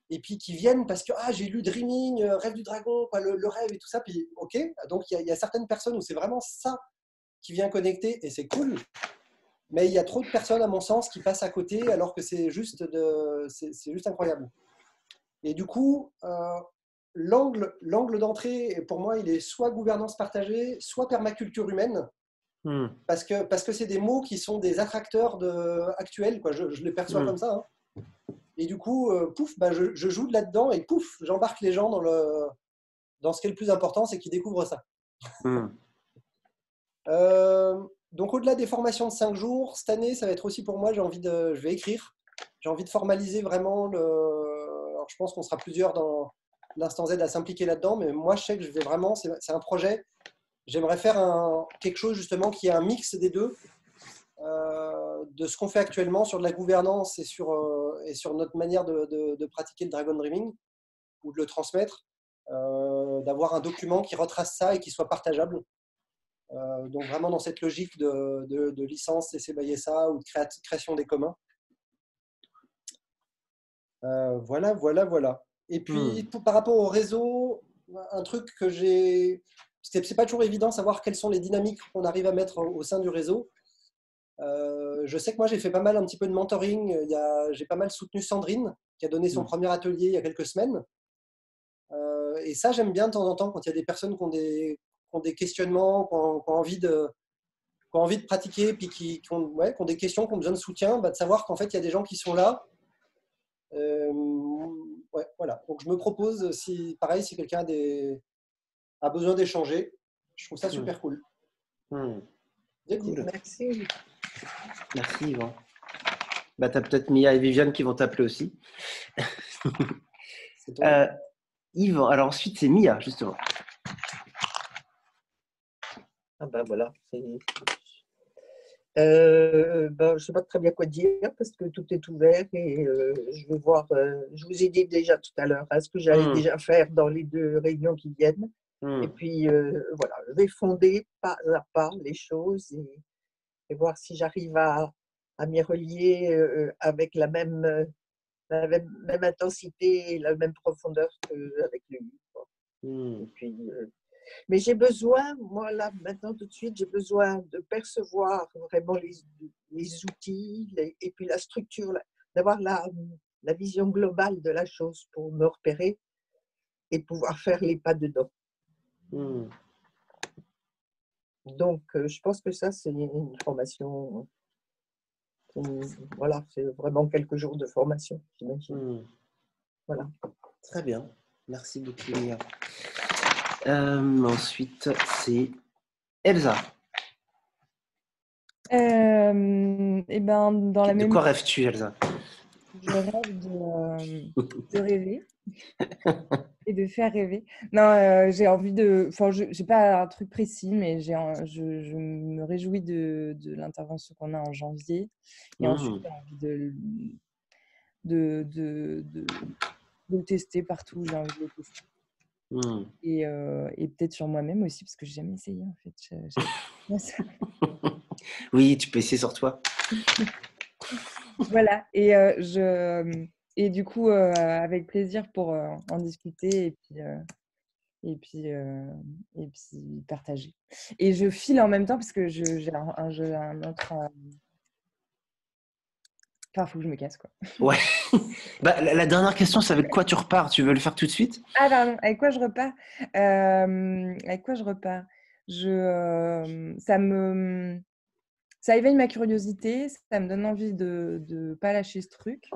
et puis qui viennent parce que ah j'ai lu Dreaming, euh, rêve du dragon, quoi, le, le rêve et tout ça. Puis ok, donc il y, a- il y a certaines personnes où c'est vraiment ça qui vient connecter et c'est cool. Mais il y a trop de personnes à mon sens qui passent à côté alors que c'est juste de, c'est c'est juste incroyable. Et du coup, euh, l'angle l'angle d'entrée, pour moi, il est soit gouvernance partagée, soit permaculture humaine, Hmm. parce que parce que c'est des mots qui sont des attracteurs de, actuels, quoi. Je, je les perçois Mm. comme ça. hein. Et du coup, euh, pouf, bah, je, je joue là-dedans et pouf, j'embarque les gens dans le dans ce qui est le plus important, c'est qu'ils découvrent ça. Hmm. Euh, donc au-delà des formations de 5 jours, cette année, ça va être aussi pour moi, j'ai envie de, je vais écrire, j'ai envie de formaliser vraiment le. Alors je pense qu'on sera plusieurs dans l'instant Z à s'impliquer là-dedans, mais moi je sais que je vais vraiment, c'est un projet. J'aimerais faire un, quelque chose justement qui est un mix des deux, euh, de ce qu'on fait actuellement sur de la gouvernance et sur, euh, et sur notre manière de, de- pratiquer le Dragon Dreaming ou de le transmettre, euh, d'avoir un document qui retrace ça et qui soit partageable. Donc vraiment dans cette logique de, de, licence et ça ou de créa- création des communs. Voilà, voilà, voilà. Et puis pour- par rapport au réseau, un truc que j'ai, c'est pas toujours évident de savoir quelles sont les dynamiques qu'on arrive à mettre au, sein du réseau. Euh, je sais que moi j'ai fait pas mal un petit peu de mentoring. J'ai pas mal soutenu Sandrine qui a donné son Mm. premier atelier il y a quelques semaines. Euh, et ça j'aime bien de temps en temps quand il y a des personnes qui ont des, qui ont des questionnements, qui ont, qui ont envie de qui ont envie de pratiquer, puis qui, qui ont, ouais, qui ont des questions, qui ont besoin de soutien, bah, de savoir qu'en fait, il y a des gens qui sont là. Euh, ouais, voilà. Donc, je me propose, si, pareil, si quelqu'un a, des- a besoin d'échanger, je trouve ça super cool. Cool. Merci. Merci Yvan. Bah, tu as peut-être Mia et Viviane qui vont t'appeler aussi. Euh, Yvan, alors ensuite c'est Mia, justement. Ah ben voilà. c'est- Euh, ben, je ne sais pas très bien quoi dire parce que tout est ouvert et euh, je vais voir. euh, je vous ai dit déjà tout à l'heure hein, ce que j'allais Hmm. déjà faire dans les deux réunions qui viennent. Hmm. Et puis voilà, je vais fonder pas à pas les choses et, et voir si j'arrive à, à m'y relier avec la même, la même, même intensité et la même profondeur qu'avec lui. Hmm. Et puis, mais j'ai besoin, moi là, maintenant tout de suite, j'ai besoin de percevoir vraiment les, les outils les- et puis la structure, d'avoir la, la vision globale de la chose pour me repérer et pouvoir faire les pas dedans. Hmm. Donc, euh, je pense que ça, c'est une formation. une- voilà, c'est vraiment quelques jours de formation, j'imagine. Hmm. Voilà. Très bien. Merci beaucoup Mia. Euh, ensuite c'est Elsa. Euh, et ben, dans la De même quoi rêves-tu Elsa? Je rêve de, euh, de rêver et de faire rêver. Non, j'ai envie de. Enfin, je n'ai pas un truc précis, mais j'ai, un- je, je me réjouis de, de l'intervention qu'on a en janvier. Et Mhm. ensuite, j'ai envie de, de, de, de, le tester partout j'ai envie de le tester. Hmm. Et, euh, et peut-être sur moi-même aussi, parce que j'ai jamais essayé en fait. Oui, tu peux essayer sur toi. voilà. Et, euh, je, et du coup, euh, avec plaisir pour en discuter et puis, et, puis, et puis partager. Et je file en même temps parce que je- j'ai un, un, j'ai un autre. Enfin, il faut que je me casse quoi. Ouais. bah, la, la dernière question, c'est avec quoi tu repars? Tu veux le faire tout de suite? Ah pardon, avec quoi je repars? Euh, Avec quoi je repars? Je, euh, ça me, ça éveille ma curiosité, ça me donne envie de ne pas lâcher ce truc.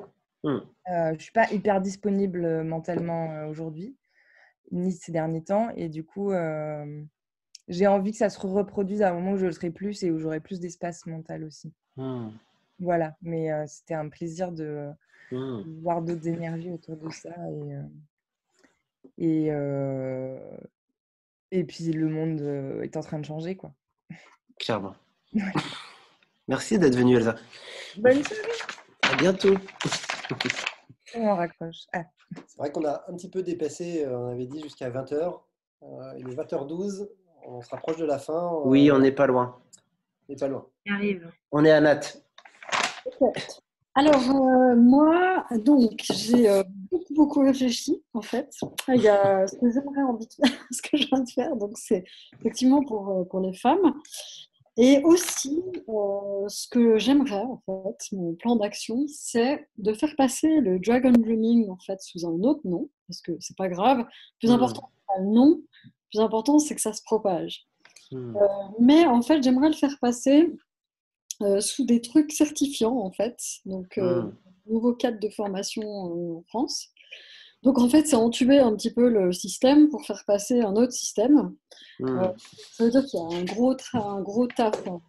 Hmm. Euh, je suis pas hyper disponible mentalement aujourd'hui, ni ces derniers temps, et du coup, j'ai envie que ça se reproduise à un moment où je le serai plus et où j'aurai plus d'espace mental aussi. Hmm. Voilà, mais euh, c'était un plaisir de Hmm. voir d'autres énergies autour de ça et euh, et, euh, et puis le monde euh, est en train de changer quoi. Clairement. Merci d'être venue Elsa. Bonne soirée. À bientôt. On raccroche. Ah. C'est vrai qu'on a un petit peu dépassé, euh, on avait dit jusqu'à 20h. il est 20h12, on se rapproche de la fin. euh, Oui, on n'est pas loin. on n'est pas loin. On est à Nat. Alors, euh, moi, donc, j'ai euh, beaucoup, beaucoup réfléchi, en fait. Il y a ce que j'aimerais envie de faire, ce que je viens de faire, donc c'est effectivement pour, euh, pour les femmes. Et aussi, euh, ce que j'aimerais, en fait, mon plan d'action, c'est de faire passer le Dragon Dreaming, en fait, sous un autre nom, parce que c'est pas grave. Le plus Hmm. important, c'est pas le nom, le plus important, c'est que ça se propage. Hmm. Mais en fait, j'aimerais le faire passer sous des trucs certifiants, en fait. Donc, euh, Hmm. nouveau cadre de formation euh, en France. Donc, en fait, c'est entuber un petit peu le système pour faire passer un autre système. Hmm. Euh, ça veut dire qu'il y a un gros, un gros taf hein.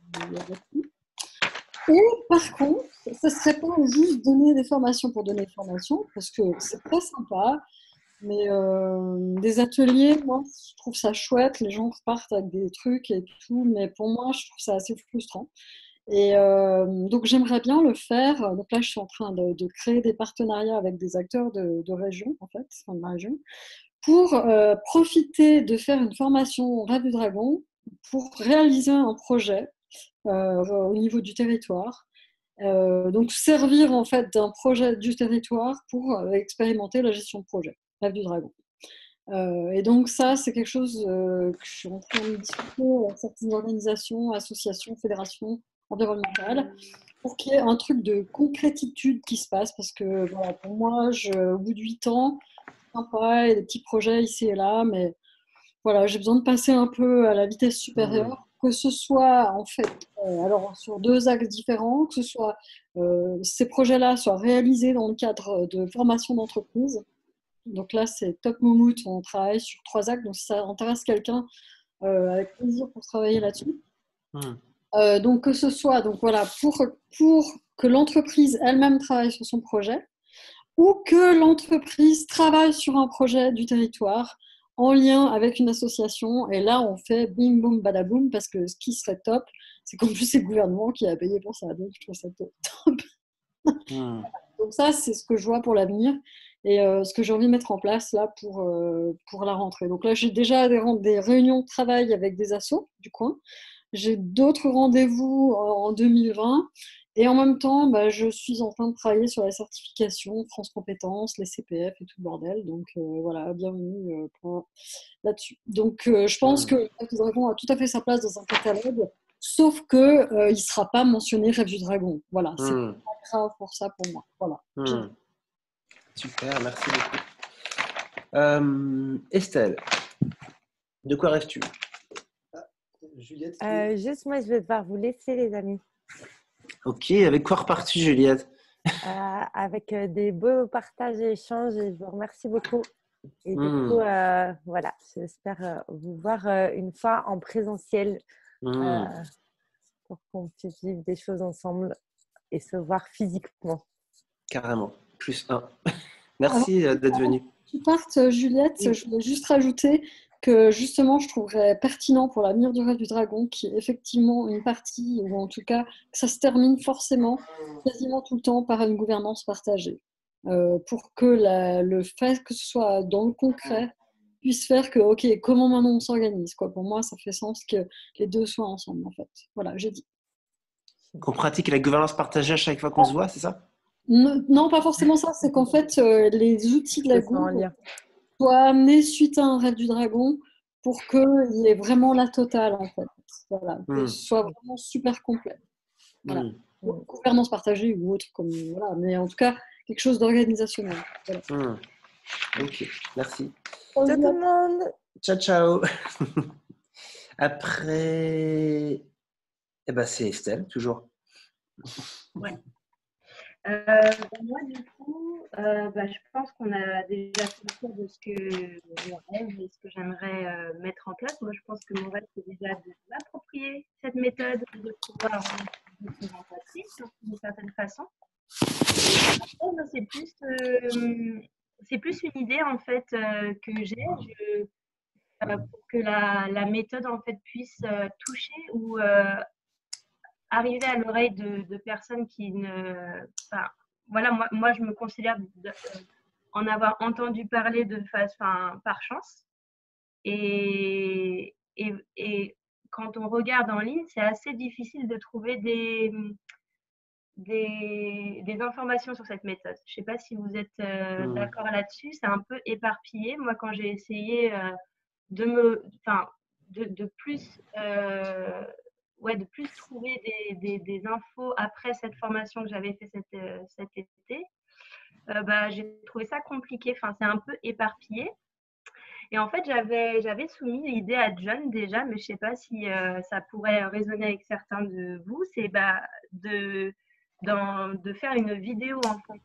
Et par contre, ce serait pas juste donner des formations pour donner des formations, parce que c'est très sympa. Mais euh, des ateliers, moi, je trouve ça chouette. Les gens repartent avec des trucs et tout, mais pour moi, je trouve ça assez frustrant. Et euh, donc, j'aimerais bien le faire. Donc là, je suis en train de, créer des partenariats avec des acteurs de, région, en fait, de ma région, pour euh, profiter de faire une formation Rêve du Dragon pour réaliser un projet euh, au niveau du territoire. Donc, servir en fait d'un projet du territoire pour expérimenter la gestion de projet, Rêve du Dragon. Et donc, ça, c'est quelque chose que je suis en train de discuter avec certaines organisations, associations, fédérations environnementales pour qu'il y ait un truc de concrétitude qui se passe parce que voilà, pour moi, je, au bout de 8 ans, sympa, et des petits projets ici et là, mais voilà, j'ai besoin de passer un peu à la vitesse supérieure, que ce soit en fait, euh, alors sur deux axes différents, que ce soit euh, ces projets-là soient réalisés dans le cadre de formation d'entreprise, Donc là, c'est Top Moumout. On travaille sur trois actes. Donc si ça intéresse quelqu'un, euh, avec plaisir pour travailler là-dessus. Hmm. Euh, donc que ce soit donc voilà pour, pour que l'entreprise elle-même travaille sur son projet ou que l'entreprise travaille sur un projet du territoire en lien avec une association. Et là on fait bim boum badaboum parce que ce qui serait top c'est qu'en plus c'est le gouvernement qui a payé pour ça. Donc je trouve ça top. Hmm. donc ça c'est ce que je vois pour l'avenir et euh, ce que j'ai envie de mettre en place là pour, euh, pour la rentrée. Donc là j'ai déjà des, des réunions de travail avec des assos du coin j'ai d'autres rendez-vous en 2020 et en même temps, bah, je suis en train de travailler sur la certification France Compétences, les CPF et tout le bordel. Donc euh, voilà, bienvenue euh, là-dessus. Donc euh, je pense que Rêve du Dragon a tout à fait sa place dans un catalogue, sauf que il ne sera pas mentionné Rêve du Dragon. Voilà, c'est Hmm. pas grave pour ça pour moi. Voilà. Hmm. Super, merci beaucoup. Euh, Estelle, de quoi rêves-tu? Juliette Euh, juste, moi, je vais devoir vous laisser, les amis, Ok, avec quoi repars-tu, Juliette? Euh, avec euh, des beaux partages et échanges. Et je vous remercie beaucoup. Et du Mm. coup, euh, voilà, j'espère vous voir une fois en présentiel Hmm. euh, pour qu'on puisse vivre des choses ensemble et se voir physiquement. Carrément, plus un. Merci d'être venue. tu partes, Juliette, je voulais juste rajouter que justement, je trouverais pertinent pour l'avenir du rêve du dragon qu'il y ait effectivement une partie, ou en tout cas que ça se termine forcément, quasiment tout le temps, par une gouvernance partagée. Euh, pour que la- le fait que ce soit dans le concret puisse faire que, ok, comment maintenant on s'organise quoi. Pour moi, ça fait sens que les deux soient ensemble, en fait. Voilà, j'ai dit. Qu'on pratique la gouvernance partagée à chaque fois qu'on se voit, c'est ça? Non, non, pas forcément ça. C'est qu'en fait, euh, les outils de la Que ce soit amenés suite à un rêve du dragon pour qu'il y ait vraiment la totale, en fait. Voilà, que Hmm. ce soit vraiment super complet. Voilà. Ou Gouvernance partagée ou autre, comme, voilà. mais en tout cas, quelque chose d'organisationnel. Voilà. Hmm. Ok, merci. Ciao tout le monde Ciao, ciao. Après, eh ben, c'est Estelle, toujours. Ouais. Euh, bah, moi, du coup, euh, bah, je pense qu'on a déjà fait le tour de ce que je rêve ce que j'aimerais euh, mettre en place. Moi, je pense que mon rêve, c'est déjà de m'approprier cette méthode et de pouvoir pratique d'une certaine façon. C'est plus, c'est plus une idée en fait que j'ai pour que la, la méthode en fait puisse toucher ou arriver à l'oreille de, de personnes qui ne. Enfin, voilà, moi, moi, je me considère de- en avoir entendu parler de enfin, par chance. Et, et, et quand on regarde en ligne, c'est assez difficile de trouver des, des, des informations sur cette méthode. Je ne sais pas si vous êtes euh, d'accord là-dessus. C'est un peu éparpillé. Moi, quand j'ai essayé euh, de me, enfin, de, de plus, euh, ouais, de plus trouver des, des, infos après cette formation que j'avais fait cet, euh, cet été, euh, bah, j'ai trouvé ça compliqué. Enfin, c'est un peu éparpillé. Et en fait, j'avais, soumis l'idée à John déjà, mais je ne sais pas si euh, ça pourrait résonner avec certains de vous. C'est bah, de, de faire une vidéo en fait,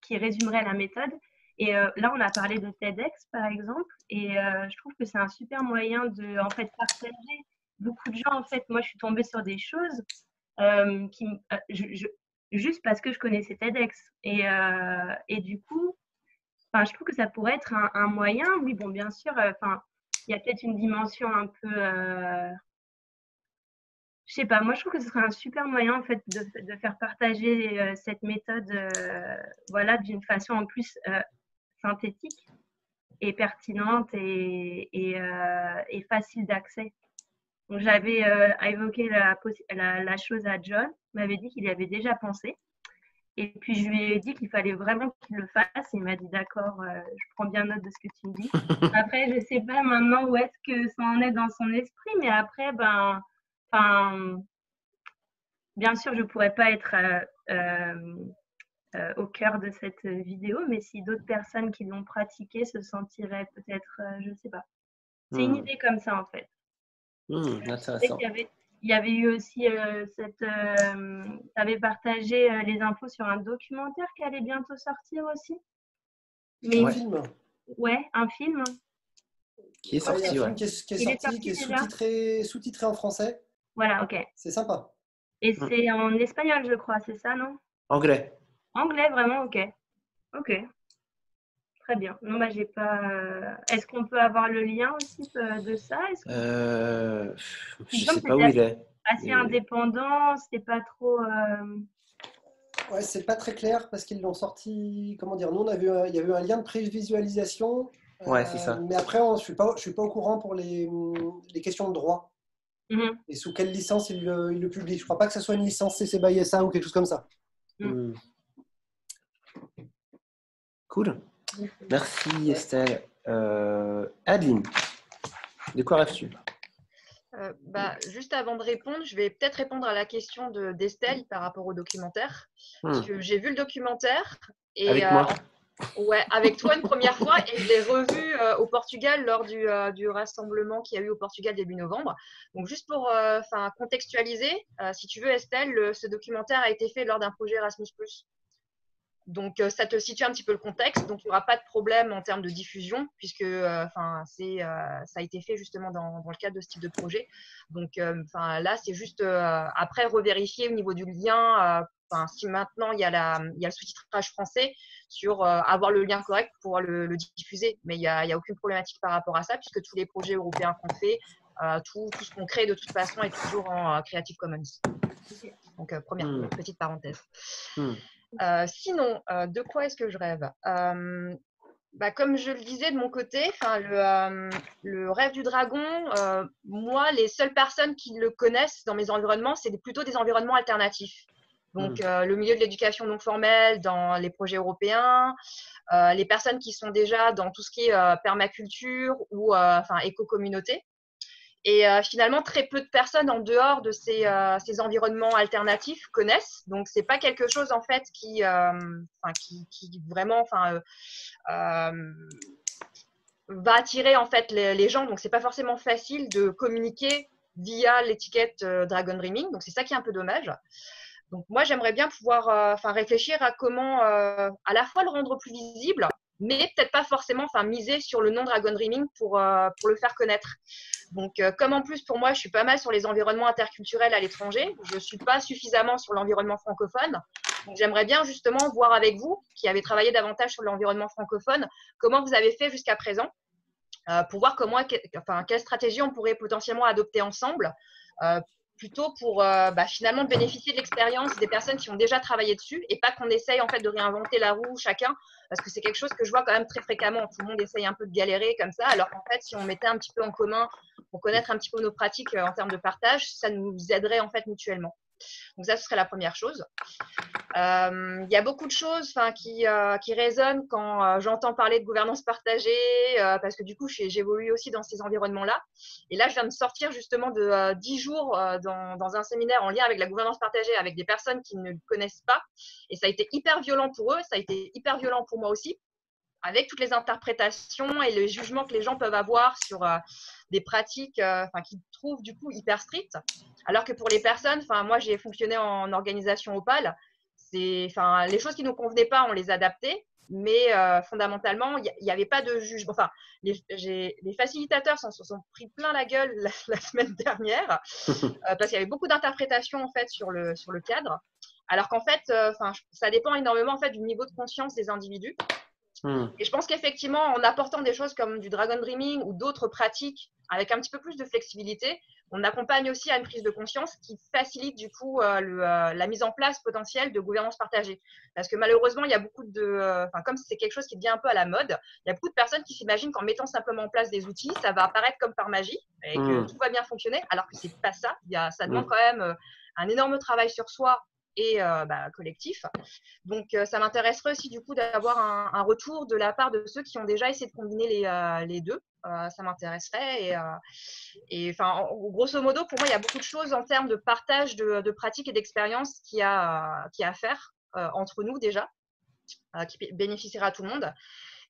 qui résumerait la méthode. Et euh, là, on a parlé de TEDx, par exemple, et je trouve que c'est un super moyen de en fait, partager. Beaucoup de gens, en fait, moi, je suis tombée sur des choses euh, qui, euh, juste parce que je connaissais TEDx. Et, euh, et du coup, je trouve que ça pourrait être un, moyen. Oui, bon, bien sûr, il y a peut-être une dimension un peu. euh, je sais pas, moi je trouve que ce serait un super moyen en fait de, de faire partager cette méthode voilà, d'une façon en plus synthétique et pertinente et, et facile d'accès. Donc j'avais euh, évoqué la, la, la chose à John, il m'avait dit qu'il y avait déjà pensé. Et puis je lui ai dit qu'il fallait vraiment qu'il le fasse. Et il m'a dit d'accord, euh, je prends bien note de ce que tu me dis. Après, je ne sais pas maintenant où est-ce que ça en est dans son esprit, mais après, ben, bien sûr, je ne pourrais pas être euh, au cœur de cette vidéo, mais si d'autres personnes qui l'ont pratiqué se sentiraient peut-être, je ne sais pas. C'est une Hmm. idée comme ça en fait. Hmm, intéressant. y avait, il y avait eu aussi euh, cette. Euh, tu avais partagé euh, les infos sur un documentaire qui allait bientôt sortir aussi. Mais Un film. ouais, un film. Qui est Ouais, sorti, un ouais. film qui est, qui est Il est sorti, sorti qui est sous-titré sous-titré en français. Voilà, ok. C'est sympa. Et Mm. c'est en espagnol, je crois, c'est ça, non? Anglais. Anglais, vraiment, ok. Ok. Très bien. Non, bah, j'ai pas. Est-ce qu'on peut avoir le lien aussi euh, de ça? Que- Euh, je semble sais pas où il est. Assez indépendant, c'était pas trop. euh, Ouais, c'est pas très clair parce qu'ils l'ont sorti. Comment dire Nous, on a vu il y avait eu un lien de prévisualisation. Ouais, c'est ça. Mais après, on- je suis pas, je suis pas au courant pour les, les questions de droit mhm. et sous quelle licence il le, il le publie. Je crois pas que ce soit une licence CC by SA ou quelque chose comme ça. Hmm. Cool. Merci Estelle. Euh, Adeline, de quoi rêves-tu? Euh, bah, juste avant de répondre, je vais peut-être répondre à la question de- d'Estelle par rapport au documentaire. Hmm. j'ai vu le documentaire et Avec euh, ouais, avec toi une première fois et je l'ai revu euh, au Portugal lors du, du rassemblement qu'il y a eu au Portugal début novembre. Donc juste pour contextualiser, si tu veux Estelle, le- ce documentaire a été fait lors d'un projet Erasmus+. Donc, euh, ça te situe un petit peu le contexte. Donc, il n'y aura pas de problème en termes de diffusion, puisque euh, enfin, c'est, euh, ça a été fait justement dans, dans le cadre de ce type de projet. Donc, enfin, là, c'est juste après revérifier au niveau du lien. Enfin, si maintenant il y a, la, il y a le sous-titrage français, sur euh, avoir le lien correct pour pouvoir le, le diffuser. Mais il n'y a, a aucune problématique par rapport à ça, puisque tous les projets européens qu'on fait, euh, tout, tout ce qu'on crée de toute façon est toujours en euh, Creative Commons. Donc, première Hmm. petite parenthèse. Hmm. Euh, sinon, euh, de quoi est-ce que je rêve? Euh, bah, Comme je le disais de mon côté, le, euh, le rêve du dragon, euh, moi, les seules personnes qui le connaissent dans mes environnements, c'est plutôt des environnements alternatifs. Donc, Mm. euh, le milieu de l'éducation non formelle dans les projets européens, les personnes qui sont déjà dans tout ce qui est permaculture ou enfin, éco-communauté. Et euh, finalement, très peu de personnes en dehors de ces, euh, ces environnements alternatifs connaissent. Donc, c'est pas quelque chose en fait qui, euh, qui, qui vraiment, enfin, euh, euh, va attirer en fait les, les gens. Donc, c'est pas forcément facile de communiquer via l'étiquette euh, Dragon Dreaming. Donc, c'est ça qui est un peu dommage. Donc, moi, j'aimerais bien pouvoir, enfin, réfléchir à comment à la fois le rendre plus visible, mais peut-être pas forcément, enfin, miser sur le nom Dragon Dreaming pour euh, pour le faire connaître. Donc, euh, comme en plus, pour moi, je suis pas mal sur les environnements interculturels à l'étranger, je ne suis pas suffisamment sur l'environnement francophone. Donc, j'aimerais bien justement voir avec vous, qui avez travaillé davantage sur l'environnement francophone, comment vous avez fait jusqu'à présent euh, pour voir comment, que- enfin, quelle stratégie on pourrait potentiellement adopter ensemble, plutôt pour euh, bah, finalement bénéficier de l'expérience des personnes qui ont déjà travaillé dessus et pas qu'on essaye en fait de réinventer la roue chacun, parce que c'est quelque chose que je vois quand même très fréquemment. Tout le monde essaye un peu de galérer comme ça, alors qu'en fait, si on mettait un petit peu en commun pour connaître un petit peu nos pratiques euh, en termes de partage, ça nous aiderait en fait mutuellement. Donc ça, ce serait la première chose. Euh, Il y a beaucoup de choses qui, euh, qui résonnent quand euh, j'entends parler de gouvernance partagée, parce que du coup, j'évolue aussi dans ces environnements-là. Et là, je viens de sortir justement de euh, 10 jours dans, dans un séminaire en lien avec la gouvernance partagée avec des personnes qui ne le connaissent pas. Et ça a été hyper violent pour eux, ça a été hyper violent pour moi aussi avec toutes les interprétations et les jugements que les gens peuvent avoir sur des pratiques euh, enfin, qu'ils trouvent du coup hyper strictes. Alors que pour les personnes, enfin, moi j'ai fonctionné en organisation opale, c'est, enfin, les choses qui ne nous convenaient pas, on les adaptait, mais euh, fondamentalement, il n'y avait pas de jugement. Enfin, les, facilitateurs s'en se sont pris plein la gueule la, la semaine dernière euh, parce qu'il y avait beaucoup d'interprétations en fait sur le, sur le cadre. Alors qu'en fait, euh, ça dépend énormément en fait du niveau de conscience des individus. Hmm. Et je pense qu'effectivement, en apportant des choses comme du dragon dreaming ou d'autres pratiques avec un petit peu plus de flexibilité, on accompagne aussi à une prise de conscience qui facilite du coup euh, le, euh, la mise en place potentielle de gouvernance partagée. Parce que malheureusement, il y a beaucoup de, euh, comme c'est quelque chose qui devient un peu à la mode, il y a beaucoup de personnes qui s'imaginent qu'en mettant simplement en place des outils, ça va apparaître comme par magie et que Mm. tout va bien fonctionner, alors que c'est pas ça. Il y a, ça demande Mm. quand même euh, un énorme travail sur soi et euh, bah, collectif. Donc, euh, ça m'intéresserait aussi du coup d'avoir un, retour de la part de ceux qui ont déjà essayé de combiner les, euh, les deux. Ça m'intéresserait. Et, enfin, en- grosso modo, pour moi, il y a beaucoup de choses en termes de partage de, de pratiques et d'expériences qu'il y, a, qu'il y a à faire entre nous déjà, qui bé- bénéficiera à tout le monde.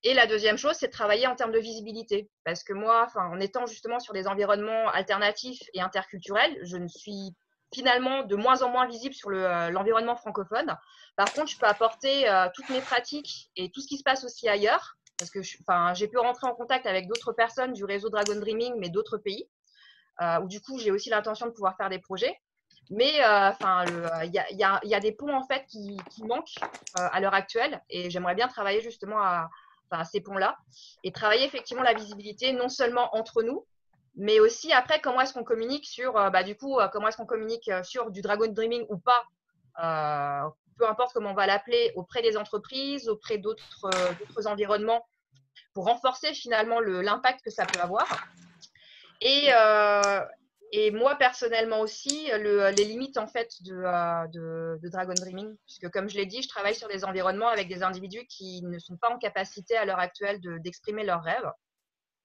Et la deuxième chose, c'est de travailler en termes de visibilité. Parce que moi, en étant justement sur des environnements alternatifs et interculturels, je ne suis finalement de moins en moins visible sur euh, l'environnement francophone. Par contre, je peux apporter euh, toutes mes pratiques et tout ce qui se passe aussi ailleurs parce que j'ai pu rentrer en contact avec d'autres personnes du réseau Dragon Dreaming, mais d'autres pays, où du coup, j'ai aussi l'intention de pouvoir faire des projets. Mais il y, a, des ponts en fait qui, manquent à l'heure actuelle, et j'aimerais bien travailler justement à, ces ponts-là et travailler effectivement la visibilité non seulement entre nous, mais aussi après comment est-ce qu'on communique sur, bah, du coup, comment est-ce qu'on communique sur du Dragon Dreaming ou pas peu importe comment on va l'appeler, auprès des entreprises, auprès d'autres environnements, pour renforcer finalement l'impact que ça peut avoir. Et, euh, et moi personnellement aussi, les limites en fait euh, de, de, Dragon Dreaming, puisque comme je l'ai dit, je travaille sur des environnements avec des individus qui ne sont pas en capacité à l'heure actuelle d'exprimer leurs rêves,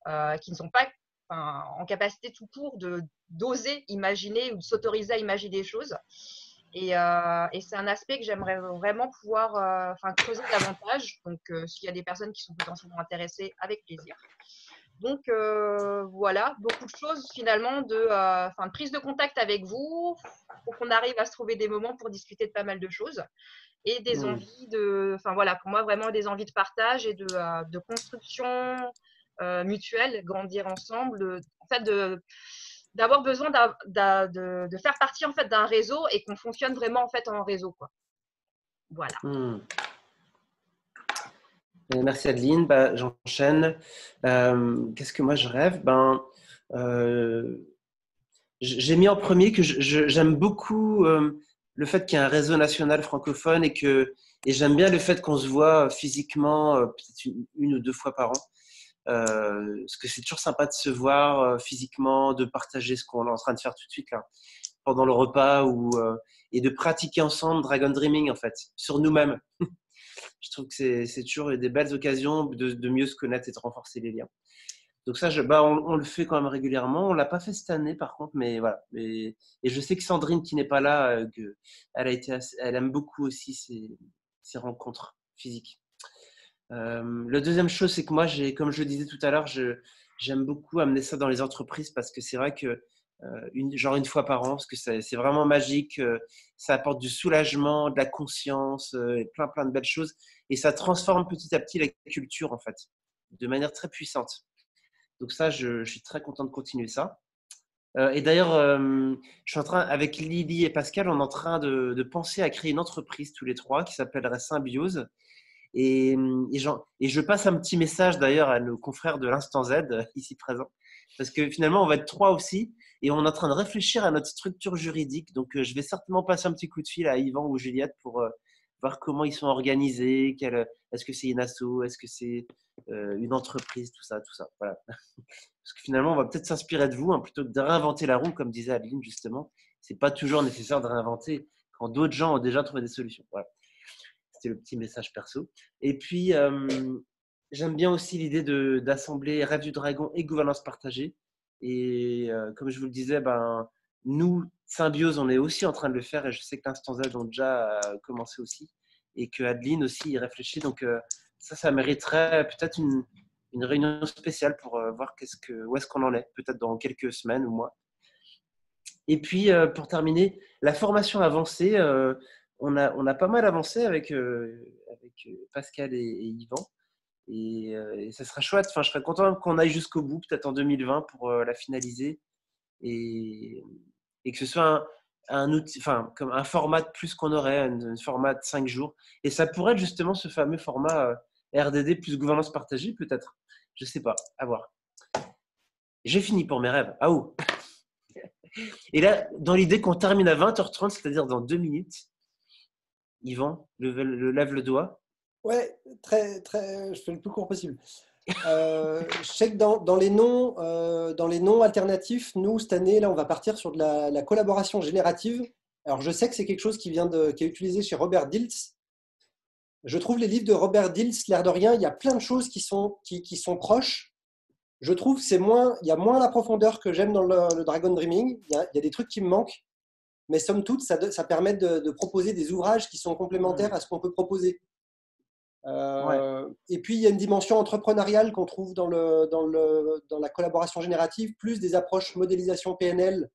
euh, qui ne sont pas en capacité tout court de d'oser imaginer ou de s'autoriser à imaginer des choses. Euh, et, c'est un aspect que j'aimerais vraiment pouvoir euh, enfin, creuser davantage. Donc, euh, s'il y a des personnes qui sont potentiellement intéressées, avec plaisir. Donc, voilà, beaucoup de choses finalement de, de prise de contact avec vous pour qu'on arrive à se trouver des moments pour discuter de pas mal de choses et des mmh. envies de, enfin voilà, pour moi vraiment des envies de partage et de, de construction mutuelle, grandir ensemble, en fait de d'avoir besoin de, faire partie en fait d'un réseau et qu'on fonctionne vraiment en fait en réseau quoi. Voilà. Hmm. Merci Adeline. Bah, J'enchaîne. Euh, qu'est-ce que moi je rêve? Ben, euh, j'ai mis en premier que j'aime beaucoup euh, le fait qu'il y ait un réseau national francophone et que et j'aime bien le fait qu'on se voit physiquement une, ou deux fois par an. Euh, parce que c'est toujours sympa de se voir euh, physiquement, de partager ce qu'on est en train de faire tout de suite là, pendant le repas ou, euh, et de pratiquer ensemble Dragon Dreaming en fait, sur nous-mêmes. je trouve que c'est toujours des belles occasions de, mieux se connaître et de renforcer les liens. Donc ça, bah, on, le fait quand même régulièrement. On l'a pas fait cette année par contre, mais voilà. et je sais que Sandrine qui n'est pas là, que elle aime beaucoup aussi ces rencontres physiques. Euh, la deuxième chose, c'est que moi, comme je le disais tout à l'heure, j'aime beaucoup amener ça dans les entreprises parce que c'est vrai que euh, genre une fois par an, parce que c'est vraiment magique, euh, ça apporte du soulagement, de la conscience, plein plein de belles choses, et ça transforme petit à petit la culture en fait, de manière très puissante. Donc ça, je, suis très content de continuer ça. et d'ailleurs, je suis en train, avec Lily et Pascal, on est en train de, de penser à créer une entreprise tous les trois qui s'appellerait Symbiose et, et, je passe un petit message d'ailleurs à nos confrères de l'Instant Z ici présents, parce que finalement on va être trois aussi, et on est en train de réfléchir à notre structure juridique. Donc euh, je vais certainement passer un petit coup de fil à Yvan ou Juliette pour euh, voir comment ils sont organisés, est-ce que c'est une asso, est-ce que c'est euh, une entreprise, tout ça, tout ça. Voilà. Parce que finalement on va peut-être s'inspirer de vous hein, plutôt que de réinventer la roue, comme disait Adeline justement. C'est pas toujours nécessaire de réinventer quand d'autres gens ont déjà trouvé des solutions. Voilà. Le petit message perso. Et puis, euh, j'aime bien aussi l'idée d'assembler Rêve du Dragon et gouvernance partagée. Et euh, comme je vous le disais, ben, nous, Symbiose, on est aussi en train de le faire et je sais que l'Instant Z ont déjà euh, commencé aussi et que Adeline aussi y réfléchit. Donc, ça, ça mériterait peut-être une, une, réunion spéciale pour voir qu'est-ce que, où est-ce qu'on en est, peut-être dans quelques semaines ou mois. Et puis, pour terminer, la formation avancée, on a, on a pas mal avancé avec, euh, avec euh, Pascal et, Yvan. Euh, et, ça sera chouette. Enfin, je serais content qu'on aille jusqu'au bout, peut-être en 2020, pour la finaliser. Et, et, que ce soit un, outil, enfin, comme un format plus qu'on aurait, un, format de 5 jours. Et ça pourrait être justement ce fameux format RDD plus gouvernance partagée, peut-être. Je sais pas, à voir. J'ai fini pour mes rêves. Ah où Et là, dans l'idée qu'on termine à 20h30, c'est-à-dire dans 2 minutes, Yvan, le, lève le doigt. Ouais, très, très, je fais le plus court possible. Je sais que dans, les noms, euh, dans les noms alternatifs, nous cette année là, on va partir sur de la, collaboration générative. Alors je sais que c'est quelque chose qui vient de, qui est utilisé chez Robert Dilts. Je trouve les livres de Robert Dilts, l'air de rien, il y a plein de choses qui sont, qui, qui sont proches. Je trouve c'est moins, il y a moins la profondeur que j'aime dans le, Dragon Dreaming. Il y, a, des trucs qui me manquent mais somme toute, ça, ça permet de, proposer des ouvrages qui sont complémentaires à ce qu'on peut proposer. Euh, et puis, il y a une dimension entrepreneuriale qu'on trouve dans, le, dans, le, dans la collaboration générative, plus des approches modélisation PNL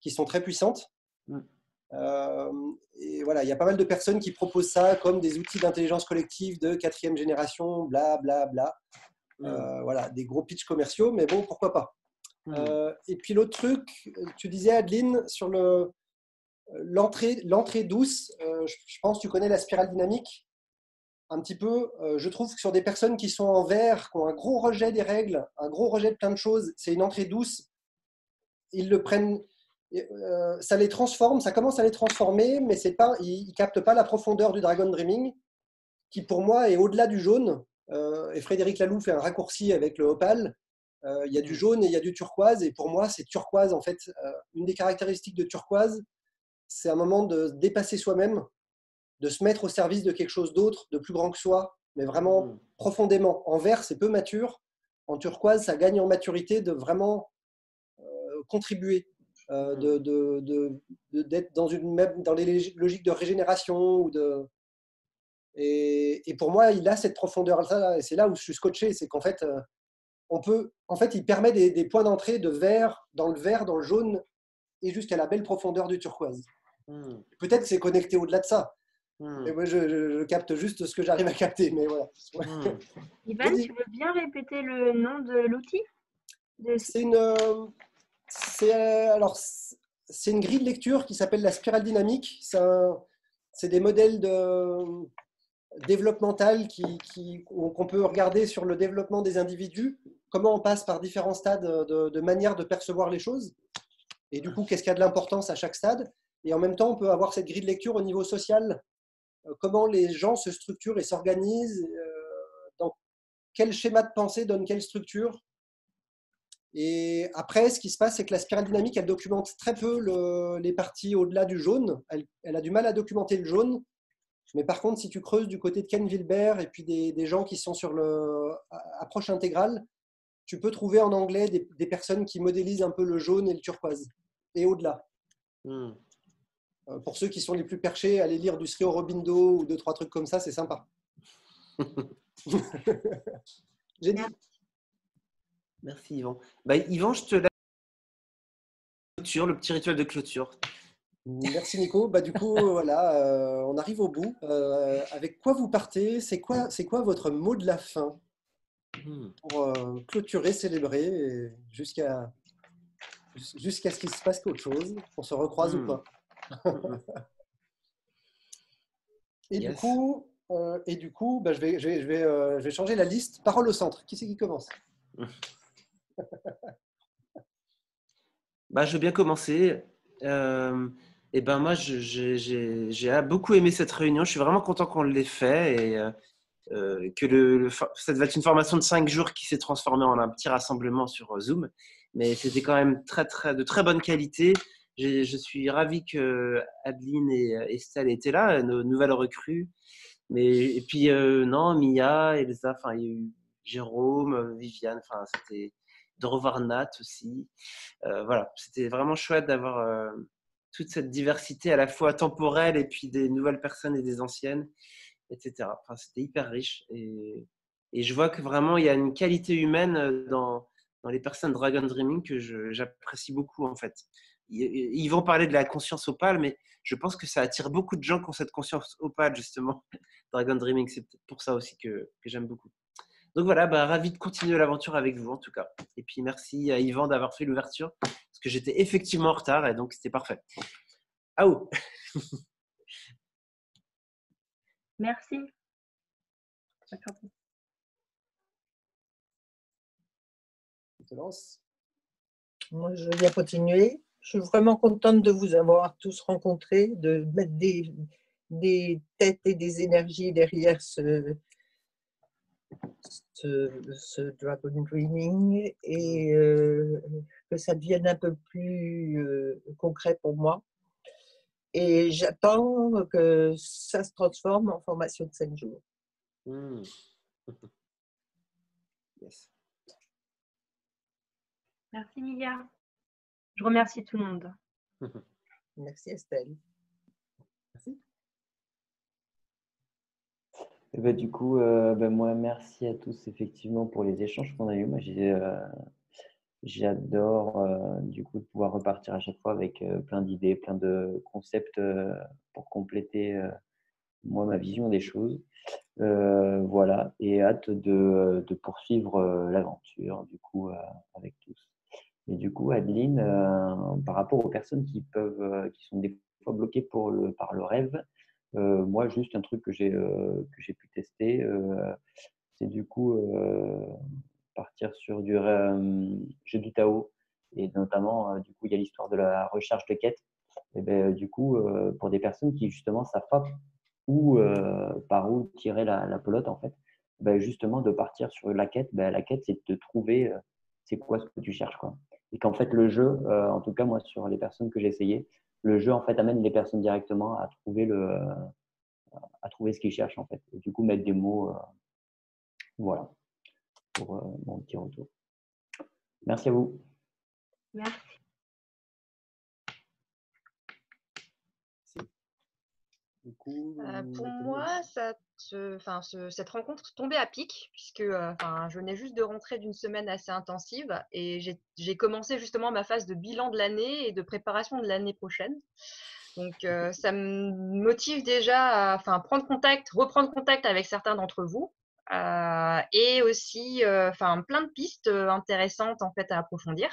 qui sont très puissantes. Euh, et voilà, il y a pas mal de personnes qui proposent ça comme des outils d'intelligence collective de quatrième génération, bla bla bla. Euh, voilà, des gros pitchs commerciaux, mais bon, pourquoi pas. Et puis l'autre truc, tu disais Adeline sur le l'entrée l'entrée douce. je, je pense que tu connais la spirale dynamique un petit peu. je trouve que sur des personnes qui sont en vert, qui ont un gros rejet des règles, un gros rejet de plein de choses, c'est une entrée douce. Ils le prennent euh, ça les transforme, ça commence à les transformer, mais c'est pas, ils, ne captent pas la profondeur du Dragon Dreaming, qui pour moi est au-delà du jaune. Euh, et Frédéric Laloux fait un raccourci avec le opale. Euh, il y a du jaune et il y a du turquoise, et pour moi c'est turquoise en fait. une des caractéristiques de turquoise, c'est un moment de dépasser soi-même, de se mettre au service de quelque chose d'autre, de plus grand que soi, mais vraiment mmh. profondément. En vert, c'est peu mature. En turquoise, ça gagne en maturité de vraiment contribuer euh, mmh. d'être dans, une, même dans les logiques de régénération. Ou de... Et, pour moi, il a cette profondeur-là, et c'est là où je suis scotché, c'est qu'en fait, euh, on peut, en fait, il permet des, points d'entrée de vert, dans le vert, dans le jaune, et jusqu'à la belle profondeur du turquoise. Mmh. Peut-être que c'est connecté au-delà de ça. Mmh. Et moi, je, capte juste ce que j'arrive à capter, mais voilà. Ivan, tu veux bien répéter le nom de l'outil C'est une, euh, c'est euh, alors c'est une grille de lecture qui s'appelle la spirale dynamique. C'est des modèles de développemental qui, qu'on peut regarder sur le développement des individus, comment on passe par différents stades de, de manière de percevoir les choses, et du coup, qu'est-ce qui a de l'importance à chaque stade? Et en même temps, on peut avoir cette grille de lecture au niveau social, euh, comment les gens se structurent et s'organisent, euh, dans quel schéma de pensée donne quelle structure, et après, ce qui se passe, c'est que la spirale dynamique, elle documente très peu les parties au-delà du jaune. Elle, a du mal à documenter le jaune. Mais par contre, si tu creuses du côté de Ken Wilber et puis des, gens qui sont sur l'approche intégrale, tu peux trouver en anglais des, personnes qui modélisent un peu le jaune et le turquoise, et au-delà. Hmm. Euh, pour ceux qui sont les plus perchés, aller lire du Sri Aurobindo ou deux, trois trucs comme ça, c'est sympa. Dit. Merci Yvan. Bah, Yvan, je te laisse le petit rituel de clôture. Merci Nico. Bah, du coup, voilà, euh, on arrive au bout. Euh, avec quoi vous partez? C'est quoi, c'est quoi votre mot de la fin? Hmm. pour euh, clôturer, célébrer jusqu'à jusqu'à ce qu'il se passe quelque chose On se recroise ou hmm. pas Et du coup, et du coup, bah, je vais, je vais, je vais, je vais changer la liste. Parole au centre. Qui c'est qui commence? Bah, je veux bien commencer. Euh, et ben moi, j'ai beaucoup aimé cette réunion. Je suis vraiment content qu'on l'ait fait et euh, euh, que le, ça va être une formation de cinq jours qui s'est transformée en un petit rassemblement sur Zoom. Mais c'était quand même très, très, de très bonne qualité. Je suis ravi que Adeline et Estelle étaient là, nos nouvelles recrues. Mais, et puis, non, Mia, Elsa, enfin, il y a eu Jérôme, Viviane, enfin, c'était de revoir Nat aussi. Euh, voilà, c'était vraiment chouette d'avoir euh, toute cette diversité à la fois temporelle et puis des nouvelles personnes et des anciennes, etc. Enfin, c'était hyper riche et, et, je vois que vraiment il y a une qualité humaine euh, dans, dans les personnes Dragon Dreaming que j'apprécie beaucoup en fait. Ils vont parler de la conscience opale, mais je pense que ça attire beaucoup de gens qui ont cette conscience opale justement. Dragon Dreaming, c'est pour ça aussi que, que j'aime beaucoup. Donc voilà, bah, ravi de continuer l'aventure avec vous en tout cas. Et puis merci à Yvan d'avoir fait l'ouverture, parce que j'étais effectivement en retard et donc c'était parfait. Ah oh Merci. Moi, je vais continuer. Je suis vraiment contente de vous avoir tous rencontrés, de mettre des, des têtes et des énergies derrière ce, ce, Dragon Dreaming et euh, que ça devienne un peu plus euh, concret pour moi. Et j'attends que ça se transforme en formation de 5 jours. Hmm. Merci Mia. Je remercie tout le monde. Merci Estelle. Eh ben, du coup, euh, ben, moi, merci à tous effectivement pour les échanges qu'on a eus. Moi, j'ai, euh, J'adore euh, du coup de pouvoir repartir à chaque fois avec euh, plein d'idées, plein de concepts euh, pour compléter moi ma vision des choses. voilà, et hâte de, de poursuivre l'aventure du coup avec tous. Et du coup, Adeline, par rapport aux personnes qui peuvent, qui sont des fois bloquées pour le, par le rêve, moi juste un truc que j'ai pu tester, c'est du coup partir sur du jeu du Tao. Et notamment, euh, du coup, il y a l'histoire de la recherche de quête. Et ben, du coup, euh, pour des personnes qui justement savent pas où, euh, par où tirer la, pelote, en fait, ben, justement, de partir sur la quête. Ben, la quête, c'est de trouver c'est quoi ce que tu cherches. Quoi. Et qu'en fait, le jeu, en tout cas, moi, sur les personnes que j'ai essayé, le jeu, en fait, amène les personnes directement à trouver, le, à trouver ce qu'ils cherchent, en fait. Et du coup, mettre des mots. voilà pour euh, mon petit retour. Merci à vous. Merci. Euh, pour moi, ça enfin, cette rencontre tombait à pic, puisque euh, enfin, je venais juste de rentrer d'une semaine assez intensive et j'ai commencé justement ma phase de bilan de l'année et de préparation de l'année prochaine. Donc, ça me motive déjà à enfin, prendre contact, reprendre contact avec certains d'entre vous euh, et aussi euh, enfin plein de pistes euh, intéressantes en fait à approfondir.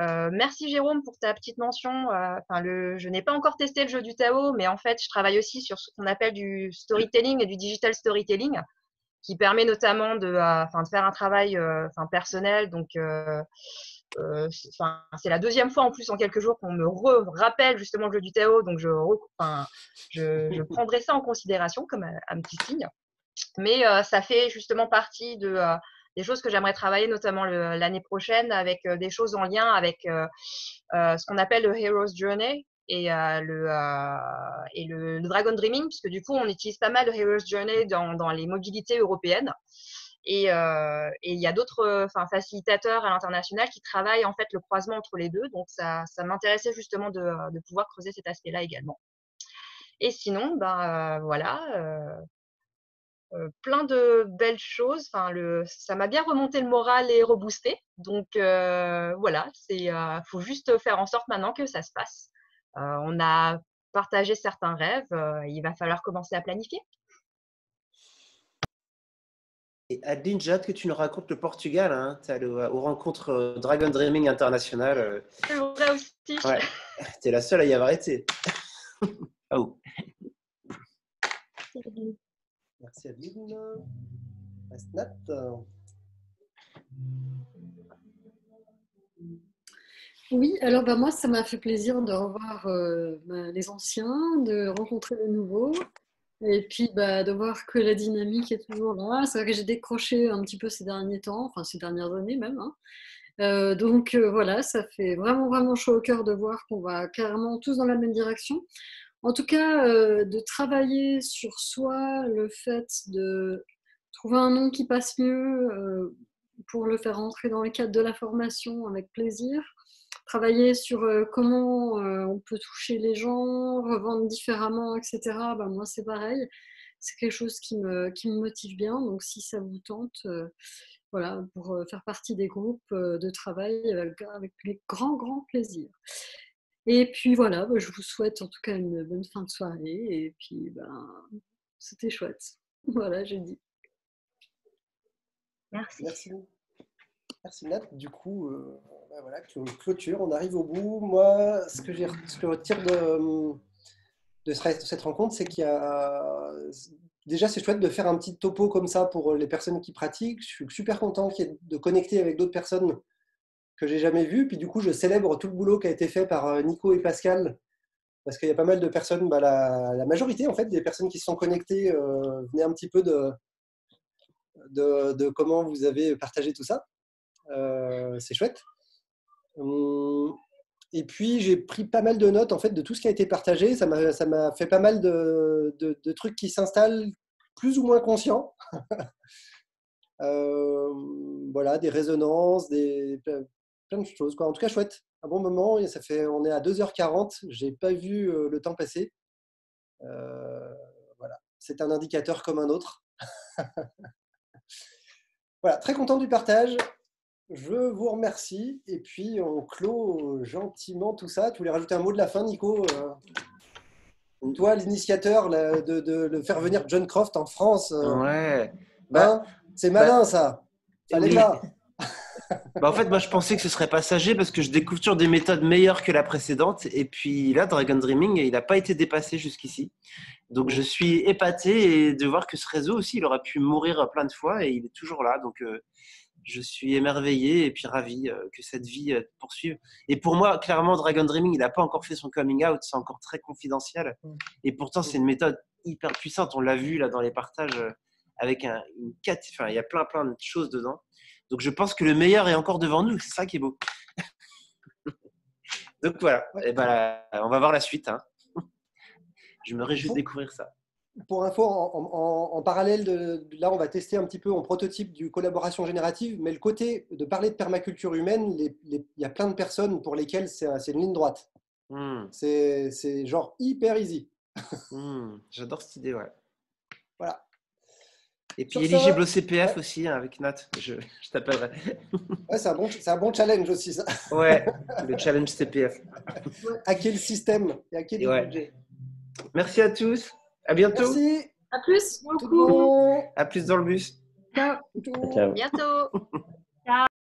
Merci Jérôme pour ta petite mention. Enfin, le, je n'ai pas encore testé le jeu du Tao, mais en fait, je travaille aussi sur ce qu'on appelle du storytelling et du digital storytelling, qui permet notamment de, enfin, de faire un travail enfin, personnel. Donc, enfin, c'est la deuxième fois en plus en quelques jours qu'on me rappelle justement le jeu du Tao, donc je, enfin, je, je prendrai ça en considération comme un, un petit signe. Mais euh, ça fait justement partie de, euh, des choses que j'aimerais travailler, notamment l'année prochaine, avec euh, des choses en lien avec ce qu'on appelle le Hero's Journey et, le, et le, Dragon Dreaming, puisque du coup, on utilise pas mal le Hero's Journey dans, dans les mobilités européennes. Et il y a d'autres facilitateurs à l'international qui travaillent en fait le croisement entre les deux. Donc ça, ça m'intéressait justement de, de, pouvoir creuser cet aspect-là également. Et sinon, ben voilà, euh, plein de belles choses. Enfin, le, ça m'a bien remonté le moral et reboosté. Donc euh, voilà, c'est euh, faut juste faire en sorte maintenant que ça se passe. on a partagé certains rêves, il va falloir commencer à planifier. Et Adeline, j'ai hâte que tu nous racontes le Portugal, hein, aux rencontres Dragon Dreaming International. C'est vrai aussi. Ouais, tu es la seule à y avoir été. oh. Merci Adeline. Asnat. Oui, alors bah, moi, ça m'a fait plaisir de revoir euh, bah, les anciens, de rencontrer les nouveaux, et puis bah, de voir que la dynamique est toujours là. C'est vrai que j'ai décroché un petit peu ces derniers temps, enfin ces dernières années même. Hein. Euh, donc euh, voilà, ça fait vraiment, vraiment chaud au cœur de voir qu'on va carrément tous dans la même direction. En tout cas, euh, de travailler sur soi, le fait de trouver un nom qui passe mieux euh, pour le faire entrer dans le cadre de la formation avec plaisir. Travailler sur euh, comment on peut toucher les gens, revendre différemment, etc. Ben, moi, c'est pareil. C'est quelque chose qui me, qui me motive bien. Donc, si ça vous tente, voilà, pour faire partie des groupes de travail avec, avec les grands, grands plaisirs. Et puis voilà, bah, je vous souhaite en tout cas une bonne fin de soirée. Et puis, ben, c'était chouette. Voilà, j'ai dit. Merci. Merci. Merci Nat. Du coup, euh, ben voilà, clôture, on arrive au bout. Moi, ce que, ce que je retire de, de cette rencontre, c'est qu'il y a. Déjà, c'est chouette de faire un petit topo comme ça pour les personnes qui pratiquent. Je suis super content de connecter avec d'autres personnes que j'ai jamais vu. Puis du coup, je célèbre tout le boulot qui a été fait par euh, Nico et Pascal, parce qu'il y a pas mal de personnes, bah, la, majorité en fait des personnes qui se sont connectées euh, venaient un petit peu de, de, comment vous avez partagé tout ça. Euh, c'est chouette. Hum, et puis j'ai pris pas mal de notes en fait de tout ce qui a été partagé. Ça m'a, fait pas mal de, de, trucs qui s'installent plus ou moins conscients. voilà, des résonances, des, de choses. Quoi. En tout cas, chouette. Un bon moment. Et ça fait, on est à 2h40. J'ai pas vu euh, le temps passer. Euh, voilà. C'est un indicateur comme un autre. voilà. Très content du partage. je vous remercie. Et puis, on clôt gentiment tout ça. Tu voulais rajouter un mot de la fin, Nico euh, Toi, l'initiateur de, de, de faire venir John Croft en France. Ouais. hein? C'est malin, ça. Fallait oui. pas. Bah, en fait, moi, je pensais que ce serait passager parce que je découvre toujours des méthodes meilleures que la précédente. Et puis là, Dragon Dreaming, il n'a pas été dépassé jusqu'ici. Donc, je suis épaté et de voir que ce réseau aussi, il aurait pu mourir plein de fois et il est toujours là. Donc, euh, je suis émerveillé et puis ravi euh, que cette vie euh, poursuive. Et pour moi, clairement, Dragon Dreaming, il n'a pas encore fait son coming out. C'est encore très confidentiel. Et pourtant, c'est une méthode hyper puissante. On l'a vu là dans les partages avec un, une. Enfin, il y a plein, plein de choses dedans. Donc je pense que le meilleur est encore devant nous. C'est ça qui est beau. Donc voilà. Et ben, on va voir la suite. hein. Je me réjouis de découvrir ça. Pour info, en, en- en parallèle, de, là, on va tester un petit peu en prototype du collaboration générative, mais le côté de parler de permaculture humaine, il y a plein de personnes pour lesquelles c'est un- c'est une ligne droite. Hmm, C'est c'est genre hyper easy. hmm, J'adore cette idée, ouais. Voilà. Et puis Sur éligible au CPF aussi hein, avec Nat. Je, je t'appellerai. Ouais, c'est un, bon, c'est un bon challenge aussi, ça. Ouais, le challenge CPF. Hacker le système et ouais. budget. Merci à tous. À bientôt. Merci. À plus. Monde. À plus dans le bus. Ciao. Ciao. Bientôt.